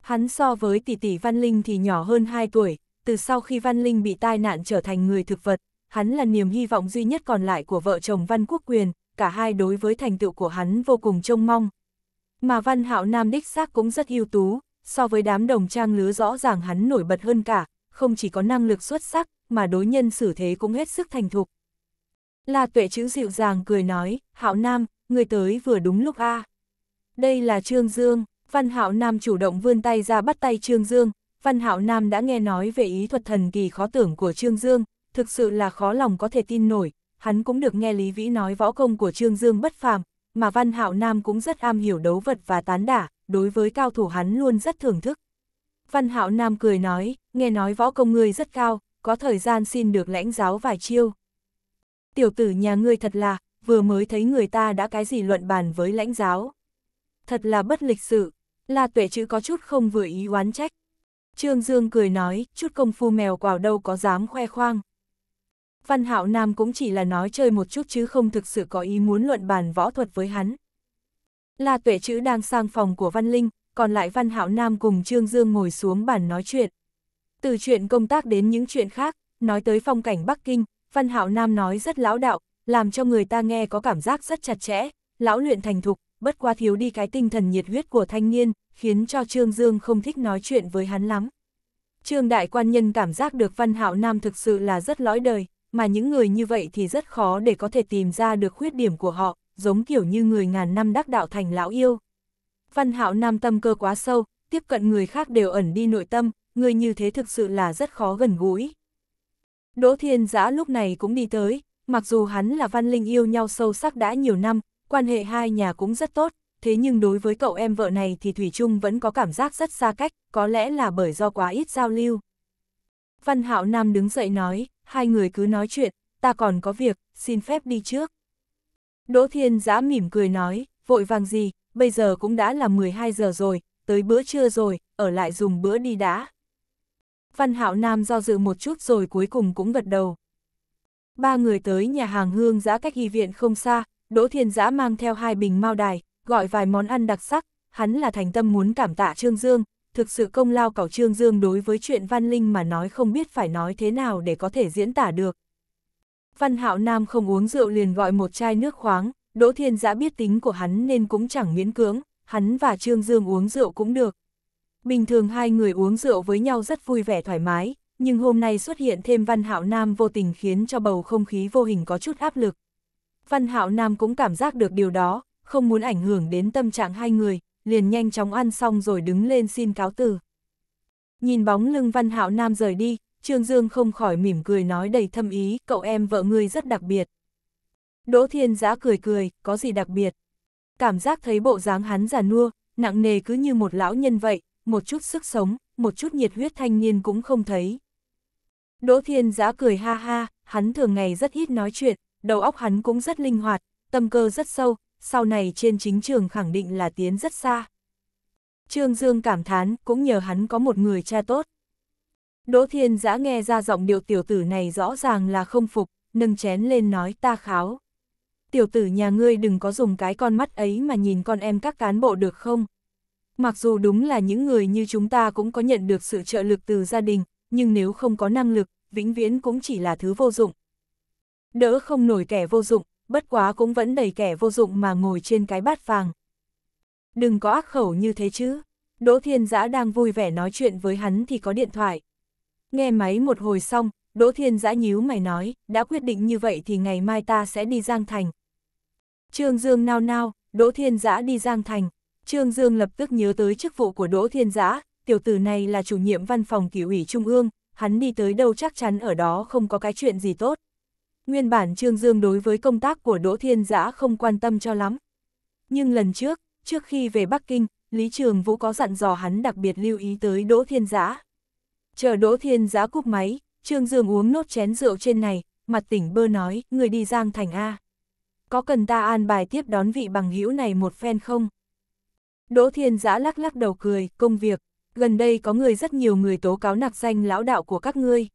Hắn so với tỷ tỷ Văn Linh thì nhỏ hơn 2 tuổi, từ sau khi Văn Linh bị tai nạn trở thành người thực vật, hắn là niềm hy vọng duy nhất còn lại của vợ chồng Văn Quốc Quyền, cả hai đối với thành tựu của hắn vô cùng trông mong. Mà Văn Hạo Nam đích xác cũng rất ưu tú, so với đám đồng trang lứa rõ ràng hắn nổi bật hơn cả, không chỉ có năng lực xuất sắc, mà đối nhân xử thế cũng hết sức thành thục. La tuệ chữ dịu dàng cười nói, Hạo Nam, người tới vừa đúng lúc a. Đây là Trương Dương, Văn Hạo Nam chủ động vươn tay ra bắt tay Trương Dương, Văn Hạo Nam đã nghe nói về ý thuật thần kỳ khó tưởng của Trương Dương, thực sự là khó lòng có thể tin nổi, hắn cũng được nghe Lý Vĩ nói võ công của Trương Dương bất phàm, mà Văn Hạo Nam cũng rất am hiểu đấu vật và tán đả, đối với cao thủ hắn luôn rất thưởng thức. Văn Hạo Nam cười nói, nghe nói võ công ngươi rất cao, có thời gian xin được lãnh giáo vài chiêu. Tiểu tử nhà ngươi thật là, vừa mới thấy người ta đã cái gì luận bàn với lãnh giáo. Thật là bất lịch sự, La Tuệ chữ có chút không vừa ý oán trách. Trương Dương cười nói, chút công phu mèo quào đâu có dám khoe khoang. Văn Hạo Nam cũng chỉ là nói chơi một chút chứ không thực sự có ý muốn luận bàn võ thuật với hắn. La Tuệ chữ đang sang phòng của Văn Linh, còn lại Văn Hạo Nam cùng Trương Dương ngồi xuống bàn nói chuyện. Từ chuyện công tác đến những chuyện khác, nói tới phong cảnh Bắc Kinh, Văn Hạo Nam nói rất lão đạo, làm cho người ta nghe có cảm giác rất chặt chẽ, lão luyện thành thục, bất qua thiếu đi cái tinh thần nhiệt huyết của thanh niên, khiến cho Trương Dương không thích nói chuyện với hắn lắm. Trương Đại Quan Nhân cảm giác được Văn Hạo Nam thực sự là rất lõi đời, mà những người như vậy thì rất khó để có thể tìm ra được khuyết điểm của họ, giống kiểu như người ngàn năm đắc đạo thành lão yêu. Văn Hạo Nam tâm cơ quá sâu, tiếp cận người khác đều ẩn đi nội tâm, người như thế thực sự là rất khó gần gũi. Đỗ Thiên Giã lúc này cũng đi tới, mặc dù hắn là Văn Linh yêu nhau sâu sắc đã nhiều năm, quan hệ hai nhà cũng rất tốt, thế nhưng đối với cậu em vợ này thì Thủy Trung vẫn có cảm giác rất xa cách, có lẽ là bởi do quá ít giao lưu. Văn Hạo Nam đứng dậy nói, hai người cứ nói chuyện, ta còn có việc, xin phép đi trước. Đỗ Thiên Giã mỉm cười nói, vội vàng gì, bây giờ cũng đã là 12 giờ rồi, tới bữa trưa rồi, ở lại dùng bữa đi đã. Văn Hạo Nam do dự một chút rồi cuối cùng cũng gật đầu. Ba người tới nhà hàng hương giã cách y viện không xa, Đỗ Thiên Giã mang theo hai bình mao đài, gọi vài món ăn đặc sắc, hắn là thành tâm muốn cảm tạ Trương Dương, thực sự công lao cảo Trương Dương đối với chuyện Văn Linh mà nói không biết phải nói thế nào để có thể diễn tả được. Văn Hạo Nam không uống rượu liền gọi một chai nước khoáng, Đỗ Thiên Giã biết tính của hắn nên cũng chẳng miễn cưỡng, hắn và Trương Dương uống rượu cũng được. Bình thường hai người uống rượu với nhau rất vui vẻ thoải mái, nhưng hôm nay xuất hiện thêm Văn Hạo Nam vô tình khiến cho bầu không khí vô hình có chút áp lực. Văn Hạo Nam cũng cảm giác được điều đó, không muốn ảnh hưởng đến tâm trạng hai người, liền nhanh chóng ăn xong rồi đứng lên xin cáo từ. Nhìn bóng lưng Văn Hạo Nam rời đi, Trương Dương không khỏi mỉm cười nói đầy thâm ý, cậu em vợ ngươi rất đặc biệt. Đỗ Thiên Giã cười cười, có gì đặc biệt? Cảm giác thấy bộ dáng hắn già nua, nặng nề cứ như một lão nhân vậy, một chút sức sống, một chút nhiệt huyết thanh niên cũng không thấy. Đỗ Thiên Giã cười ha ha, hắn thường ngày rất ít nói chuyện, đầu óc hắn cũng rất linh hoạt, tâm cơ rất sâu, sau này trên chính trường khẳng định là tiến rất xa. Trương Dương cảm thán, cũng nhờ hắn có một người cha tốt. Đỗ Thiên Giã nghe ra giọng điệu tiểu tử này rõ ràng là không phục, nâng chén lên nói ta kháo. Tiểu tử nhà ngươi đừng có dùng cái con mắt ấy mà nhìn con em các cán bộ được không? Mặc dù đúng là những người như chúng ta cũng có nhận được sự trợ lực từ gia đình, nhưng nếu không có năng lực, vĩnh viễn cũng chỉ là thứ vô dụng. Đỡ không nổi kẻ vô dụng, bất quá cũng vẫn đầy kẻ vô dụng mà ngồi trên cái bát vàng. Đừng có ác khẩu như thế chứ. Đỗ Thiên Giã đang vui vẻ nói chuyện với hắn thì có điện thoại. Nghe máy một hồi xong, Đỗ Thiên Giã nhíu mày nói, đã quyết định như vậy thì ngày mai ta sẽ đi Giang Thành. Trương Dương nao nao, Đỗ Thiên Giã đi Giang Thành. Trương Dương lập tức nhớ tới chức vụ của Đỗ Thiên Giã, tiểu tử này là chủ nhiệm văn phòng kỷ ủy Trung ương, hắn đi tới đâu chắc chắn ở đó không có cái chuyện gì tốt. Nguyên bản Trương Dương đối với công tác của Đỗ Thiên Giã không quan tâm cho lắm. Nhưng lần trước, trước khi về Bắc Kinh, Lý Trường Vũ có dặn dò hắn đặc biệt lưu ý tới Đỗ Thiên Giã. Chờ Đỗ Thiên Giã cúp máy, Trương Dương uống nốt chén rượu trên này, mặt tỉnh bơ nói, người đi Giang Thành A. Có cần ta an bài tiếp đón vị bằng hữu này một phen không? Đỗ Thiên Giã lắc lắc đầu cười, công việc, gần đây có người rất nhiều người tố cáo nặc danh lão đạo của các ngươi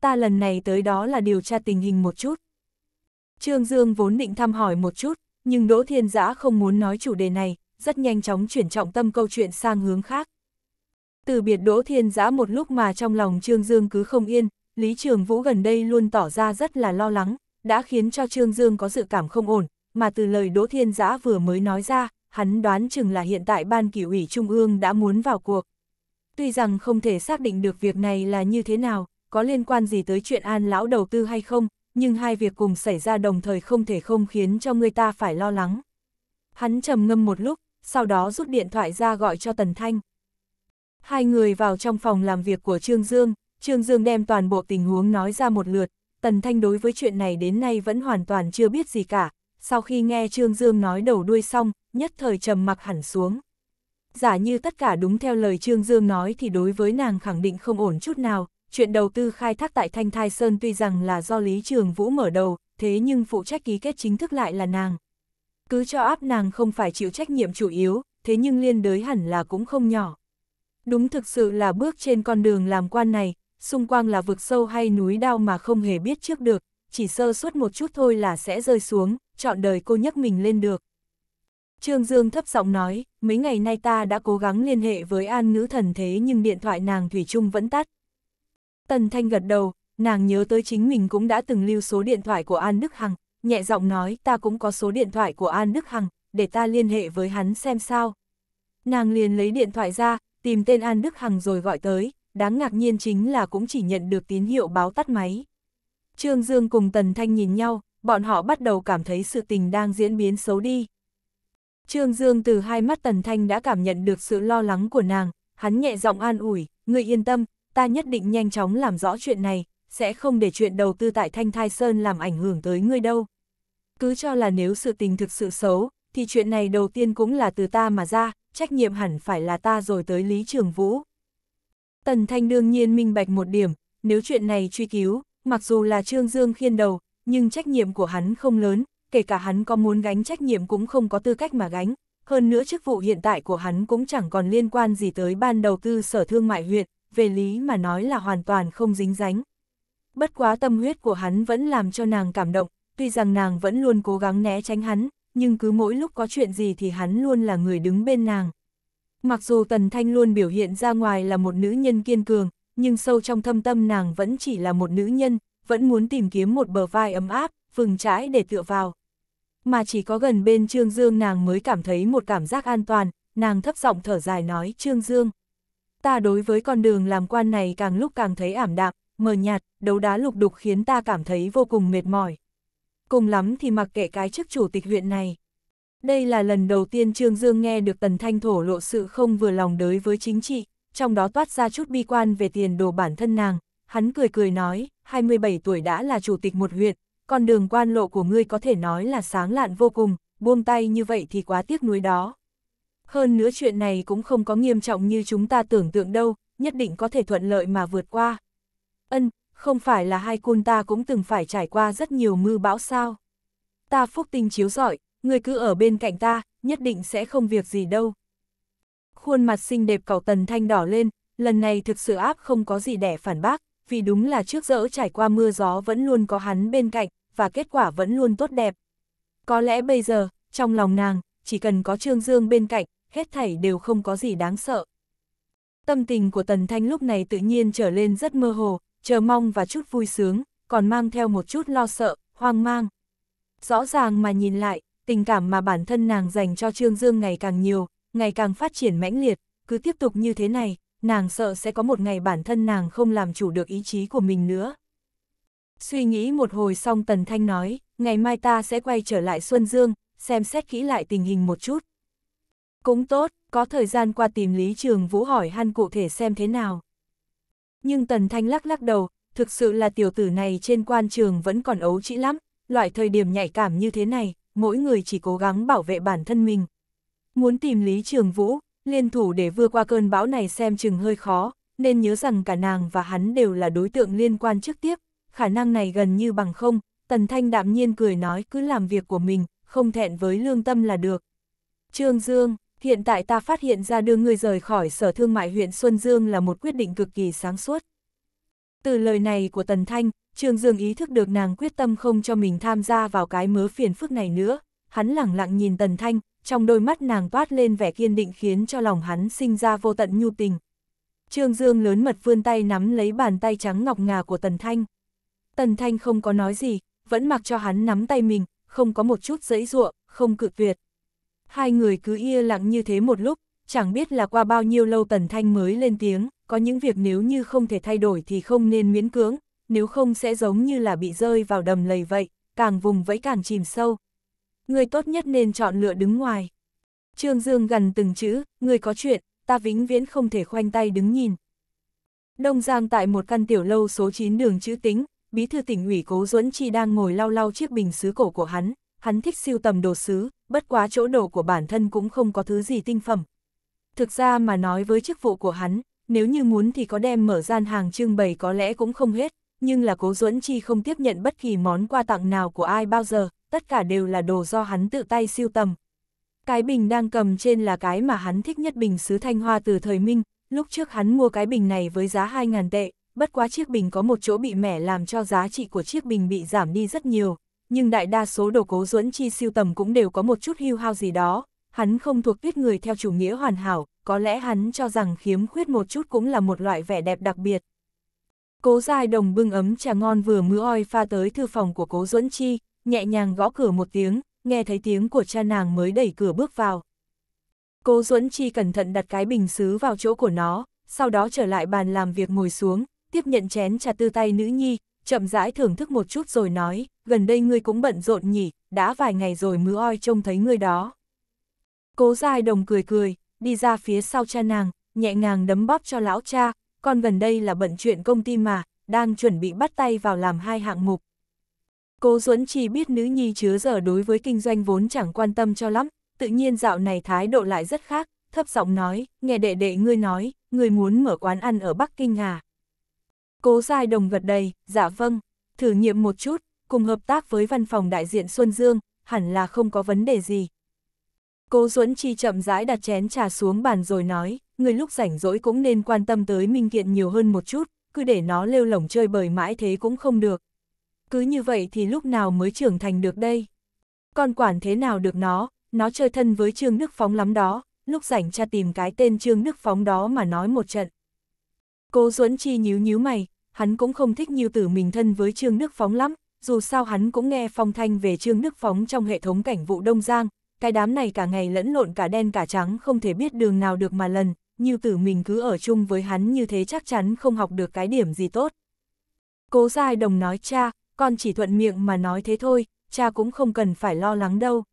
ta lần này tới đó là điều tra tình hình một chút. Trương Dương vốn định thăm hỏi một chút, nhưng Đỗ Thiên Giã không muốn nói chủ đề này, rất nhanh chóng chuyển trọng tâm câu chuyện sang hướng khác. Từ biệt Đỗ Thiên Giã một lúc mà trong lòng Trương Dương cứ không yên, Lý Trường Vũ gần đây luôn tỏ ra rất là lo lắng, đã khiến cho Trương Dương có dự cảm không ổn, mà từ lời Đỗ Thiên Giã vừa mới nói ra, hắn đoán chừng là hiện tại Ban Kỷ ủy Trung ương đã muốn vào cuộc. Tuy rằng không thể xác định được việc này là như thế nào, có liên quan gì tới chuyện an lão đầu tư hay không, nhưng hai việc cùng xảy ra đồng thời không thể không khiến cho người ta phải lo lắng. Hắn trầm ngâm một lúc, sau đó rút điện thoại ra gọi cho Tần Thanh. Hai người vào trong phòng làm việc của Trương Dương, Trương Dương đem toàn bộ tình huống nói ra một lượt, Tần Thanh đối với chuyện này đến nay vẫn hoàn toàn chưa biết gì cả, sau khi nghe Trương Dương nói đầu đuôi xong, nhất thời trầm mặc hẳn xuống. Giả như tất cả đúng theo lời Trương Dương nói thì đối với nàng khẳng định không ổn chút nào, chuyện đầu tư khai thác tại Thanh Thai Sơn tuy rằng là do Lý Trường Vũ mở đầu, thế nhưng phụ trách ký kết chính thức lại là nàng. Cứ cho áp nàng không phải chịu trách nhiệm chủ yếu, thế nhưng liên đới hẳn là cũng không nhỏ. Đúng thực sự là bước trên con đường làm quan này, xung quanh là vực sâu hay núi đao mà không hề biết trước được, chỉ sơ suất một chút thôi là sẽ rơi xuống, chọn đời cô nhấc mình lên được. Trương Dương thấp giọng nói, mấy ngày nay ta đã cố gắng liên hệ với an ngữ thần thế nhưng điện thoại nàng Thủy Trung vẫn tắt. Tần Thanh gật đầu, nàng nhớ tới chính mình cũng đã từng lưu số điện thoại của An Đức Hằng, nhẹ giọng nói ta cũng có số điện thoại của An Đức Hằng, để ta liên hệ với hắn xem sao. Nàng liền lấy điện thoại ra, tìm tên An Đức Hằng rồi gọi tới, đáng ngạc nhiên chính là cũng chỉ nhận được tín hiệu báo tắt máy. Trương Dương cùng Tần Thanh nhìn nhau, bọn họ bắt đầu cảm thấy sự tình đang diễn biến xấu đi. Trương Dương từ hai mắt Tần Thanh đã cảm nhận được sự lo lắng của nàng, hắn nhẹ giọng an ủi, người yên tâm, ta nhất định nhanh chóng làm rõ chuyện này, sẽ không để chuyện đầu tư tại Thanh Thai Sơn làm ảnh hưởng tới ngươi đâu. Cứ cho là nếu sự tình thực sự xấu, thì chuyện này đầu tiên cũng là từ ta mà ra, trách nhiệm hẳn phải là ta rồi tới Lý Trường Vũ. Tần Thanh đương nhiên minh bạch một điểm, nếu chuyện này truy cứu, mặc dù là Trương Dương khiên đầu, nhưng trách nhiệm của hắn không lớn, kể cả hắn có muốn gánh trách nhiệm cũng không có tư cách mà gánh. Hơn nữa chức vụ hiện tại của hắn cũng chẳng còn liên quan gì tới ban đầu tư sở thương mại huyện, về lý mà nói là hoàn toàn không dính dánh. Bất quá tâm huyết của hắn vẫn làm cho nàng cảm động, tuy rằng nàng vẫn luôn cố gắng né tránh hắn, nhưng cứ mỗi lúc có chuyện gì thì hắn luôn là người đứng bên nàng. Mặc dù Tần Thanh luôn biểu hiện ra ngoài là một nữ nhân kiên cường, nhưng sâu trong thâm tâm nàng vẫn chỉ là một nữ nhân, vẫn muốn tìm kiếm một bờ vai ấm áp, vừng trái để tựa vào. Mà chỉ có gần bên Trương Dương nàng mới cảm thấy một cảm giác an toàn, nàng thấp giọng thở dài nói Trương Dương. Ta đối với con đường làm quan này càng lúc càng thấy ảm đạm, mờ nhạt, đấu đá lục đục khiến ta cảm thấy vô cùng mệt mỏi. Cùng lắm thì mặc kệ cái chức chủ tịch huyện này. Đây là lần đầu tiên Trương Dương nghe được Tần Thanh thổ lộ sự không vừa lòng đối với chính trị, trong đó toát ra chút bi quan về tiền đồ bản thân nàng. Hắn cười cười nói, 27 tuổi đã là chủ tịch một huyện, con đường quan lộ của ngươi có thể nói là sáng lạn vô cùng, buông tay như vậy thì quá tiếc nuối đó. Hơn nữa chuyện này cũng không có nghiêm trọng như chúng ta tưởng tượng đâu, nhất định có thể thuận lợi mà vượt qua. Ân, không phải là hai cun ta cũng từng phải trải qua rất nhiều mưa bão sao. Ta phúc tinh chiếu giỏi, người cứ ở bên cạnh ta, nhất định sẽ không việc gì đâu. Khuôn mặt xinh đẹp cậu tần thanh đỏ lên, lần này thực sự áp không có gì để phản bác, vì đúng là trước dỡ trải qua mưa gió vẫn luôn có hắn bên cạnh, và kết quả vẫn luôn tốt đẹp. Có lẽ bây giờ, trong lòng nàng, chỉ cần có Trương Dương bên cạnh, hết thảy đều không có gì đáng sợ. Tâm tình của Tần Thanh lúc này tự nhiên trở lên rất mơ hồ, chờ mong và chút vui sướng, còn mang theo một chút lo sợ, hoang mang. Rõ ràng mà nhìn lại, tình cảm mà bản thân nàng dành cho Trương Dương ngày càng nhiều, ngày càng phát triển mãnh liệt, cứ tiếp tục như thế này, nàng sợ sẽ có một ngày bản thân nàng không làm chủ được ý chí của mình nữa. Suy nghĩ một hồi xong Tần Thanh nói, ngày mai ta sẽ quay trở lại Xuân Dương, xem xét kỹ lại tình hình một chút. Cũng tốt, có thời gian qua tìm Lý Trường Vũ hỏi han cụ thể xem thế nào. Nhưng Tần Thanh lắc lắc đầu, thực sự là tiểu tử này trên quan trường vẫn còn ấu trĩ lắm, loại thời điểm nhạy cảm như thế này, mỗi người chỉ cố gắng bảo vệ bản thân mình. Muốn tìm Lý Trường Vũ, liên thủ để vừa qua cơn bão này xem chừng hơi khó, nên nhớ rằng cả nàng và hắn đều là đối tượng liên quan trực tiếp, khả năng này gần như bằng không, Tần Thanh đạm nhiên cười nói cứ làm việc của mình, không thẹn với lương tâm là được. Trương Dương, hiện tại ta phát hiện ra đưa người rời khỏi sở thương mại huyện Xuân Dương là một quyết định cực kỳ sáng suốt. Từ lời này của Tần Thanh, Trương Dương ý thức được nàng quyết tâm không cho mình tham gia vào cái mớ phiền phức này nữa, hắn lẳng lặng nhìn Tần Thanh, trong đôi mắt nàng toát lên vẻ kiên định khiến cho lòng hắn sinh ra vô tận nhu tình. Trương Dương lớn mật vươn tay nắm lấy bàn tay trắng ngọc ngà của Tần Thanh. Tần Thanh không có nói gì, vẫn mặc cho hắn nắm tay mình, không có một chút dãy ruộng, không cự tuyệt. Hai người cứ yên lặng như thế một lúc, chẳng biết là qua bao nhiêu lâu Tần Thanh mới lên tiếng, có những việc nếu như không thể thay đổi thì không nên miễn cưỡng, nếu không sẽ giống như là bị rơi vào đầm lầy vậy, càng vùng vẫy càng chìm sâu. Người tốt nhất nên chọn lựa đứng ngoài. Trương Dương gần từng chữ, người có chuyện, ta vĩnh viễn không thể khoanh tay đứng nhìn. Đông Giang tại một căn tiểu lâu số 9 đường chữ tính, bí thư tỉnh ủy Cố Duẫn Chi đang ngồi lau lau chiếc bình sứ cổ của hắn, hắn thích siêu tầm đồ sứ, bất quá chỗ đồ của bản thân cũng không có thứ gì tinh phẩm. Thực ra mà nói với chức vụ của hắn, nếu như muốn thì có đem mở gian hàng trưng bày có lẽ cũng không hết, nhưng là Cố Duẫn Chi không tiếp nhận bất kỳ món quà tặng nào của ai bao giờ, tất cả đều là đồ do hắn tự tay siêu tầm. Cái bình đang cầm trên là cái mà hắn thích nhất bình sứ thanh hoa từ thời Minh, lúc trước hắn mua cái bình này với giá 2.000 tệ, bất quá chiếc bình có một chỗ bị mẻ làm cho giá trị của chiếc bình bị giảm đi rất nhiều, nhưng đại đa số đồ cố duẫn chi siêu tầm cũng đều có một chút hưu hao gì đó, hắn không thuộc tuyết người theo chủ nghĩa hoàn hảo, có lẽ hắn cho rằng khiếm khuyết một chút cũng là một loại vẻ đẹp đặc biệt. Cố dài đồng bưng ấm trà ngon vừa mưa oi pha tới thư phòng của cố duẫn chi, nhẹ nhàng gõ cửa một tiếng, nghe thấy tiếng của cha nàng mới đẩy cửa bước vào. Cố duẫn chi cẩn thận đặt cái bình xứ vào chỗ của nó, sau đó trở lại bàn làm việc ngồi xuống, tiếp nhận chén trà tư tay nữ nhi, chậm rãi thưởng thức một chút rồi nói, gần đây ngươi cũng bận rộn nhỉ, đã vài ngày rồi mưa oi trông thấy ngươi đó. Cố dài đồng cười cười, đi ra phía sau cha nàng, nhẹ ngàng đấm bóp cho lão cha, con gần đây là bận chuyện công ty mà, đang chuẩn bị bắt tay vào làm hai hạng mục. Cố Duẫn chỉ biết nữ nhi chứa giờ đối với kinh doanh vốn chẳng quan tâm cho lắm, tự nhiên dạo này thái độ lại rất khác, thấp giọng nói, nghe đệ đệ ngươi nói, ngươi muốn mở quán ăn ở Bắc Kinh à. Cố Giai Đồng gật đầy, dạ vâng, thử nghiệm một chút, cùng hợp tác với văn phòng đại diện Xuân Dương, hẳn là không có vấn đề gì. Cố Duẫn Chi chậm rãi đặt chén trà xuống bàn rồi nói, người lúc rảnh rỗi cũng nên quan tâm tới Minh Kiện nhiều hơn một chút, cứ để nó lêu lỏng chơi bời mãi thế cũng không được. Cứ như vậy thì lúc nào mới trưởng thành được đây? Con quản thế nào được nó, nó chơi thân với Trương Đức Phóng lắm đó, lúc rảnh cha tìm cái tên Trương Đức Phóng đó mà nói một trận. Cố Duẫn Chi nhíu nhíu mày, hắn cũng không thích nhiều tử mình thân với Trương Đức Phóng lắm, dù sao hắn cũng nghe phong thanh về Trương Đức Phóng trong hệ thống cảnh vụ Đông Giang, cái đám này cả ngày lẫn lộn cả đen cả trắng không thể biết đường nào được mà lần, nhiều tử mình cứ ở chung với hắn như thế chắc chắn không học được cái điểm gì tốt. Cố Giai Đồng nói cha, con chỉ thuận miệng mà nói thế thôi, cha cũng không cần phải lo lắng đâu.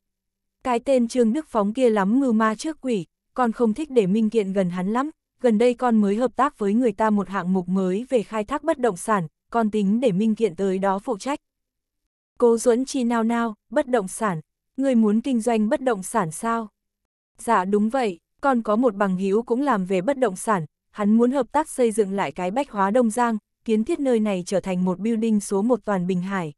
Cái tên Trương Đức Phóng kia lắm mưu ma trước quỷ, con không thích để Minh Kiện gần hắn lắm, gần đây con mới hợp tác với người ta một hạng mục mới về khai thác bất động sản, con tính để Minh Kiện tới đó phụ trách. Cố Duẫn Chi nao nao, bất động sản, người muốn kinh doanh bất động sản sao? Dạ đúng vậy, con có một bằng hữu cũng làm về bất động sản, hắn muốn hợp tác xây dựng lại cái bách hóa Đông Giang, kiến thiết nơi này trở thành một building số một toàn Bình Hải.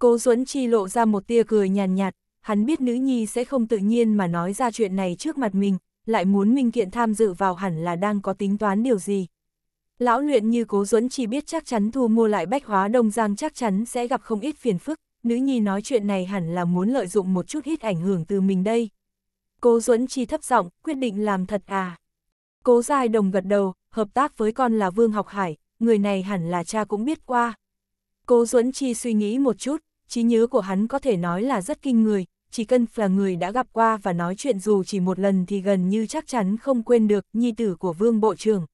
Cố Duẫn Chi lộ ra một tia cười nhàn nhạt, hắn biết nữ nhi sẽ không tự nhiên mà nói ra chuyện này trước mặt mình, lại muốn Minh Kiện tham dự vào hẳn là đang có tính toán điều gì. Lão luyện như Cố Duẫn Chi biết chắc chắn thu mua lại bách hóa Đông Giang chắc chắn sẽ gặp không ít phiền phức, nữ nhi nói chuyện này hẳn là muốn lợi dụng một chút hít ảnh hưởng từ mình đây. Cố Duẫn Chi thấp giọng, quyết định làm thật à. Cố Giai Đồng gật đầu, hợp tác với con là Vương Học Hải, người này hẳn là cha cũng biết qua. Cố Duẫn Chi suy nghĩ một chút, trí nhớ của hắn có thể nói là rất kinh người, chỉ cần là người đã gặp qua và nói chuyện dù chỉ một lần thì gần như chắc chắn không quên được nhi tử của Vương Bộ trưởng.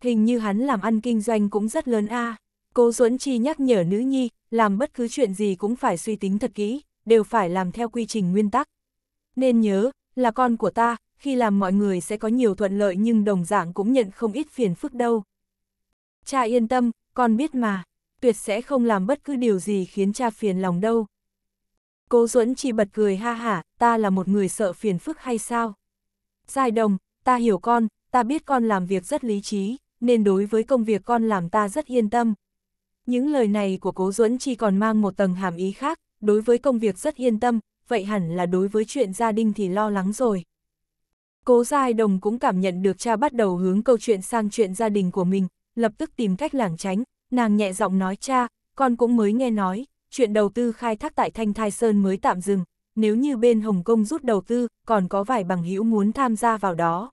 Hình như hắn làm ăn kinh doanh cũng rất lớn a. À. Cố Duẫn Chi nhắc nhở nữ nhi, làm bất cứ chuyện gì cũng phải suy tính thật kỹ, đều phải làm theo quy trình nguyên tắc. Nên nhớ, là con của ta, khi làm mọi người sẽ có nhiều thuận lợi nhưng đồng dạng cũng nhận không ít phiền phức đâu. Cha yên tâm, con biết mà, tuyệt sẽ không làm bất cứ điều gì khiến cha phiền lòng đâu. Cố Duẫn chỉ bật cười ha hả, ta là một người sợ phiền phức hay sao? Giai đồng, ta hiểu con, ta biết con làm việc rất lý trí, nên đối với công việc con làm ta rất yên tâm. Những lời này của Cố Duẫn chỉ còn mang một tầng hàm ý khác, đối với công việc rất yên tâm, vậy hẳn là đối với chuyện gia đình thì lo lắng rồi. Cố Giai Đồng cũng cảm nhận được cha bắt đầu hướng câu chuyện sang chuyện gia đình của mình, lập tức tìm cách lảng tránh, nàng nhẹ giọng nói cha, con cũng mới nghe nói, chuyện đầu tư khai thác tại Thanh Thai Sơn mới tạm dừng, nếu như bên Hồng Kông rút đầu tư, còn có vài bằng hữu muốn tham gia vào đó.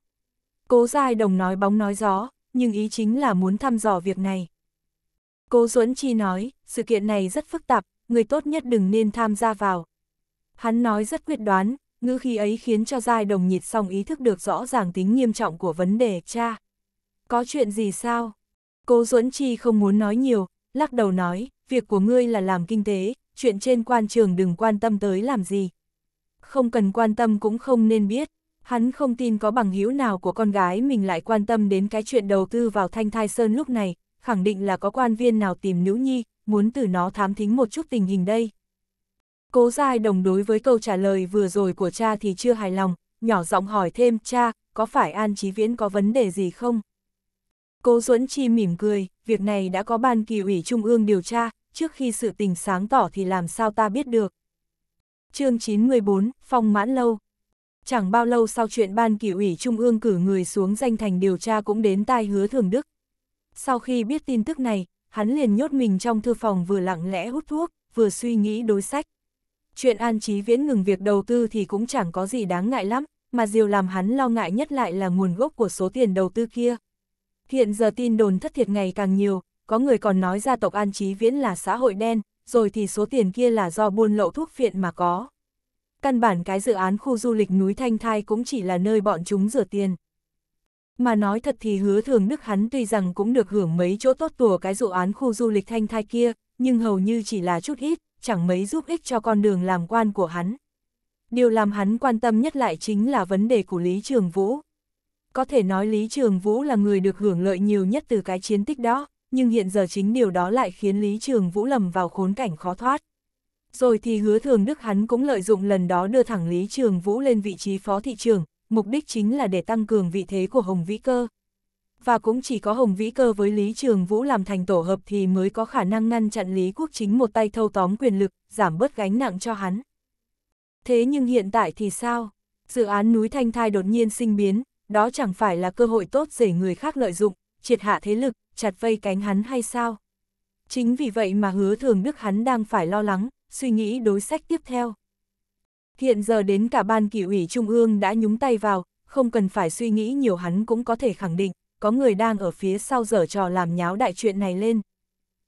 Cố Giai Đồng nói bóng nói gió, nhưng ý chính là muốn thăm dò việc này. Cố Duẫn Chi nói, sự kiện này rất phức tạp, người tốt nhất đừng nên tham gia vào. Hắn nói rất quyết đoán, ngữ khí ấy khiến cho giai đồng nhịt xong ý thức được rõ ràng tính nghiêm trọng của vấn đề, cha. Có chuyện gì sao? Cố Duẫn Chi không muốn nói nhiều, lắc đầu nói, việc của ngươi là làm kinh tế, chuyện trên quan trường đừng quan tâm tới làm gì. Không cần quan tâm cũng không nên biết, hắn không tin có bằng hữu nào của con gái mình lại quan tâm đến cái chuyện đầu tư vào Thanh Thai Sơn lúc này, khẳng định là có quan viên nào tìm nữ nhi, muốn từ nó thám thính một chút tình hình đây. Cố Giai Đồng đối với câu trả lời vừa rồi của cha thì chưa hài lòng, nhỏ giọng hỏi thêm, cha, có phải An Chí Viễn có vấn đề gì không? Cố Duẫn Chi mỉm cười, việc này đã có ban kỳ ủy trung ương điều tra, trước khi sự tình sáng tỏ thì làm sao ta biết được. chương 914, Phong Mãn Lâu Chẳng bao lâu sau chuyện ban kỳ ủy trung ương cử người xuống danh thành điều tra cũng đến tai hứa thường đức. Sau khi biết tin tức này, hắn liền nhốt mình trong thư phòng vừa lặng lẽ hút thuốc, vừa suy nghĩ đối sách. Chuyện An Chí Viễn ngừng việc đầu tư thì cũng chẳng có gì đáng ngại lắm, mà điều làm hắn lo ngại nhất lại là nguồn gốc của số tiền đầu tư kia. Hiện giờ tin đồn thất thiệt ngày càng nhiều, có người còn nói gia tộc An Chí Viễn là xã hội đen, rồi thì số tiền kia là do buôn lậu thuốc phiện mà có. Căn bản cái dự án khu du lịch núi Thanh Thai cũng chỉ là nơi bọn chúng rửa tiền. Mà nói thật thì hứa thường đức hắn tuy rằng cũng được hưởng mấy chỗ tốt tùa cái dự án khu du lịch Thanh Thai kia, nhưng hầu như chỉ là chút ít, chẳng mấy giúp ích cho con đường làm quan của hắn. Điều làm hắn quan tâm nhất lại chính là vấn đề của Lý Trường Vũ. Có thể nói Lý Trường Vũ là người được hưởng lợi nhiều nhất từ cái chiến tích đó, nhưng hiện giờ chính điều đó lại khiến Lý Trường Vũ lầm vào khốn cảnh khó thoát. Rồi thì hứa thường đức hắn cũng lợi dụng lần đó đưa thẳng Lý Trường Vũ lên vị trí phó thị trường, mục đích chính là để tăng cường vị thế của Hồng Vĩ Cơ. Và cũng chỉ có Hồng Vĩ Cơ với Lý Trường Vũ làm thành tổ hợp thì mới có khả năng ngăn chặn Lý Quốc Chính một tay thâu tóm quyền lực, giảm bớt gánh nặng cho hắn. Thế nhưng hiện tại thì sao? Dự án núi Thanh Thai đột nhiên sinh biến, đó chẳng phải là cơ hội tốt để người khác lợi dụng, triệt hạ thế lực, chặt vây cánh hắn hay sao? Chính vì vậy mà hứa thường đức hắn đang phải lo lắng, suy nghĩ đối sách tiếp theo. Hiện giờ đến cả ban kỷ ủy trung ương đã nhúng tay vào, không cần phải suy nghĩ nhiều hắn cũng có thể khẳng định, có người đang ở phía sau dở trò làm nháo đại chuyện này lên.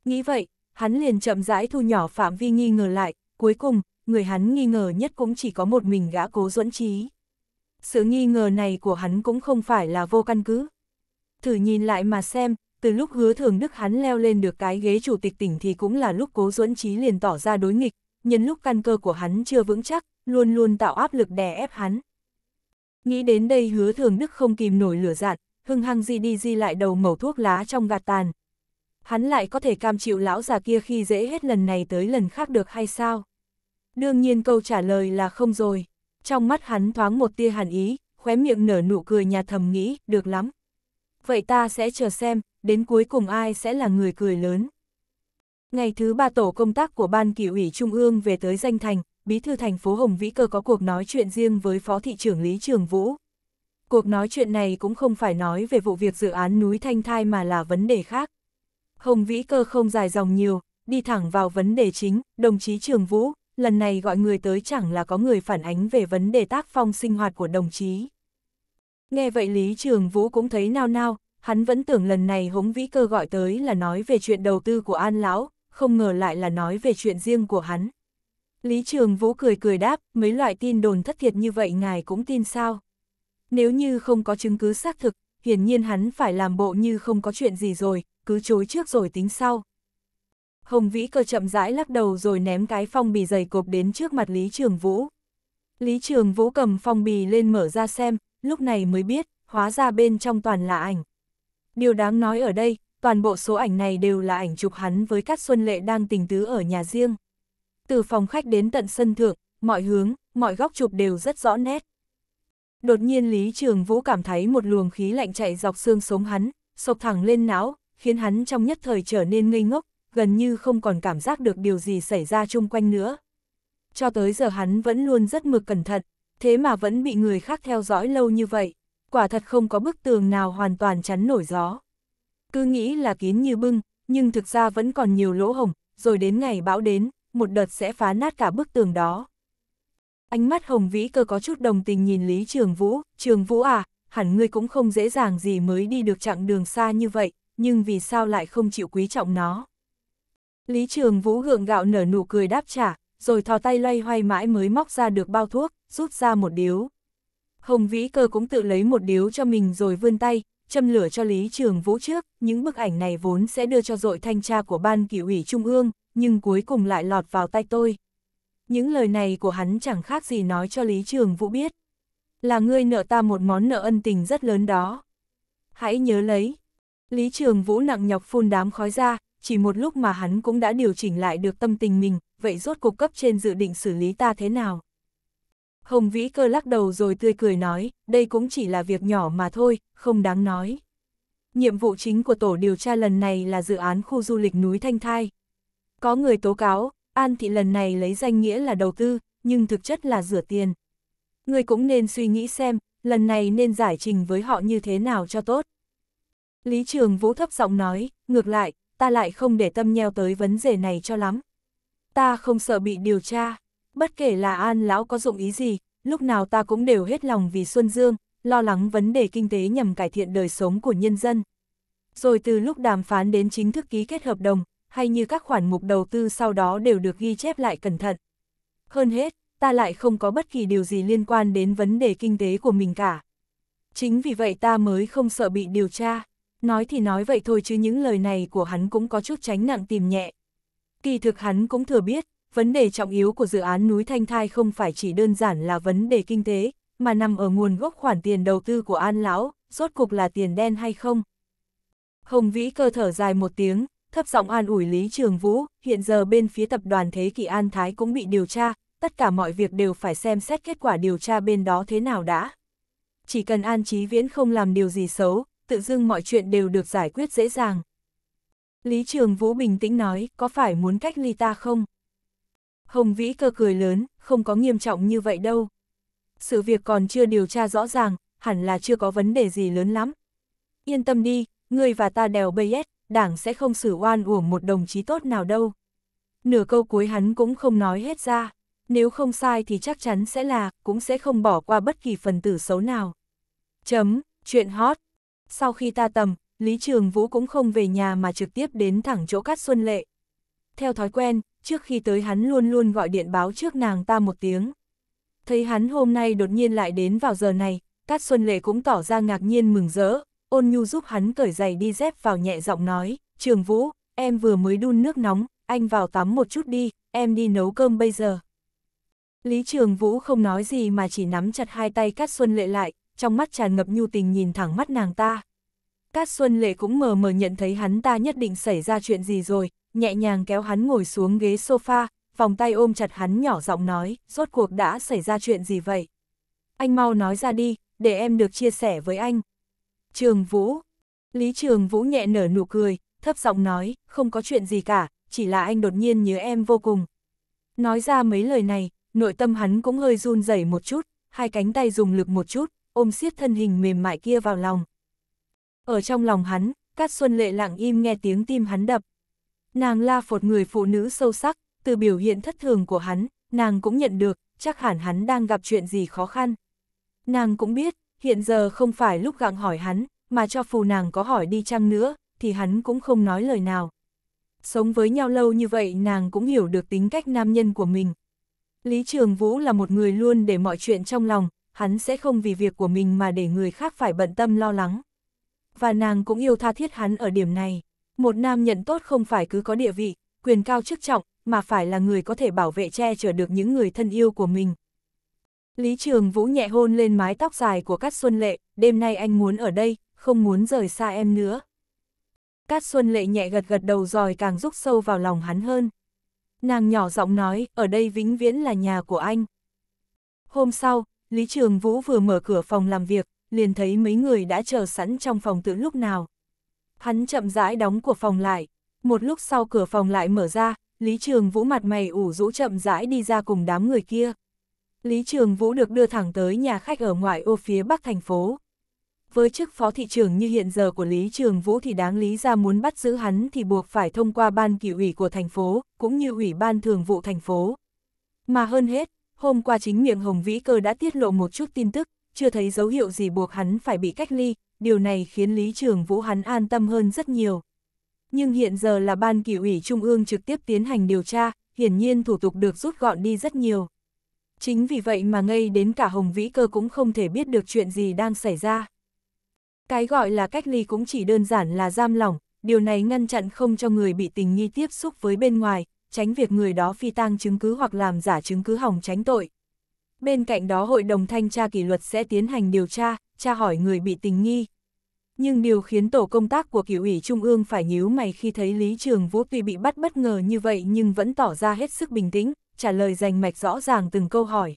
Nghĩ vậy, hắn liền chậm rãi thu nhỏ phạm vi nghi ngờ lại, cuối cùng, người hắn nghi ngờ nhất cũng chỉ có một mình gã cố duẫn trí. Sự nghi ngờ này của hắn cũng không phải là vô căn cứ. Thử nhìn lại mà xem, từ lúc hứa thường đức hắn leo lên được cái ghế chủ tịch tỉnh thì cũng là lúc cố duẫn trí liền tỏ ra đối nghịch, nhân lúc căn cơ của hắn chưa vững chắc, luôn luôn tạo áp lực đè ép hắn. Nghĩ đến đây hứa thường đức không kìm nổi lửa dạn, hưng hăng di đi di lại đầu mẩu thuốc lá trong gạt tàn. Hắn lại có thể cam chịu lão già kia khi dễ hết lần này tới lần khác được hay sao? Đương nhiên câu trả lời là không rồi. Trong mắt hắn thoáng một tia hàn ý, khóe miệng nở nụ cười nhà thầm nghĩ, được lắm. Vậy ta sẽ chờ xem, đến cuối cùng ai sẽ là người cười lớn. Ngày thứ ba tổ công tác của Ban Kỷ ủy Trung ương về tới danh thành, bí thư thành phố Hồng Vĩ Cơ có cuộc nói chuyện riêng với Phó thị trưởng Lý Trường Vũ. Cuộc nói chuyện này cũng không phải nói về vụ việc dự án núi Thanh Thai mà là vấn đề khác. Hồng Vĩ Cơ không dài dòng nhiều, đi thẳng vào vấn đề chính, đồng chí Trường Vũ, lần này gọi người tới chẳng là có người phản ánh về vấn đề tác phong sinh hoạt của đồng chí. Nghe vậy Lý Trường Vũ cũng thấy nao nao, hắn vẫn tưởng lần này Hống Vĩ Cơ gọi tới là nói về chuyện đầu tư của An Lão, không ngờ lại là nói về chuyện riêng của hắn. Lý Trường Vũ cười cười đáp, mấy loại tin đồn thất thiệt như vậy ngài cũng tin sao? Nếu như không có chứng cứ xác thực, hiển nhiên hắn phải làm bộ như không có chuyện gì rồi, cứ chối trước rồi tính sau. Hồng Vĩ cơ chậm rãi lắc đầu rồi ném cái phong bì dày cộp đến trước mặt Lý Trường Vũ. Lý Trường Vũ cầm phong bì lên mở ra xem, lúc này mới biết, hóa ra bên trong toàn là ảnh. Điều đáng nói ở đây, toàn bộ số ảnh này đều là ảnh chụp hắn với các Xuân Lệ đang tình tứ ở nhà riêng. Từ phòng khách đến tận sân thượng, mọi hướng, mọi góc chụp đều rất rõ nét. Đột nhiên Lý Trường Vũ cảm thấy một luồng khí lạnh chạy dọc xương sống hắn, sộc thẳng lên não, khiến hắn trong nhất thời trở nên ngây ngốc, gần như không còn cảm giác được điều gì xảy ra chung quanh nữa. Cho tới giờ hắn vẫn luôn rất mực cẩn thận, thế mà vẫn bị người khác theo dõi lâu như vậy, quả thật không có bức tường nào hoàn toàn chắn nổi gió. Cứ nghĩ là kín như bưng, nhưng thực ra vẫn còn nhiều lỗ hổng, rồi đến ngày bão đến, một đợt sẽ phá nát cả bức tường đó. Ánh mắt Hồng Vĩ cơ có chút đồng tình nhìn Lý Trường Vũ, Trường Vũ à, hẳn ngươi cũng không dễ dàng gì mới đi được chặng đường xa như vậy, nhưng vì sao lại không chịu quý trọng nó. Lý Trường Vũ gượng gạo nở nụ cười đáp trả, rồi thò tay loay hoay mãi mới móc ra được bao thuốc, rút ra một điếu. Hồng Vĩ Cơ cũng tự lấy một điếu cho mình rồi vươn tay, châm lửa cho Lý Trường Vũ trước, những bức ảnh này vốn sẽ đưa cho dội thanh tra của ban kỷ ủy Trung ương, nhưng cuối cùng lại lọt vào tay tôi. Những lời này của hắn chẳng khác gì nói cho Lý Trường Vũ biết. Là ngươi nợ ta một món nợ ân tình rất lớn đó. Hãy nhớ lấy. Lý Trường Vũ nặng nhọc phun đám khói ra, chỉ một lúc mà hắn cũng đã điều chỉnh lại được tâm tình mình, vậy rốt cuộc cấp trên dự định xử lý ta thế nào? Hồng Vĩ cơ lắc đầu rồi tươi cười nói, đây cũng chỉ là việc nhỏ mà thôi, không đáng nói. Nhiệm vụ chính của tổ điều tra lần này là dự án khu du lịch núi Thanh Thai. Có người tố cáo, An Thị lần này lấy danh nghĩa là đầu tư, nhưng thực chất là rửa tiền. Người cũng nên suy nghĩ xem, lần này nên giải trình với họ như thế nào cho tốt. Lý Trường Vũ thấp giọng nói, ngược lại, ta lại không để tâm nheo tới vấn đề này cho lắm. Ta không sợ bị điều tra, bất kể là An Lão có dụng ý gì, lúc nào ta cũng đều hết lòng vì Xuân Dương, lo lắng vấn đề kinh tế nhằm cải thiện đời sống của nhân dân. Rồi từ lúc đàm phán đến chính thức ký kết hợp đồng, hay như các khoản mục đầu tư sau đó đều được ghi chép lại cẩn thận. Hơn hết, ta lại không có bất kỳ điều gì liên quan đến vấn đề kinh tế của mình cả. Chính vì vậy ta mới không sợ bị điều tra. Nói thì nói vậy thôi chứ những lời này của hắn cũng có chút tránh nặng tìm nhẹ. Kỳ thực hắn cũng thừa biết, vấn đề trọng yếu của dự án núi Thanh Thai không phải chỉ đơn giản là vấn đề kinh tế, mà nằm ở nguồn gốc khoản tiền đầu tư của An Lão, rốt cục là tiền đen hay không. Hồng Vĩ cơ thở dài một tiếng, thấp giọng an ủi Lý Trường Vũ, hiện giờ bên phía tập đoàn Thế Kỷ An Thái cũng bị điều tra, tất cả mọi việc đều phải xem xét kết quả điều tra bên đó thế nào đã. Chỉ cần An Chí Viễn không làm điều gì xấu, tự dưng mọi chuyện đều được giải quyết dễ dàng. Lý Trường Vũ bình tĩnh nói, có phải muốn cách ly ta không? Hồng Vĩ cơ cười lớn, không có nghiêm trọng như vậy đâu. Sự việc còn chưa điều tra rõ ràng, hẳn là chưa có vấn đề gì lớn lắm. Yên tâm đi, ngươi và ta đèo bây ét, đảng sẽ không xử oan uổng một đồng chí tốt nào đâu. Nửa câu cuối hắn cũng không nói hết ra, nếu không sai thì chắc chắn sẽ là, cũng sẽ không bỏ qua bất kỳ phần tử xấu nào. Chấm, chuyện hot. Sau khi ta tầm, Lý Trường Vũ cũng không về nhà mà trực tiếp đến thẳng chỗ Cát Xuân Lệ. Theo thói quen, trước khi tới hắn luôn luôn gọi điện báo trước nàng ta một tiếng. Thấy hắn hôm nay đột nhiên lại đến vào giờ này, Cát Xuân Lệ cũng tỏ ra ngạc nhiên mừng rỡ, ôn nhu giúp hắn cởi giày đi dép vào nhẹ giọng nói, Trường Vũ, em vừa mới đun nước nóng, anh vào tắm một chút đi, em đi nấu cơm bây giờ. Lý Trường Vũ không nói gì mà chỉ nắm chặt hai tay Cát Xuân Lệ lại, trong mắt tràn ngập nhu tình nhìn thẳng mắt nàng ta. Cát Xuân Lệ cũng mờ mờ nhận thấy hắn ta nhất định xảy ra chuyện gì rồi, nhẹ nhàng kéo hắn ngồi xuống ghế sofa, vòng tay ôm chặt hắn nhỏ giọng nói, rốt cuộc đã xảy ra chuyện gì vậy? Anh mau nói ra đi, để em được chia sẻ với anh. Trường Vũ. Lý Trường Vũ nhẹ nở nụ cười, thấp giọng nói, không có chuyện gì cả, chỉ là anh đột nhiên nhớ em vô cùng. Nói ra mấy lời này, nội tâm hắn cũng hơi run rẩy một chút, hai cánh tay dùng lực một chút, ôm siết thân hình mềm mại kia vào lòng. Ở trong lòng hắn, Cát Xuân Lệ lặng im nghe tiếng tim hắn đập. Nàng la phột người phụ nữ sâu sắc, từ biểu hiện thất thường của hắn, nàng cũng nhận được, chắc hẳn hắn đang gặp chuyện gì khó khăn. Nàng cũng biết, hiện giờ không phải lúc gặng hỏi hắn, mà cho phù nàng có hỏi đi chăng nữa, thì hắn cũng không nói lời nào. Sống với nhau lâu như vậy nàng cũng hiểu được tính cách nam nhân của mình. Lý Trường Vũ là một người luôn để mọi chuyện trong lòng, hắn sẽ không vì việc của mình mà để người khác phải bận tâm lo lắng. Và nàng cũng yêu tha thiết hắn ở điểm này. Một nam nhận tốt không phải cứ có địa vị, quyền cao chức trọng, mà phải là người có thể bảo vệ che chở được những người thân yêu của mình. Lý Trường Vũ nhẹ hôn lên mái tóc dài của Cát Xuân Lệ, đêm nay anh muốn ở đây, không muốn rời xa em nữa. Cát Xuân Lệ nhẹ gật gật đầu rồi càng rút sâu vào lòng hắn hơn. Nàng nhỏ giọng nói, ở đây vĩnh viễn là nhà của anh. Hôm sau, Lý Trường Vũ vừa mở cửa phòng làm việc, liền thấy mấy người đã chờ sẵn trong phòng từ lúc nào. Hắn chậm rãi đóng cửa phòng lại, một lúc sau cửa phòng lại mở ra, Lý Trường Vũ mặt mày ủ rũ chậm rãi đi ra cùng đám người kia. Lý Trường Vũ được đưa thẳng tới nhà khách ở ngoại ô phía bắc thành phố. Với chức phó thị trưởng như hiện giờ của Lý Trường Vũ thì đáng lý ra muốn bắt giữ hắn thì buộc phải thông qua ban kỷ ủy của thành phố, cũng như ủy ban thường vụ thành phố. Mà hơn hết, hôm qua chính miệng Hồng Vĩ Cơ đã tiết lộ một chút tin tức, chưa thấy dấu hiệu gì buộc hắn phải bị cách ly, điều này khiến Lý Trường Vũ hắn an tâm hơn rất nhiều. Nhưng hiện giờ là ban kỷ ủy Trung ương trực tiếp tiến hành điều tra, hiển nhiên thủ tục được rút gọn đi rất nhiều. Chính vì vậy mà ngay đến cả Hồng Vĩ Cơ cũng không thể biết được chuyện gì đang xảy ra. Cái gọi là cách ly cũng chỉ đơn giản là giam lỏng, điều này ngăn chặn không cho người bị tình nghi tiếp xúc với bên ngoài, tránh việc người đó phi tang chứng cứ hoặc làm giả chứng cứ hỏng tránh tội. Bên cạnh đó Hội đồng Thanh tra kỷ luật sẽ tiến hành điều tra, tra hỏi người bị tình nghi. Nhưng điều khiến tổ công tác của cựu ủy Trung ương phải nhíu mày khi thấy Lý Trường Vũ tuy bị bắt bất ngờ như vậy nhưng vẫn tỏ ra hết sức bình tĩnh, trả lời rành mạch rõ ràng từng câu hỏi.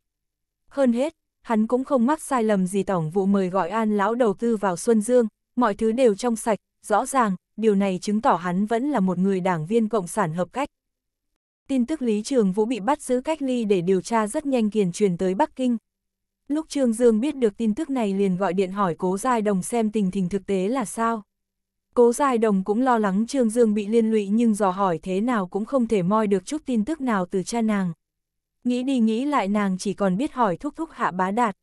Hơn hết, hắn cũng không mắc sai lầm gì tổng vụ mời gọi an lão đầu tư vào Xuân Dương, mọi thứ đều trong sạch, rõ ràng, điều này chứng tỏ hắn vẫn là một người đảng viên cộng sản hợp cách. Tin tức Lý Trường Vũ bị bắt giữ cách ly để điều tra rất nhanh kiền truyền tới Bắc Kinh. Lúc Trương Dương biết được tin tức này liền gọi điện hỏi Cố Giai Đồng xem tình hình thực tế là sao. Cố Giai Đồng cũng lo lắng Trương Dương bị liên lụy nhưng dò hỏi thế nào cũng không thể moi được chút tin tức nào từ cha nàng. Nghĩ đi nghĩ lại nàng chỉ còn biết hỏi thúc thúc Hạ Bá Đạt.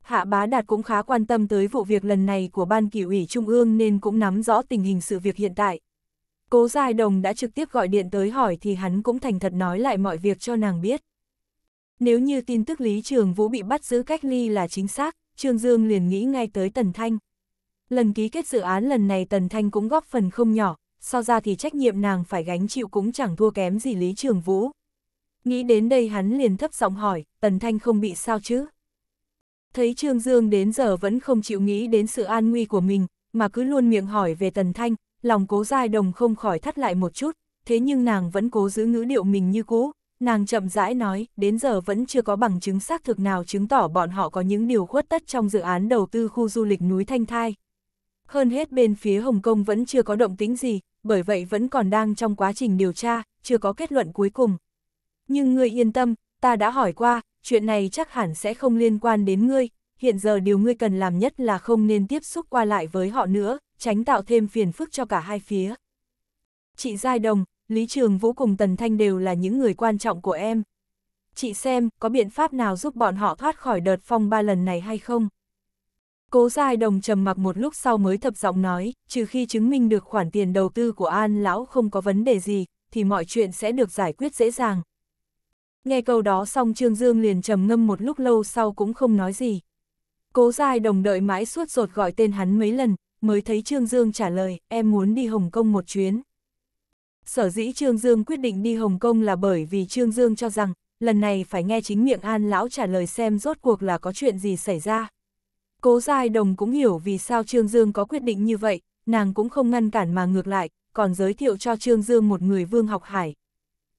Hạ Bá Đạt cũng khá quan tâm tới vụ việc lần này của Ban Kỷ ủy Trung ương nên cũng nắm rõ tình hình sự việc hiện tại. Cố Giai Đồng đã trực tiếp gọi điện tới hỏi thì hắn cũng thành thật nói lại mọi việc cho nàng biết. Nếu như tin tức Lý Trường Vũ bị bắt giữ cách ly là chính xác, Trương Dương liền nghĩ ngay tới Tần Thanh. Lần ký kết dự án lần này Tần Thanh cũng góp phần không nhỏ, so ra thì trách nhiệm nàng phải gánh chịu cũng chẳng thua kém gì Lý Trường Vũ. Nghĩ đến đây hắn liền thấp giọng hỏi, Tần Thanh không bị sao chứ? Thấy Trương Dương đến giờ vẫn không chịu nghĩ đến sự an nguy của mình, mà cứ luôn miệng hỏi về Tần Thanh, lòng cố dai đồng không khỏi thắt lại một chút, thế nhưng nàng vẫn cố giữ ngữ điệu mình như cũ, nàng chậm rãi nói, đến giờ vẫn chưa có bằng chứng xác thực nào chứng tỏ bọn họ có những điều khuất tất trong dự án đầu tư khu du lịch núi Thanh Thai. Hơn hết bên phía Hồng Kông vẫn chưa có động tính gì, bởi vậy vẫn còn đang trong quá trình điều tra, chưa có kết luận cuối cùng. Nhưng ngươi yên tâm, ta đã hỏi qua, chuyện này chắc hẳn sẽ không liên quan đến ngươi, hiện giờ điều ngươi cần làm nhất là không nên tiếp xúc qua lại với họ nữa, tránh tạo thêm phiền phức cho cả hai phía. Chị Giai Đồng, Lý Trường Vũ cùng Tần Thanh đều là những người quan trọng của em. Chị xem, có biện pháp nào giúp bọn họ thoát khỏi đợt phong ba lần này hay không? Cố Giai Đồng trầm mặc một lúc sau mới thập giọng nói, trừ khi chứng minh được khoản tiền đầu tư của An Lão không có vấn đề gì, thì mọi chuyện sẽ được giải quyết dễ dàng. Nghe câu đó xong Trương Dương liền trầm ngâm một lúc lâu sau cũng không nói gì. Cố Giai Đồng đợi mãi suốt ruột gọi tên hắn mấy lần, mới thấy Trương Dương trả lời, em muốn đi Hồng Kông một chuyến. Sở dĩ Trương Dương quyết định đi Hồng Kông là bởi vì Trương Dương cho rằng, lần này phải nghe chính miệng An Lão trả lời xem rốt cuộc là có chuyện gì xảy ra. Cố Giai Đồng cũng hiểu vì sao Trương Dương có quyết định như vậy, nàng cũng không ngăn cản mà ngược lại, còn giới thiệu cho Trương Dương một người Vương Học Hải.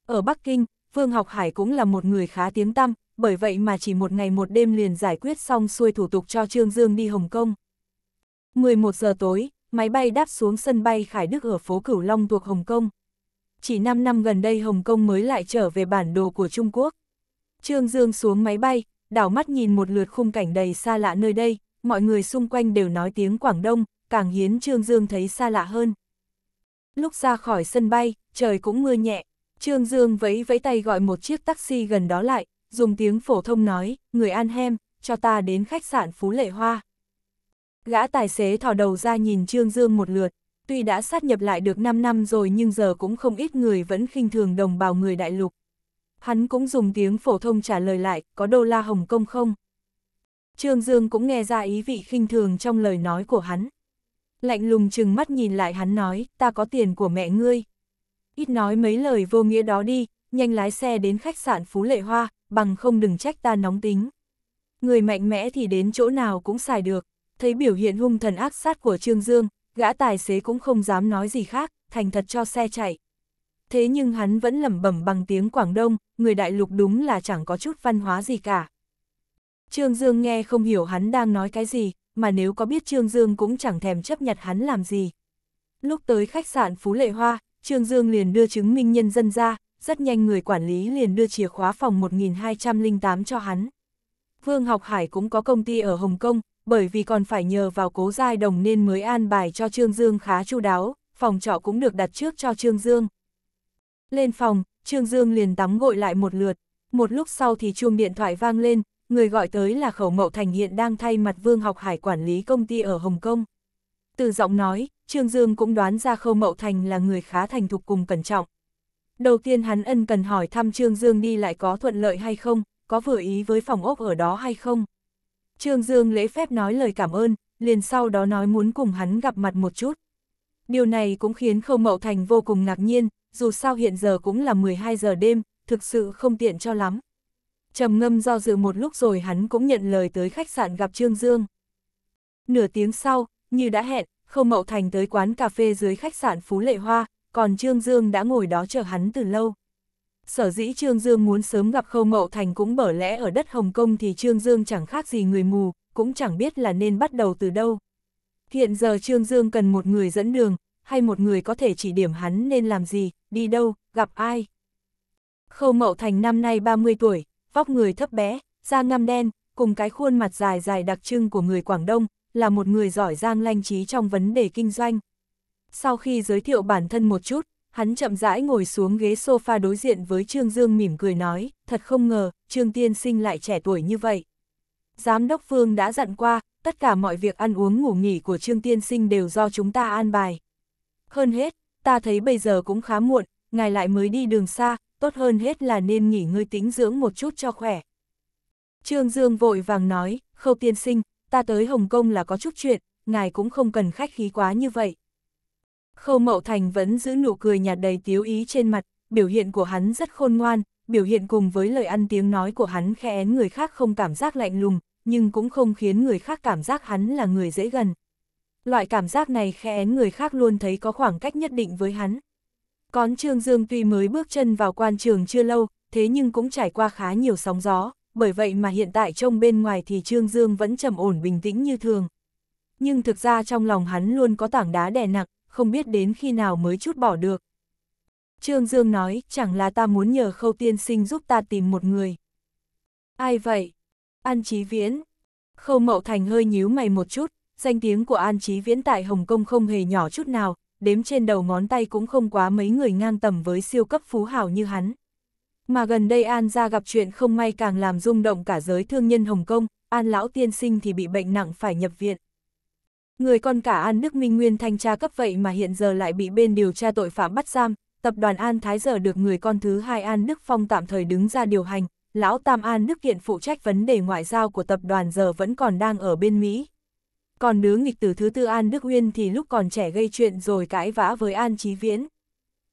Ở Bắc Kinh, Vương Học Hải cũng là một người khá tiếng tăm, bởi vậy mà chỉ một ngày một đêm liền giải quyết xong xuôi thủ tục cho Trương Dương đi Hồng Kông. 11 giờ tối, máy bay đáp xuống sân bay Khải Đức ở phố Cửu Long thuộc Hồng Kông. Chỉ 5 năm gần đây Hồng Kông mới lại trở về bản đồ của Trung Quốc. Trương Dương xuống máy bay, đảo mắt nhìn một lượt khung cảnh đầy xa lạ nơi đây, mọi người xung quanh đều nói tiếng Quảng Đông, càng hiến Trương Dương thấy xa lạ hơn. Lúc ra khỏi sân bay, trời cũng mưa nhẹ, Trương Dương vẫy vẫy tay gọi một chiếc taxi gần đó lại, dùng tiếng phổ thông nói, người an hem, cho ta đến khách sạn Phú Lệ Hoa. Gã tài xế thò đầu ra nhìn Trương Dương một lượt, tuy đã sát nhập lại được 5 năm rồi nhưng giờ cũng không ít người vẫn khinh thường đồng bào người đại lục. Hắn cũng dùng tiếng phổ thông trả lời lại, có đô la Hồng Kông không? Trương Dương cũng nghe ra ý vị khinh thường trong lời nói của hắn. Lạnh lùng chừng mắt nhìn lại hắn nói, ta có tiền của mẹ ngươi. Ít nói mấy lời vô nghĩa đó đi, nhanh lái xe đến khách sạn Phú Lệ Hoa, bằng không đừng trách ta nóng tính. Người mạnh mẽ thì đến chỗ nào cũng xài được, thấy biểu hiện hung thần ác sát của Trương Dương, gã tài xế cũng không dám nói gì khác, thành thật cho xe chạy. Thế nhưng hắn vẫn lẩm bẩm bằng tiếng Quảng Đông, người đại lục đúng là chẳng có chút văn hóa gì cả. Trương Dương nghe không hiểu hắn đang nói cái gì, mà nếu có biết Trương Dương cũng chẳng thèm chấp nhận hắn làm gì. Lúc tới khách sạn Phú Lệ Hoa, Trương Dương liền đưa chứng minh nhân dân ra, rất nhanh người quản lý liền đưa chìa khóa phòng 1208 cho hắn. Vương Học Hải cũng có công ty ở Hồng Kông, bởi vì còn phải nhờ vào cố giai đồng nên mới an bài cho Trương Dương khá chu đáo, phòng trọ cũng được đặt trước cho Trương Dương. Lên phòng, Trương Dương liền tắm gội lại một lượt, một lúc sau thì chuông điện thoại vang lên, người gọi tới là Khẩu Mậu Thành hiện đang thay mặt Vương Học Hải quản lý công ty ở Hồng Kông. Từ giọng nói, Trương Dương cũng đoán ra Khâu Mậu Thành là người khá thành thục cùng cẩn trọng. Đầu tiên hắn ân cần hỏi thăm Trương Dương đi lại có thuận lợi hay không, có vừa ý với phòng ốc ở đó hay không. Trương Dương lễ phép nói lời cảm ơn, liền sau đó nói muốn cùng hắn gặp mặt một chút. Điều này cũng khiến Khâu Mậu Thành vô cùng ngạc nhiên, dù sao hiện giờ cũng là 12 giờ đêm, thực sự không tiện cho lắm. trầm ngâm do dự một lúc rồi hắn cũng nhận lời tới khách sạn gặp Trương Dương. Nửa tiếng sau, như đã hẹn, Khâu Mậu Thành tới quán cà phê dưới khách sạn Phú Lệ Hoa, còn Trương Dương đã ngồi đó chờ hắn từ lâu. Sở dĩ Trương Dương muốn sớm gặp Khâu Mậu Thành cũng bởi lẽ ở đất Hồng Kông thì Trương Dương chẳng khác gì người mù, cũng chẳng biết là nên bắt đầu từ đâu. Hiện giờ Trương Dương cần một người dẫn đường, hay một người có thể chỉ điểm hắn nên làm gì, đi đâu, gặp ai. Khâu Mậu Thành năm nay 30 tuổi, vóc người thấp bé, da ngăm đen, cùng cái khuôn mặt dài dài đặc trưng của người Quảng Đông, là một người giỏi giang lanh trí trong vấn đề kinh doanh. Sau khi giới thiệu bản thân một chút, hắn chậm rãi ngồi xuống ghế sofa đối diện với Trương Dương mỉm cười nói, thật không ngờ, Trương Tiên Sinh lại trẻ tuổi như vậy. Giám đốc Phương đã dặn qua, tất cả mọi việc ăn uống ngủ nghỉ của Trương Tiên Sinh đều do chúng ta an bài. Hơn hết, ta thấy bây giờ cũng khá muộn, ngài lại mới đi đường xa, tốt hơn hết là nên nghỉ ngơi tính dưỡng một chút cho khỏe. Trương Dương vội vàng nói, khâu tiên sinh, ta tới Hồng Kông là có chút chuyện, ngài cũng không cần khách khí quá như vậy. Khâu Mậu Thành vẫn giữ nụ cười nhạt đầy tiếu ý trên mặt, biểu hiện của hắn rất khôn ngoan, biểu hiện cùng với lời ăn tiếng nói của hắn khẽ én người khác không cảm giác lạnh lùng, nhưng cũng không khiến người khác cảm giác hắn là người dễ gần. Loại cảm giác này khẽ én người khác luôn thấy có khoảng cách nhất định với hắn. Còn Trương Dương tuy mới bước chân vào quan trường chưa lâu, thế nhưng cũng trải qua khá nhiều sóng gió, bởi vậy mà hiện tại trông bên ngoài thì Trương Dương vẫn trầm ổn bình tĩnh như thường. Nhưng thực ra trong lòng hắn luôn có tảng đá đè nặng, không biết đến khi nào mới chút bỏ được. Trương Dương nói, chẳng là ta muốn nhờ khâu tiên sinh giúp ta tìm một người. Ai vậy? An Chí Viễn. Khâu Mậu Thành hơi nhíu mày một chút, danh tiếng của An Chí Viễn tại Hồng Kông không hề nhỏ chút nào, đếm trên đầu ngón tay cũng không quá mấy người ngang tầm với siêu cấp phú hảo như hắn. Mà gần đây An ra gặp chuyện không may càng làm rung động cả giới thương nhân Hồng Kông, An lão tiên sinh thì bị bệnh nặng phải nhập viện. Người con cả An Đức Minh Nguyên thanh tra cấp vậy mà hiện giờ lại bị bên điều tra tội phạm bắt giam, tập đoàn An Thái giờ được người con thứ hai An Đức Phong tạm thời đứng ra điều hành, lão Tam An Đức hiện phụ trách vấn đề ngoại giao của tập đoàn giờ vẫn còn đang ở bên Mỹ. Còn đứa nghịch tử thứ tư An Đức Uyên thì lúc còn trẻ gây chuyện rồi cãi vã với An Chí Viễn.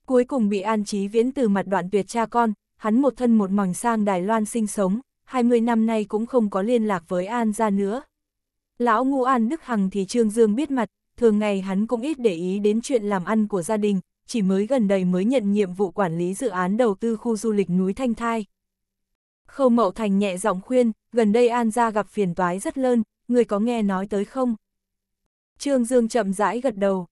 Cuối cùng bị An Chí Viễn từ mặt đoạn tuyệt cha con, hắn một thân một mảnh sang Đài Loan sinh sống, 20 năm nay cũng không có liên lạc với An ra nữa. Lão ngu An Đức Hằng thì Trương Dương biết mặt, thường ngày hắn cũng ít để ý đến chuyện làm ăn của gia đình, chỉ mới gần đây mới nhận nhiệm vụ quản lý dự án đầu tư khu du lịch núi Thanh Thai. Khâu Mậu Thành nhẹ giọng khuyên, gần đây An gia gặp phiền toái rất lớn, người có nghe nói tới không? Trương Dương chậm rãi gật đầu.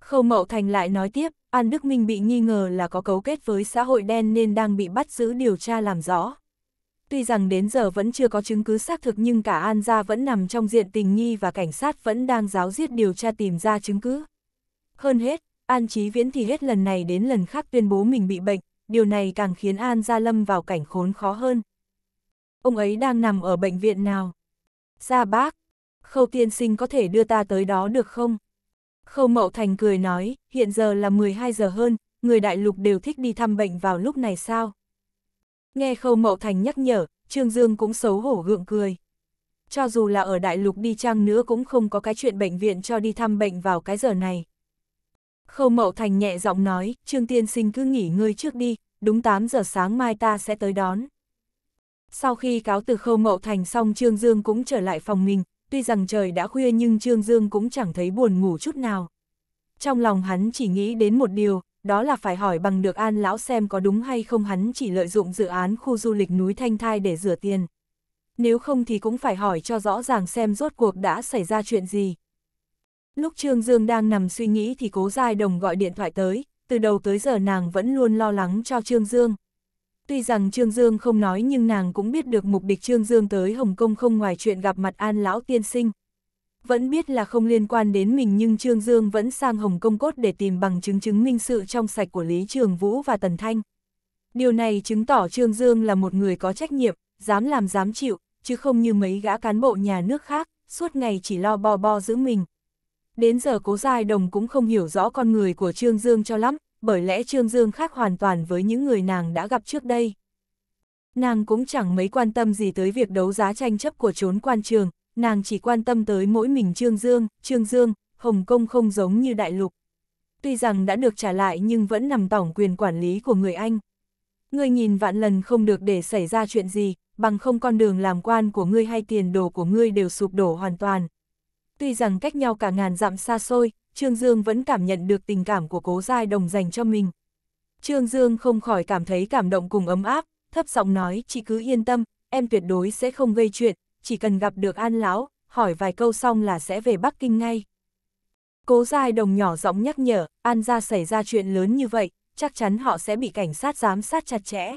Khâu Mậu Thành lại nói tiếp, An Đức Minh bị nghi ngờ là có cấu kết với xã hội đen nên đang bị bắt giữ điều tra làm rõ. Tuy rằng đến giờ vẫn chưa có chứng cứ xác thực nhưng cả An gia vẫn nằm trong diện tình nghi và cảnh sát vẫn đang giáo giết điều tra tìm ra chứng cứ. Hơn hết, An Chí Viễn thì hết lần này đến lần khác tuyên bố mình bị bệnh, điều này càng khiến An Gia Lâm vào cảnh khốn khó hơn. Ông ấy đang nằm ở bệnh viện nào? Gia bác, khâu tiên sinh có thể đưa ta tới đó được không? Khâu Mậu Thành cười nói, hiện giờ là 12 giờ hơn, người đại lục đều thích đi thăm bệnh vào lúc này sao? Nghe Khâu Mậu Thành nhắc nhở, Trương Dương cũng xấu hổ gượng cười. Cho dù là ở đại lục đi chăng nữa cũng không có cái chuyện bệnh viện cho đi thăm bệnh vào cái giờ này. Khâu Mậu Thành nhẹ giọng nói, Trương Tiên Sinh cứ nghỉ ngơi trước đi, đúng 8 giờ sáng mai ta sẽ tới đón. Sau khi cáo từ Khâu Mậu Thành xong Trương Dương cũng trở lại phòng mình, tuy rằng trời đã khuya nhưng Trương Dương cũng chẳng thấy buồn ngủ chút nào. Trong lòng hắn chỉ nghĩ đến một điều, đó là phải hỏi bằng được An Lão xem có đúng hay không hắn chỉ lợi dụng dự án khu du lịch núi Thanh Thai để rửa tiền. Nếu không thì cũng phải hỏi cho rõ ràng xem rốt cuộc đã xảy ra chuyện gì. Lúc Trương Dương đang nằm suy nghĩ thì cố Giai Đồng gọi điện thoại tới, từ đầu tới giờ nàng vẫn luôn lo lắng cho Trương Dương. Tuy rằng Trương Dương không nói nhưng nàng cũng biết được mục đích Trương Dương tới Hồng Kông không ngoài chuyện gặp mặt An Lão Tiên Sinh. Vẫn biết là không liên quan đến mình nhưng Trương Dương vẫn sang Hồng công cốt để tìm bằng chứng chứng minh sự trong sạch của Lý Trường Vũ và Tần Thanh. Điều này chứng tỏ Trương Dương là một người có trách nhiệm, dám làm dám chịu, chứ không như mấy gã cán bộ nhà nước khác, suốt ngày chỉ lo bo bo giữ mình. Đến giờ cố Giai Đồng cũng không hiểu rõ con người của Trương Dương cho lắm, bởi lẽ Trương Dương khác hoàn toàn với những người nàng đã gặp trước đây. Nàng cũng chẳng mấy quan tâm gì tới việc đấu giá tranh chấp của trốn quan trường, nàng chỉ quan tâm tới mỗi mình Trương Dương, Trương Dương, Hồng Kông không giống như đại lục. Tuy rằng đã được trả lại nhưng vẫn nằm tổng quyền quản lý của người Anh. Ngươi nhìn vạn lần không được để xảy ra chuyện gì, bằng không con đường làm quan của ngươi hay tiền đồ của ngươi đều sụp đổ hoàn toàn. Tuy rằng cách nhau cả ngàn dặm xa xôi, Trương Dương vẫn cảm nhận được tình cảm của cố giai đồng dành cho mình. Trương Dương không khỏi cảm thấy cảm động cùng ấm áp, thấp giọng nói, chị cứ yên tâm, em tuyệt đối sẽ không gây chuyện, chỉ cần gặp được An Lão, hỏi vài câu xong là sẽ về Bắc Kinh ngay. Cố Giai Đồng nhỏ giọng nhắc nhở, An ra xảy ra chuyện lớn như vậy, chắc chắn họ sẽ bị cảnh sát giám sát chặt chẽ.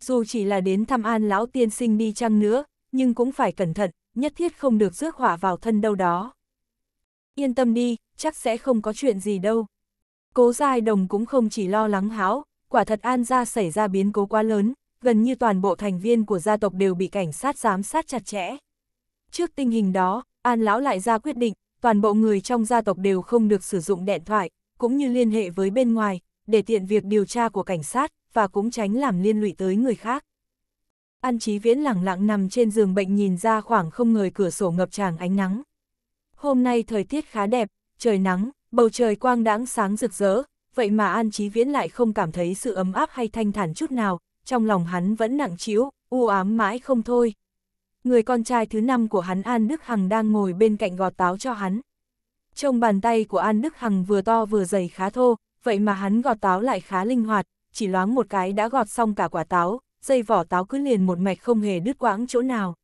Dù chỉ là đến thăm An Lão tiên sinh đi chăng nữa, nhưng cũng phải cẩn thận, nhất thiết không được rước hỏa vào thân đâu đó. Yên tâm đi, chắc sẽ không có chuyện gì đâu. Cố Giai Đồng cũng không chỉ lo lắng háo, quả thật An ra xảy ra biến cố quá lớn, gần như toàn bộ thành viên của gia tộc đều bị cảnh sát giám sát chặt chẽ. Trước tình hình đó, An Lão lại ra quyết định, toàn bộ người trong gia tộc đều không được sử dụng điện thoại, cũng như liên hệ với bên ngoài, để tiện việc điều tra của cảnh sát, và cũng tránh làm liên lụy tới người khác. An Chí Viễn lặng lặng nằm trên giường bệnh nhìn ra khoảng không người cửa sổ ngập tràn ánh nắng. Hôm nay thời tiết khá đẹp, trời nắng, bầu trời quang đãng sáng rực rỡ, vậy mà An Chí Viễn lại không cảm thấy sự ấm áp hay thanh thản chút nào, trong lòng hắn vẫn nặng trĩu, u ám mãi không thôi. Người con trai thứ năm của hắn An Đức Hằng đang ngồi bên cạnh gọt táo cho hắn. Trong bàn tay của An Đức Hằng vừa to vừa dày khá thô, vậy mà hắn gọt táo lại khá linh hoạt, chỉ loáng một cái đã gọt xong cả quả táo, dây vỏ táo cứ liền một mạch không hề đứt quãng chỗ nào.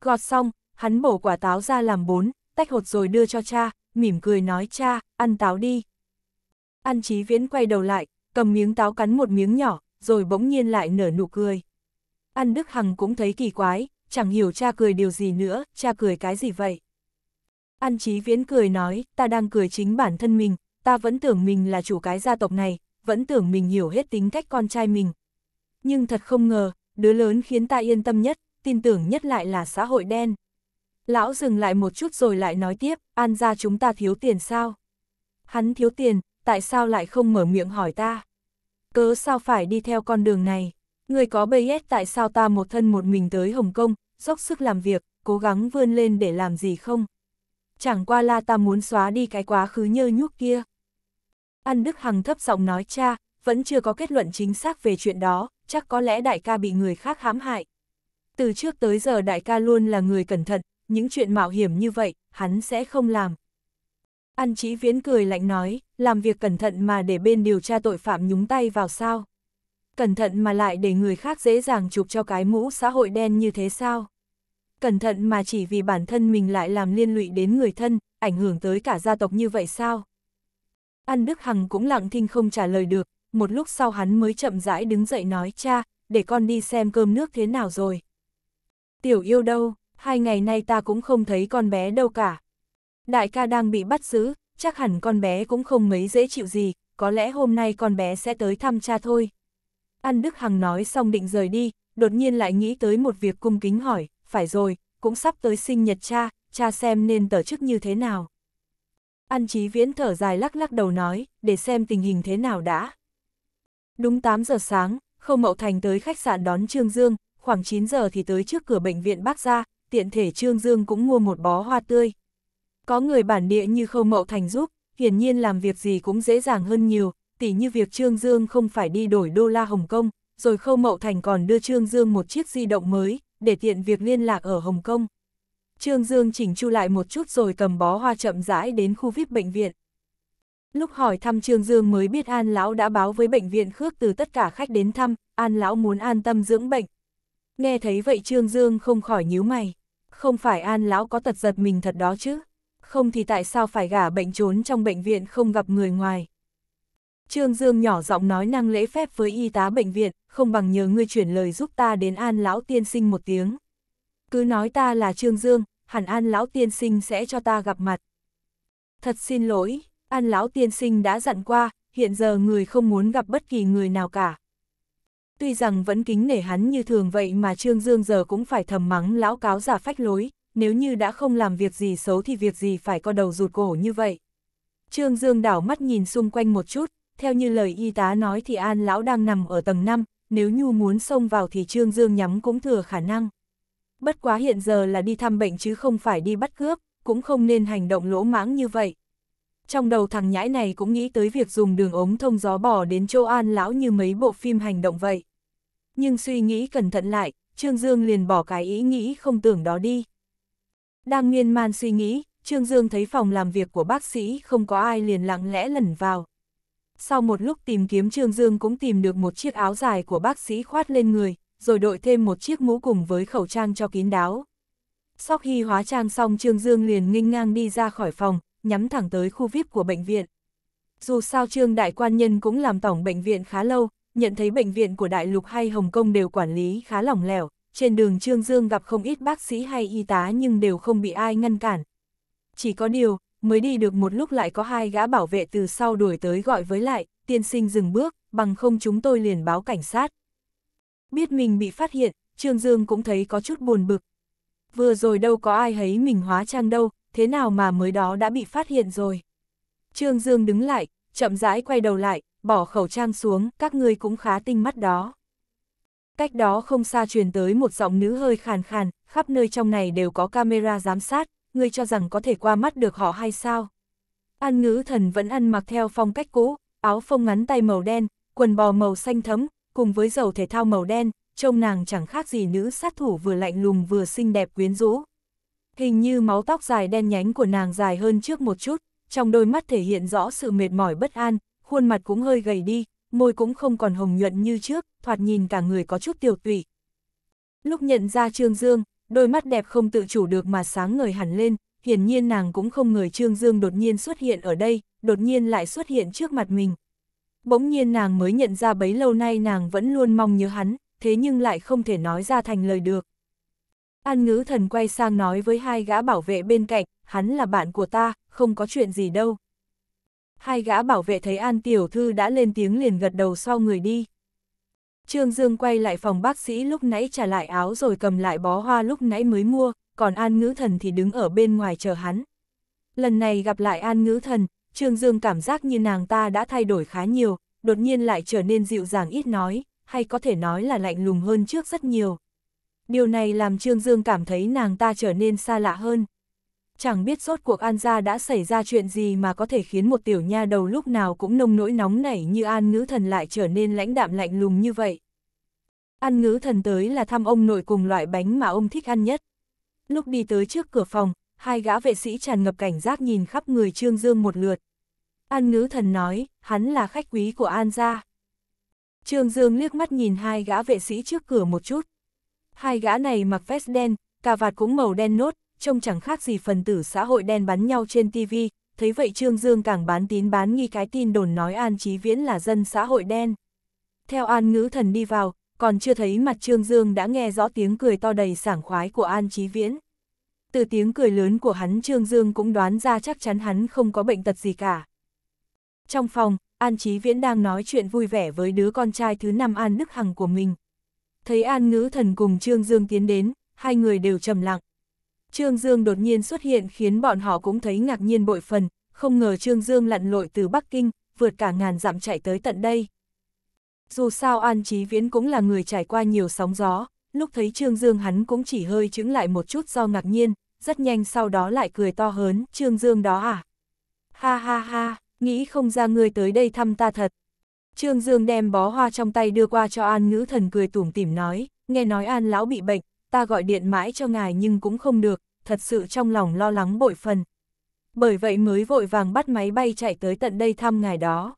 Gọt xong, hắn bổ quả táo ra làm bốn, tách hột rồi đưa cho cha, mỉm cười nói cha, ăn táo đi. An Chí Viễn quay đầu lại, cầm miếng táo cắn một miếng nhỏ, rồi bỗng nhiên lại nở nụ cười. An Đức Hằng cũng thấy kỳ quái, chẳng hiểu cha cười điều gì nữa, cha cười cái gì vậy? An Chí Viễn cười nói, ta đang cười chính bản thân mình, ta vẫn tưởng mình là chủ cái gia tộc này, vẫn tưởng mình hiểu hết tính cách con trai mình. Nhưng thật không ngờ, đứa lớn khiến ta yên tâm nhất, tin tưởng nhất lại là xã hội đen. Lão dừng lại một chút rồi lại nói tiếp, An ra chúng ta thiếu tiền sao? Hắn thiếu tiền, tại sao lại không mở miệng hỏi ta? Cớ sao phải đi theo con đường này? Người có BS tại sao ta một thân một mình tới Hồng Kông, dốc sức làm việc, cố gắng vươn lên để làm gì không? Chẳng qua là ta muốn xóa đi cái quá khứ nhơ nhúc kia. An Đức Hằng thấp giọng nói cha, vẫn chưa có kết luận chính xác về chuyện đó, chắc có lẽ đại ca bị người khác hãm hại. Từ trước tới giờ đại ca luôn là người cẩn thận, những chuyện mạo hiểm như vậy, hắn sẽ không làm. An Chí Viễn cười lạnh nói, làm việc cẩn thận mà để bên điều tra tội phạm nhúng tay vào sao? Cẩn thận mà lại để người khác dễ dàng chụp cho cái mũ xã hội đen như thế sao? Cẩn thận mà chỉ vì bản thân mình lại làm liên lụy đến người thân, ảnh hưởng tới cả gia tộc như vậy sao? An Đức Hằng cũng lặng thinh không trả lời được, một lúc sau hắn mới chậm rãi đứng dậy nói cha, để con đi xem cơm nước thế nào rồi. Tiểu yêu đâu, hai ngày nay ta cũng không thấy con bé đâu cả. Đại ca đang bị bắt giữ, chắc hẳn con bé cũng không mấy dễ chịu gì, có lẽ hôm nay con bé sẽ tới thăm cha thôi. An Đức Hằng nói xong định rời đi, đột nhiên lại nghĩ tới một việc cung kính hỏi, phải rồi, cũng sắp tới sinh nhật cha, cha xem nên tổ chức như thế nào. An Chí Viễn thở dài lắc lắc đầu nói, để xem tình hình thế nào đã. Đúng 8 giờ sáng, Khâu Mậu Thành tới khách sạn đón Trương Dương, khoảng 9 giờ thì tới trước cửa bệnh viện Bắc Gia, tiện thể Trương Dương cũng mua một bó hoa tươi. Có người bản địa như Khâu Mậu Thành giúp, hiển nhiên làm việc gì cũng dễ dàng hơn nhiều, tỉ như việc Trương Dương không phải đi đổi đô la Hồng Kông, rồi Khâu Mậu Thành còn đưa Trương Dương một chiếc di động mới, để tiện việc liên lạc ở Hồng Kông. Trương Dương chỉnh chu lại một chút rồi cầm bó hoa chậm rãi đến khu VIP bệnh viện. Lúc hỏi thăm Trương Dương mới biết An Lão đã báo với bệnh viện khước từ tất cả khách đến thăm, An Lão muốn an tâm dưỡng bệnh. Nghe thấy vậy Trương Dương không khỏi nhíu mày. Không phải An Lão có tật giật mình thật đó chứ. Không thì tại sao phải gả bệnh trốn trong bệnh viện không gặp người ngoài. Trương Dương nhỏ giọng nói năng lễ phép với y tá bệnh viện, không bằng nhờ ngươi chuyển lời giúp ta đến An Lão tiên sinh một tiếng. Cứ nói ta là Trương Dương, hẳn An Lão tiên sinh sẽ cho ta gặp mặt. Thật xin lỗi, An Lão tiên sinh đã dặn qua, hiện giờ người không muốn gặp bất kỳ người nào cả. Tuy rằng vẫn kính nể hắn như thường vậy mà Trương Dương giờ cũng phải thầm mắng lão cáo giả phách lối, nếu như đã không làm việc gì xấu thì việc gì phải có đầu rụt cổ như vậy. Trương Dương đảo mắt nhìn xung quanh một chút, theo như lời y tá nói thì An lão đang nằm ở tầng 5, nếu Nhu muốn xông vào thì Trương Dương nhắm cũng thừa khả năng. Bất quá hiện giờ là đi thăm bệnh chứ không phải đi bắt cướp, cũng không nên hành động lỗ mãng như vậy. Trong đầu thằng nhãi này cũng nghĩ tới việc dùng đường ống thông gió bò đến chỗ An lão như mấy bộ phim hành động vậy. Nhưng suy nghĩ cẩn thận lại, Trương Dương liền bỏ cái ý nghĩ không tưởng đó đi. Đang miên man suy nghĩ, Trương Dương thấy phòng làm việc của bác sĩ không có ai liền lặng lẽ lẩn vào. Sau một lúc tìm kiếm Trương Dương cũng tìm được một chiếc áo dài của bác sĩ khoát lên người, rồi đội thêm một chiếc mũ cùng với khẩu trang cho kín đáo. Sau khi hóa trang xong Trương Dương liền nghênh ngang đi ra khỏi phòng, nhắm thẳng tới khu VIP của bệnh viện. Dù sao Trương Đại Quan Nhân cũng làm tổng bệnh viện khá lâu, nhận thấy bệnh viện của Đại Lục hay Hồng Kông đều quản lý khá lỏng lẻo, trên đường Trương Dương gặp không ít bác sĩ hay y tá nhưng đều không bị ai ngăn cản. Chỉ có điều, mới đi được một lúc lại có hai gã bảo vệ từ sau đuổi tới gọi với lại, tiên sinh dừng bước, bằng không chúng tôi liền báo cảnh sát. Biết mình bị phát hiện, Trương Dương cũng thấy có chút buồn bực. Vừa rồi đâu có ai thấy mình hóa trang đâu, thế nào mà mới đó đã bị phát hiện rồi. Trương Dương đứng lại, chậm rãi quay đầu lại, bỏ khẩu trang xuống, các ngươi cũng khá tinh mắt đó. Cách đó không xa truyền tới một giọng nữ hơi khàn khàn, khắp nơi trong này đều có camera giám sát, ngươi cho rằng có thể qua mắt được họ hay sao? An ngữ thần vẫn ăn mặc theo phong cách cũ, áo phông ngắn tay màu đen, quần bò màu xanh thấm, cùng với dầu thể thao màu đen, trông nàng chẳng khác gì nữ sát thủ vừa lạnh lùng vừa xinh đẹp quyến rũ. Hình như máu tóc dài đen nhánh của nàng dài hơn trước một chút, trong đôi mắt thể hiện rõ sự mệt mỏi bất an, khuôn mặt cũng hơi gầy đi, môi cũng không còn hồng nhuận như trước, thoạt nhìn cả người có chút tiểu tụy. Lúc nhận ra Trương Dương, đôi mắt đẹp không tự chủ được mà sáng ngời hẳn lên, hiển nhiên nàng cũng không ngờ Trương Dương đột nhiên xuất hiện ở đây, đột nhiên lại xuất hiện trước mặt mình. Bỗng nhiên nàng mới nhận ra bấy lâu nay nàng vẫn luôn mong nhớ hắn, thế nhưng lại không thể nói ra thành lời được. An ngữ thần quay sang nói với hai gã bảo vệ bên cạnh, hắn là bạn của ta, không có chuyện gì đâu. Hai gã bảo vệ thấy An tiểu thư đã lên tiếng liền gật đầu sau người đi. Trương Dương quay lại phòng bác sĩ lúc nãy trả lại áo rồi cầm lại bó hoa lúc nãy mới mua, còn An Ngữ Thần thì đứng ở bên ngoài chờ hắn. Lần này gặp lại An Ngữ Thần, Trương Dương cảm giác như nàng ta đã thay đổi khá nhiều, đột nhiên lại trở nên dịu dàng ít nói, hay có thể nói là lạnh lùng hơn trước rất nhiều. Điều này làm Trương Dương cảm thấy nàng ta trở nên xa lạ hơn. Chẳng biết rốt cuộc An gia đã xảy ra chuyện gì mà có thể khiến một tiểu nha đầu lúc nào cũng nông nỗi nóng nảy như An ngữ thần lại trở nên lãnh đạm lạnh lùng như vậy. An ngữ thần tới là thăm ông nội cùng loại bánh mà ông thích ăn nhất. Lúc đi tới trước cửa phòng, hai gã vệ sĩ tràn ngập cảnh giác nhìn khắp người Trương Dương một lượt. An ngữ thần nói, hắn là khách quý của An gia. Trương Dương liếc mắt nhìn hai gã vệ sĩ trước cửa một chút. Hai gã này mặc vest đen, cà vạt cũng màu đen nốt, trông chẳng khác gì phần tử xã hội đen bắn nhau trên TV, thấy vậy Trương Dương càng bán tín bán nghi cái tin đồn nói An Chí Viễn là dân xã hội đen. Theo An Ngữ Thần đi vào, còn chưa thấy mặt Trương Dương đã nghe rõ tiếng cười to đầy sảng khoái của An Chí Viễn. Từ tiếng cười lớn của hắn Trương Dương cũng đoán ra chắc chắn hắn không có bệnh tật gì cả. Trong phòng, An Chí Viễn đang nói chuyện vui vẻ với đứa con trai thứ năm An Đức Hằng của mình. Thấy An Ngữ Thần cùng Trương Dương tiến đến, hai người đều trầm lặng. Trương Dương đột nhiên xuất hiện khiến bọn họ cũng thấy ngạc nhiên bội phần, không ngờ Trương Dương lặn lội từ Bắc Kinh, vượt cả ngàn dặm chạy tới tận đây. Dù sao An Chí Viễn cũng là người trải qua nhiều sóng gió, lúc thấy Trương Dương hắn cũng chỉ hơi chứng lại một chút do ngạc nhiên, rất nhanh sau đó lại cười to hớn, Trương Dương đó à? Ha ha ha, nghĩ không ra ngươi tới đây thăm ta thật. Trương Dương đem bó hoa trong tay đưa qua cho An Ngữ Thần cười tủm tỉm nói, nghe nói An Lão bị bệnh, ta gọi điện mãi cho ngài nhưng cũng không được, thật sự trong lòng lo lắng bội phần. Bởi vậy mới vội vàng bắt máy bay chạy tới tận đây thăm ngài đó.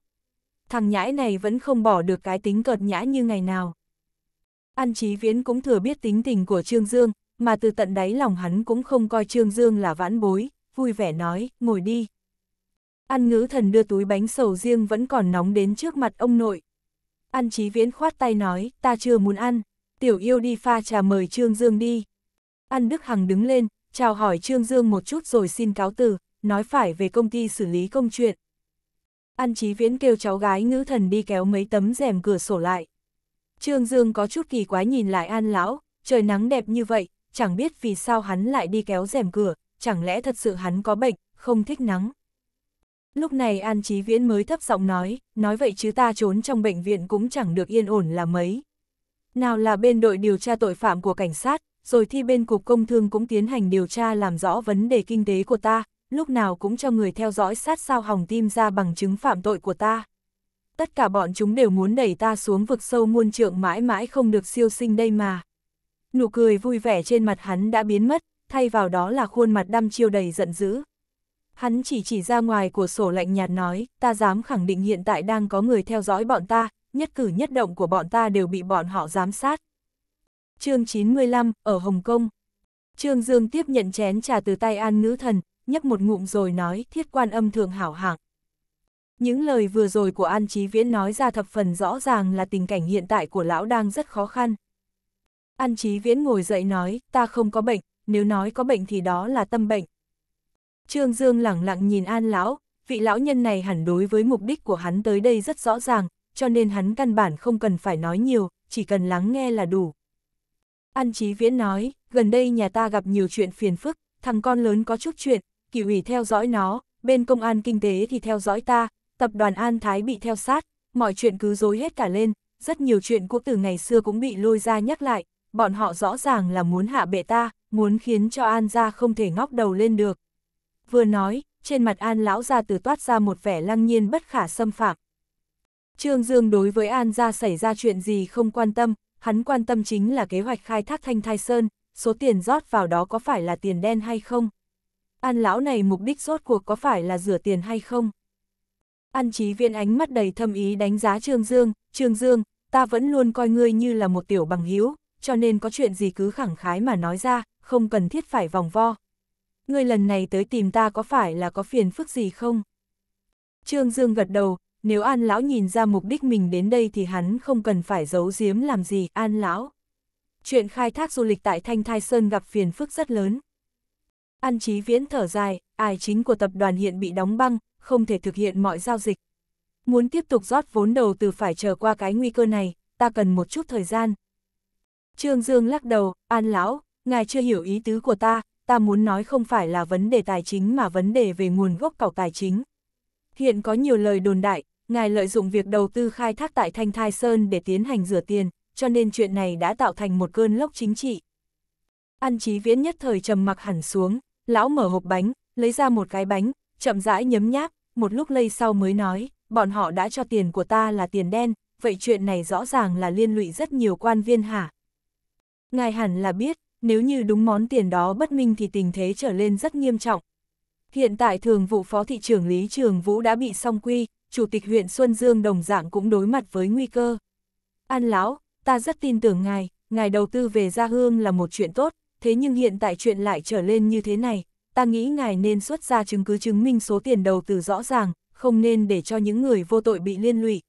Thằng nhãi này vẫn không bỏ được cái tính cợt nhã như ngày nào. An Chí Viễn cũng thừa biết tính tình của Trương Dương, mà từ tận đáy lòng hắn cũng không coi Trương Dương là vãn bối, vui vẻ nói, ngồi đi. An ngữ thần đưa túi bánh sầu riêng vẫn còn nóng đến trước mặt ông nội. An Chí Viễn khoát tay nói, ta chưa muốn ăn tiểu yêu đi pha trà mời Trương Dương đi. An Đức Hằng đứng lên, chào hỏi Trương Dương một chút rồi xin cáo từ, nói phải về công ty xử lý công chuyện. An Chí Viễn kêu cháu gái ngữ thần đi kéo mấy tấm rèm cửa sổ lại. Trương Dương có chút kỳ quái nhìn lại An Lão, trời nắng đẹp như vậy, chẳng biết vì sao hắn lại đi kéo rèm cửa, chẳng lẽ thật sự hắn có bệnh, không thích nắng. Lúc này An Chí Viễn mới thấp giọng nói, nói vậy chứ ta trốn trong bệnh viện cũng chẳng được yên ổn là mấy. Nào là bên đội điều tra tội phạm của cảnh sát, rồi thi bên cục công thương cũng tiến hành điều tra làm rõ vấn đề kinh tế của ta, lúc nào cũng cho người theo dõi sát sao hỏng tim ra bằng chứng phạm tội của ta. Tất cả bọn chúng đều muốn đẩy ta xuống vực sâu muôn trượng mãi mãi không được siêu sinh đây mà. Nụ cười vui vẻ trên mặt hắn đã biến mất, thay vào đó là khuôn mặt đăm chiêu đầy giận dữ. Hắn chỉ chỉ ra ngoài của sổ lạnh nhạt nói, ta dám khẳng định hiện tại đang có người theo dõi bọn ta, nhất cử nhất động của bọn ta đều bị bọn họ giám sát. chương 95, ở Hồng Kông. Trương Dương tiếp nhận chén trà từ tay An Ngữ Thần, nhấp một ngụm rồi nói thiết quan âm thường hảo hạng. Những lời vừa rồi của An Chí Viễn nói ra thập phần rõ ràng là tình cảnh hiện tại của lão đang rất khó khăn. An Chí Viễn ngồi dậy nói, ta không có bệnh, nếu nói có bệnh thì đó là tâm bệnh. Trương Dương lẳng lặng nhìn An Lão, vị lão nhân này hẳn đối với mục đích của hắn tới đây rất rõ ràng, cho nên hắn căn bản không cần phải nói nhiều, chỉ cần lắng nghe là đủ. An Chí Viễn nói, gần đây nhà ta gặp nhiều chuyện phiền phức, thằng con lớn có chút chuyện, kỳ ủy theo dõi nó, bên công an kinh tế thì theo dõi ta, tập đoàn An Thái bị theo sát, mọi chuyện cứ dối hết cả lên, rất nhiều chuyện cũ từ ngày xưa cũng bị lôi ra nhắc lại, bọn họ rõ ràng là muốn hạ bệ ta, muốn khiến cho An gia không thể ngóc đầu lên được. Vừa nói, trên mặt An lão ra từ toát ra một vẻ lăng nhiên bất khả xâm phạm. Trương Dương đối với An gia xảy ra chuyện gì không quan tâm, hắn quan tâm chính là kế hoạch khai thác thanh thai sơn, số tiền rót vào đó có phải là tiền đen hay không. An lão này mục đích rốt cuộc có phải là rửa tiền hay không? An trí viên ánh mắt đầy thâm ý đánh giá Trương Dương, Trương Dương, ta vẫn luôn coi ngươi như là một tiểu bằng hữu, cho nên có chuyện gì cứ khẳng khái mà nói ra, không cần thiết phải vòng vo. Ngươi lần này tới tìm ta có phải là có phiền phức gì không? Trương Dương gật đầu, nếu An Lão nhìn ra mục đích mình đến đây thì hắn không cần phải giấu giếm làm gì, An Lão. Chuyện khai thác du lịch tại Thanh Thai Sơn gặp phiền phức rất lớn. An Chí Viễn thở dài, ai chính của tập đoàn hiện bị đóng băng, không thể thực hiện mọi giao dịch. Muốn tiếp tục rót vốn đầu từ phải chờ qua cái nguy cơ này, ta cần một chút thời gian. Trương Dương lắc đầu, An Lão, ngài chưa hiểu ý tứ của ta, ta muốn nói không phải là vấn đề tài chính mà vấn đề về nguồn gốc cọc tài chính. Hiện có nhiều lời đồn đại, ngài lợi dụng việc đầu tư khai thác tại Thanh Thai Sơn để tiến hành rửa tiền, cho nên chuyện này đã tạo thành một cơn lốc chính trị. An Chí Viễn nhất thời trầm mặc hẳn xuống, lão mở hộp bánh, lấy ra một cái bánh, chậm rãi nhấm nháp, một lúc lây sau mới nói, bọn họ đã cho tiền của ta là tiền đen, vậy chuyện này rõ ràng là liên lụy rất nhiều quan viên hả? Ngài hẳn là biết, nếu như đúng món tiền đó bất minh thì tình thế trở lên rất nghiêm trọng. Hiện tại thường vụ phó thị trưởng Lý Trường Vũ đã bị song quy, chủ tịch huyện Xuân Dương đồng dạng cũng đối mặt với nguy cơ. An lão, ta rất tin tưởng ngài, ngài đầu tư về gia hương là một chuyện tốt, thế nhưng hiện tại chuyện lại trở lên như thế này, ta nghĩ ngài nên xuất ra chứng cứ chứng minh số tiền đầu tư rõ ràng, không nên để cho những người vô tội bị liên lụy.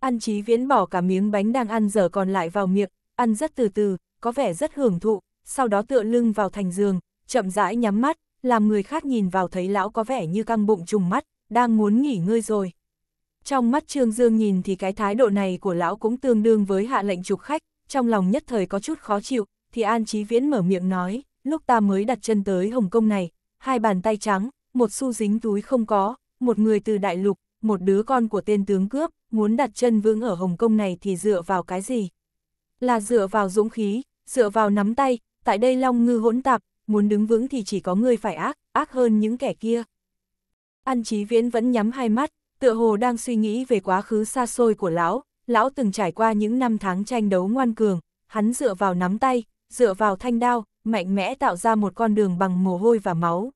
An Chí Viễn bỏ cả miếng bánh đang ăn dở còn lại vào miệng, ăn rất từ từ, có vẻ rất hưởng thụ, sau đó tựa lưng vào thành giường, chậm rãi nhắm mắt, làm người khác nhìn vào thấy lão có vẻ như căng bụng trùng mắt, đang muốn nghỉ ngơi rồi. Trong mắt Trương Dương nhìn thì cái thái độ này của lão cũng tương đương với hạ lệnh trục khách, trong lòng nhất thời có chút khó chịu, thì An Chí Viễn mở miệng nói, lúc ta mới đặt chân tới Hồng Kông này, hai bàn tay trắng, một xu dính túi không có, một người từ đại lục, một đứa con của tên tướng cướp, muốn đặt chân vững ở Hồng Kông này thì dựa vào cái gì? Là dựa vào dũng khí, dựa vào nắm tay, tại đây long ngư hỗn tạp, muốn đứng vững thì chỉ có người phải ác, ác hơn những kẻ kia. An Chí Viễn vẫn nhắm hai mắt, tựa hồ đang suy nghĩ về quá khứ xa xôi của lão, lão từng trải qua những năm tháng tranh đấu ngoan cường, hắn dựa vào nắm tay, dựa vào thanh đao, mạnh mẽ tạo ra một con đường bằng mồ hôi và máu.